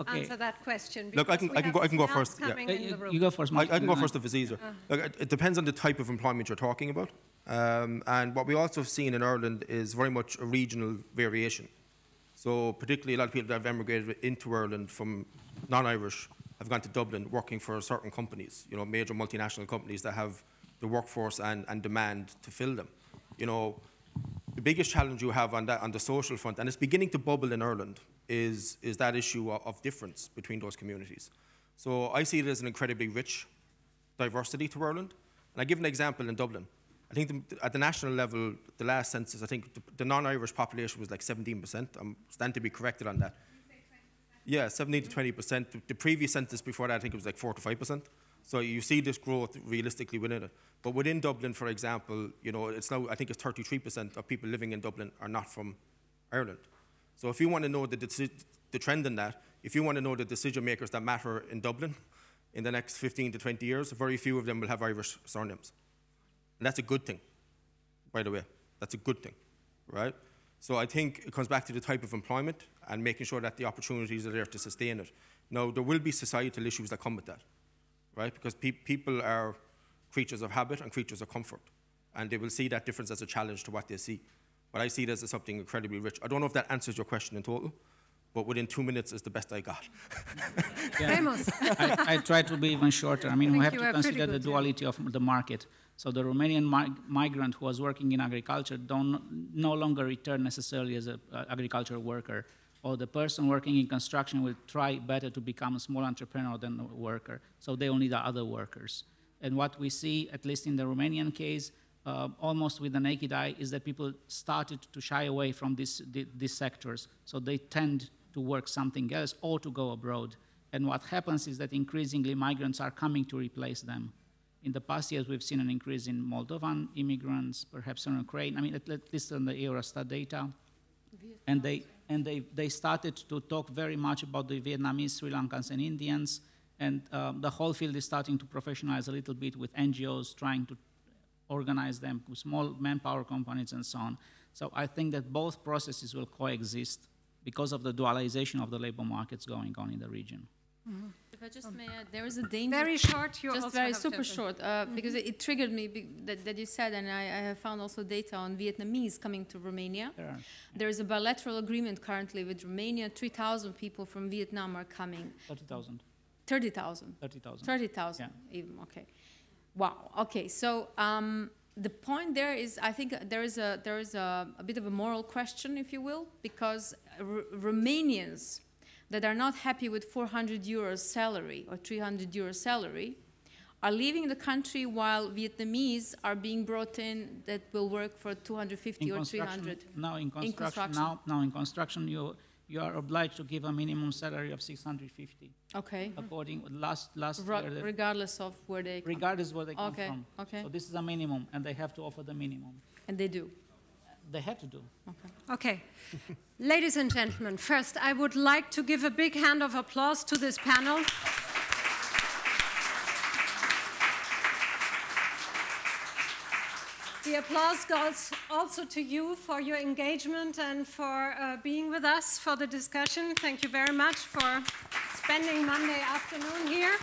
okay. answer that question. Look, I can, I can go. I can go first. Yeah. You, you, go first. I, I, can go first if it's easier. Uh. Look, it, it depends on the type of employment you're talking about, um, and what we also have seen in Ireland is very much a regional variation. So particularly a lot of people that have emigrated into Ireland from non-Irish have gone to Dublin working for certain companies, you know, major multinational companies that have the workforce and, and demand to fill them. You know, the biggest challenge you have on that on the social front, and it's beginning to bubble in Ireland, is, is that issue of, of difference between those communities. So I see it as an incredibly rich diversity to Ireland. And I give an example in Dublin. I think the, at the national level, the last census, I think the, the non-Irish population was like 17%. I'm stand to be corrected on that. Yeah, 17 to 20%. The, the previous census before that, I think it was like 4 to 5%. So you see this growth realistically within it. But within Dublin, for example, you know, it's now, I think it's 33% of people living in Dublin are not from Ireland. So if you want to know the, the trend in that, if you want to know the decision makers that matter in Dublin in the next 15 to 20 years, very few of them will have Irish surnames. And that's a good thing, by the way. That's a good thing, right? So I think it comes back to the type of employment and making sure that the opportunities are there to sustain it. Now, there will be societal issues that come with that, right? Because pe people are creatures of habit and creatures of comfort, and they will see that difference as a challenge to what they see. But I see it as something incredibly rich. I don't know if that answers your question in total, but within two minutes is the best I got. I, I try to be even shorter. I mean, we have to consider the duality of the market. So the Romanian mi migrant who was working in agriculture don't no longer return necessarily as an uh, agricultural worker. Or the person working in construction will try better to become a small entrepreneur than a worker. So they will need other workers. And what we see, at least in the Romanian case, uh, almost with the naked eye, is that people started to shy away from this, these sectors. So they tend to work something else or to go abroad. And what happens is that increasingly migrants are coming to replace them. In the past years, we've seen an increase in Moldovan immigrants, perhaps in Ukraine. I mean, at, at least on the Eurostat data. And they, and they, they started to talk very much about the Vietnamese, Sri Lankans, and Indians. And um, the whole field is starting to professionalize a little bit with NGOs trying to organize them, with small manpower companies, and so on. So I think that both processes will coexist because of the dualization of the labor markets going on in the region. Mm -hmm. If I just may add, there is a danger. Very short, you just very super short, uh, mm -hmm. because it, it, triggered me that, that you said, and I, I, have found also data on Vietnamese coming to Romania. There, are. there is a bilateral agreement currently with Romania. 3,000 people from Vietnam are coming. 30,000. 30,000. 30,000. 30,000, yeah. even, okay. Wow, okay, so um, the point there is, I think there is a there is a, a bit of a moral question, if you will, because R Romanians that are not happy with 400 euros salary or 300 euros salary are leaving the country while Vietnamese are being brought in that will work for 250 in or 300. Now in construction, in construction, Now, now in construction, you you are obliged to give a minimum salary of 650. Okay. According last last Re year, regardless of where they come. regardless where they come okay. from. Okay. So this is a minimum, and they have to offer the minimum. And they do. They have to do. Okay. Okay. Ladies and gentlemen, first I would like to give a big hand of applause to this panel. The applause goes also to you for your engagement and for uh, being with us for the discussion. Thank you very much for spending Monday afternoon here.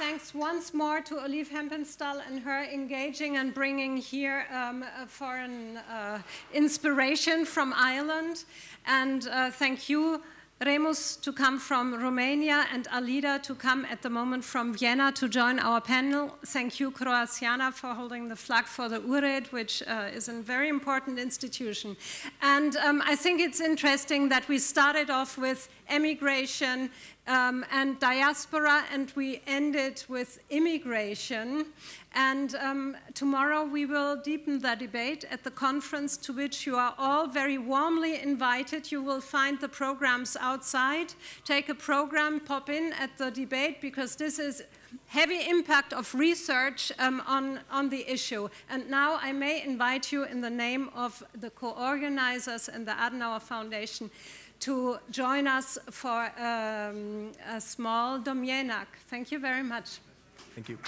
Thanks once more to Olive Hempenstall and her engaging and bringing here um, a foreign uh, inspiration from Ireland. And uh, thank you Remus to come from Romania and Alida to come at the moment from Vienna to join our panel. Thank you, Graziana, for holding the flag for the URED, which uh, is a very important institution. And um, I think it's interesting that we started off with emigration um, and diaspora, and we ended with immigration. And um, tomorrow we will deepen the debate at the conference to which you are all very warmly invited. You will find the programs outside. Take a program, pop in at the debate because this is heavy impact of research um, on, on the issue. And now I may invite you in the name of the co-organizers and the Adenauer Foundation to join us for um, a small Domjenak. Thank you very much. Thank you.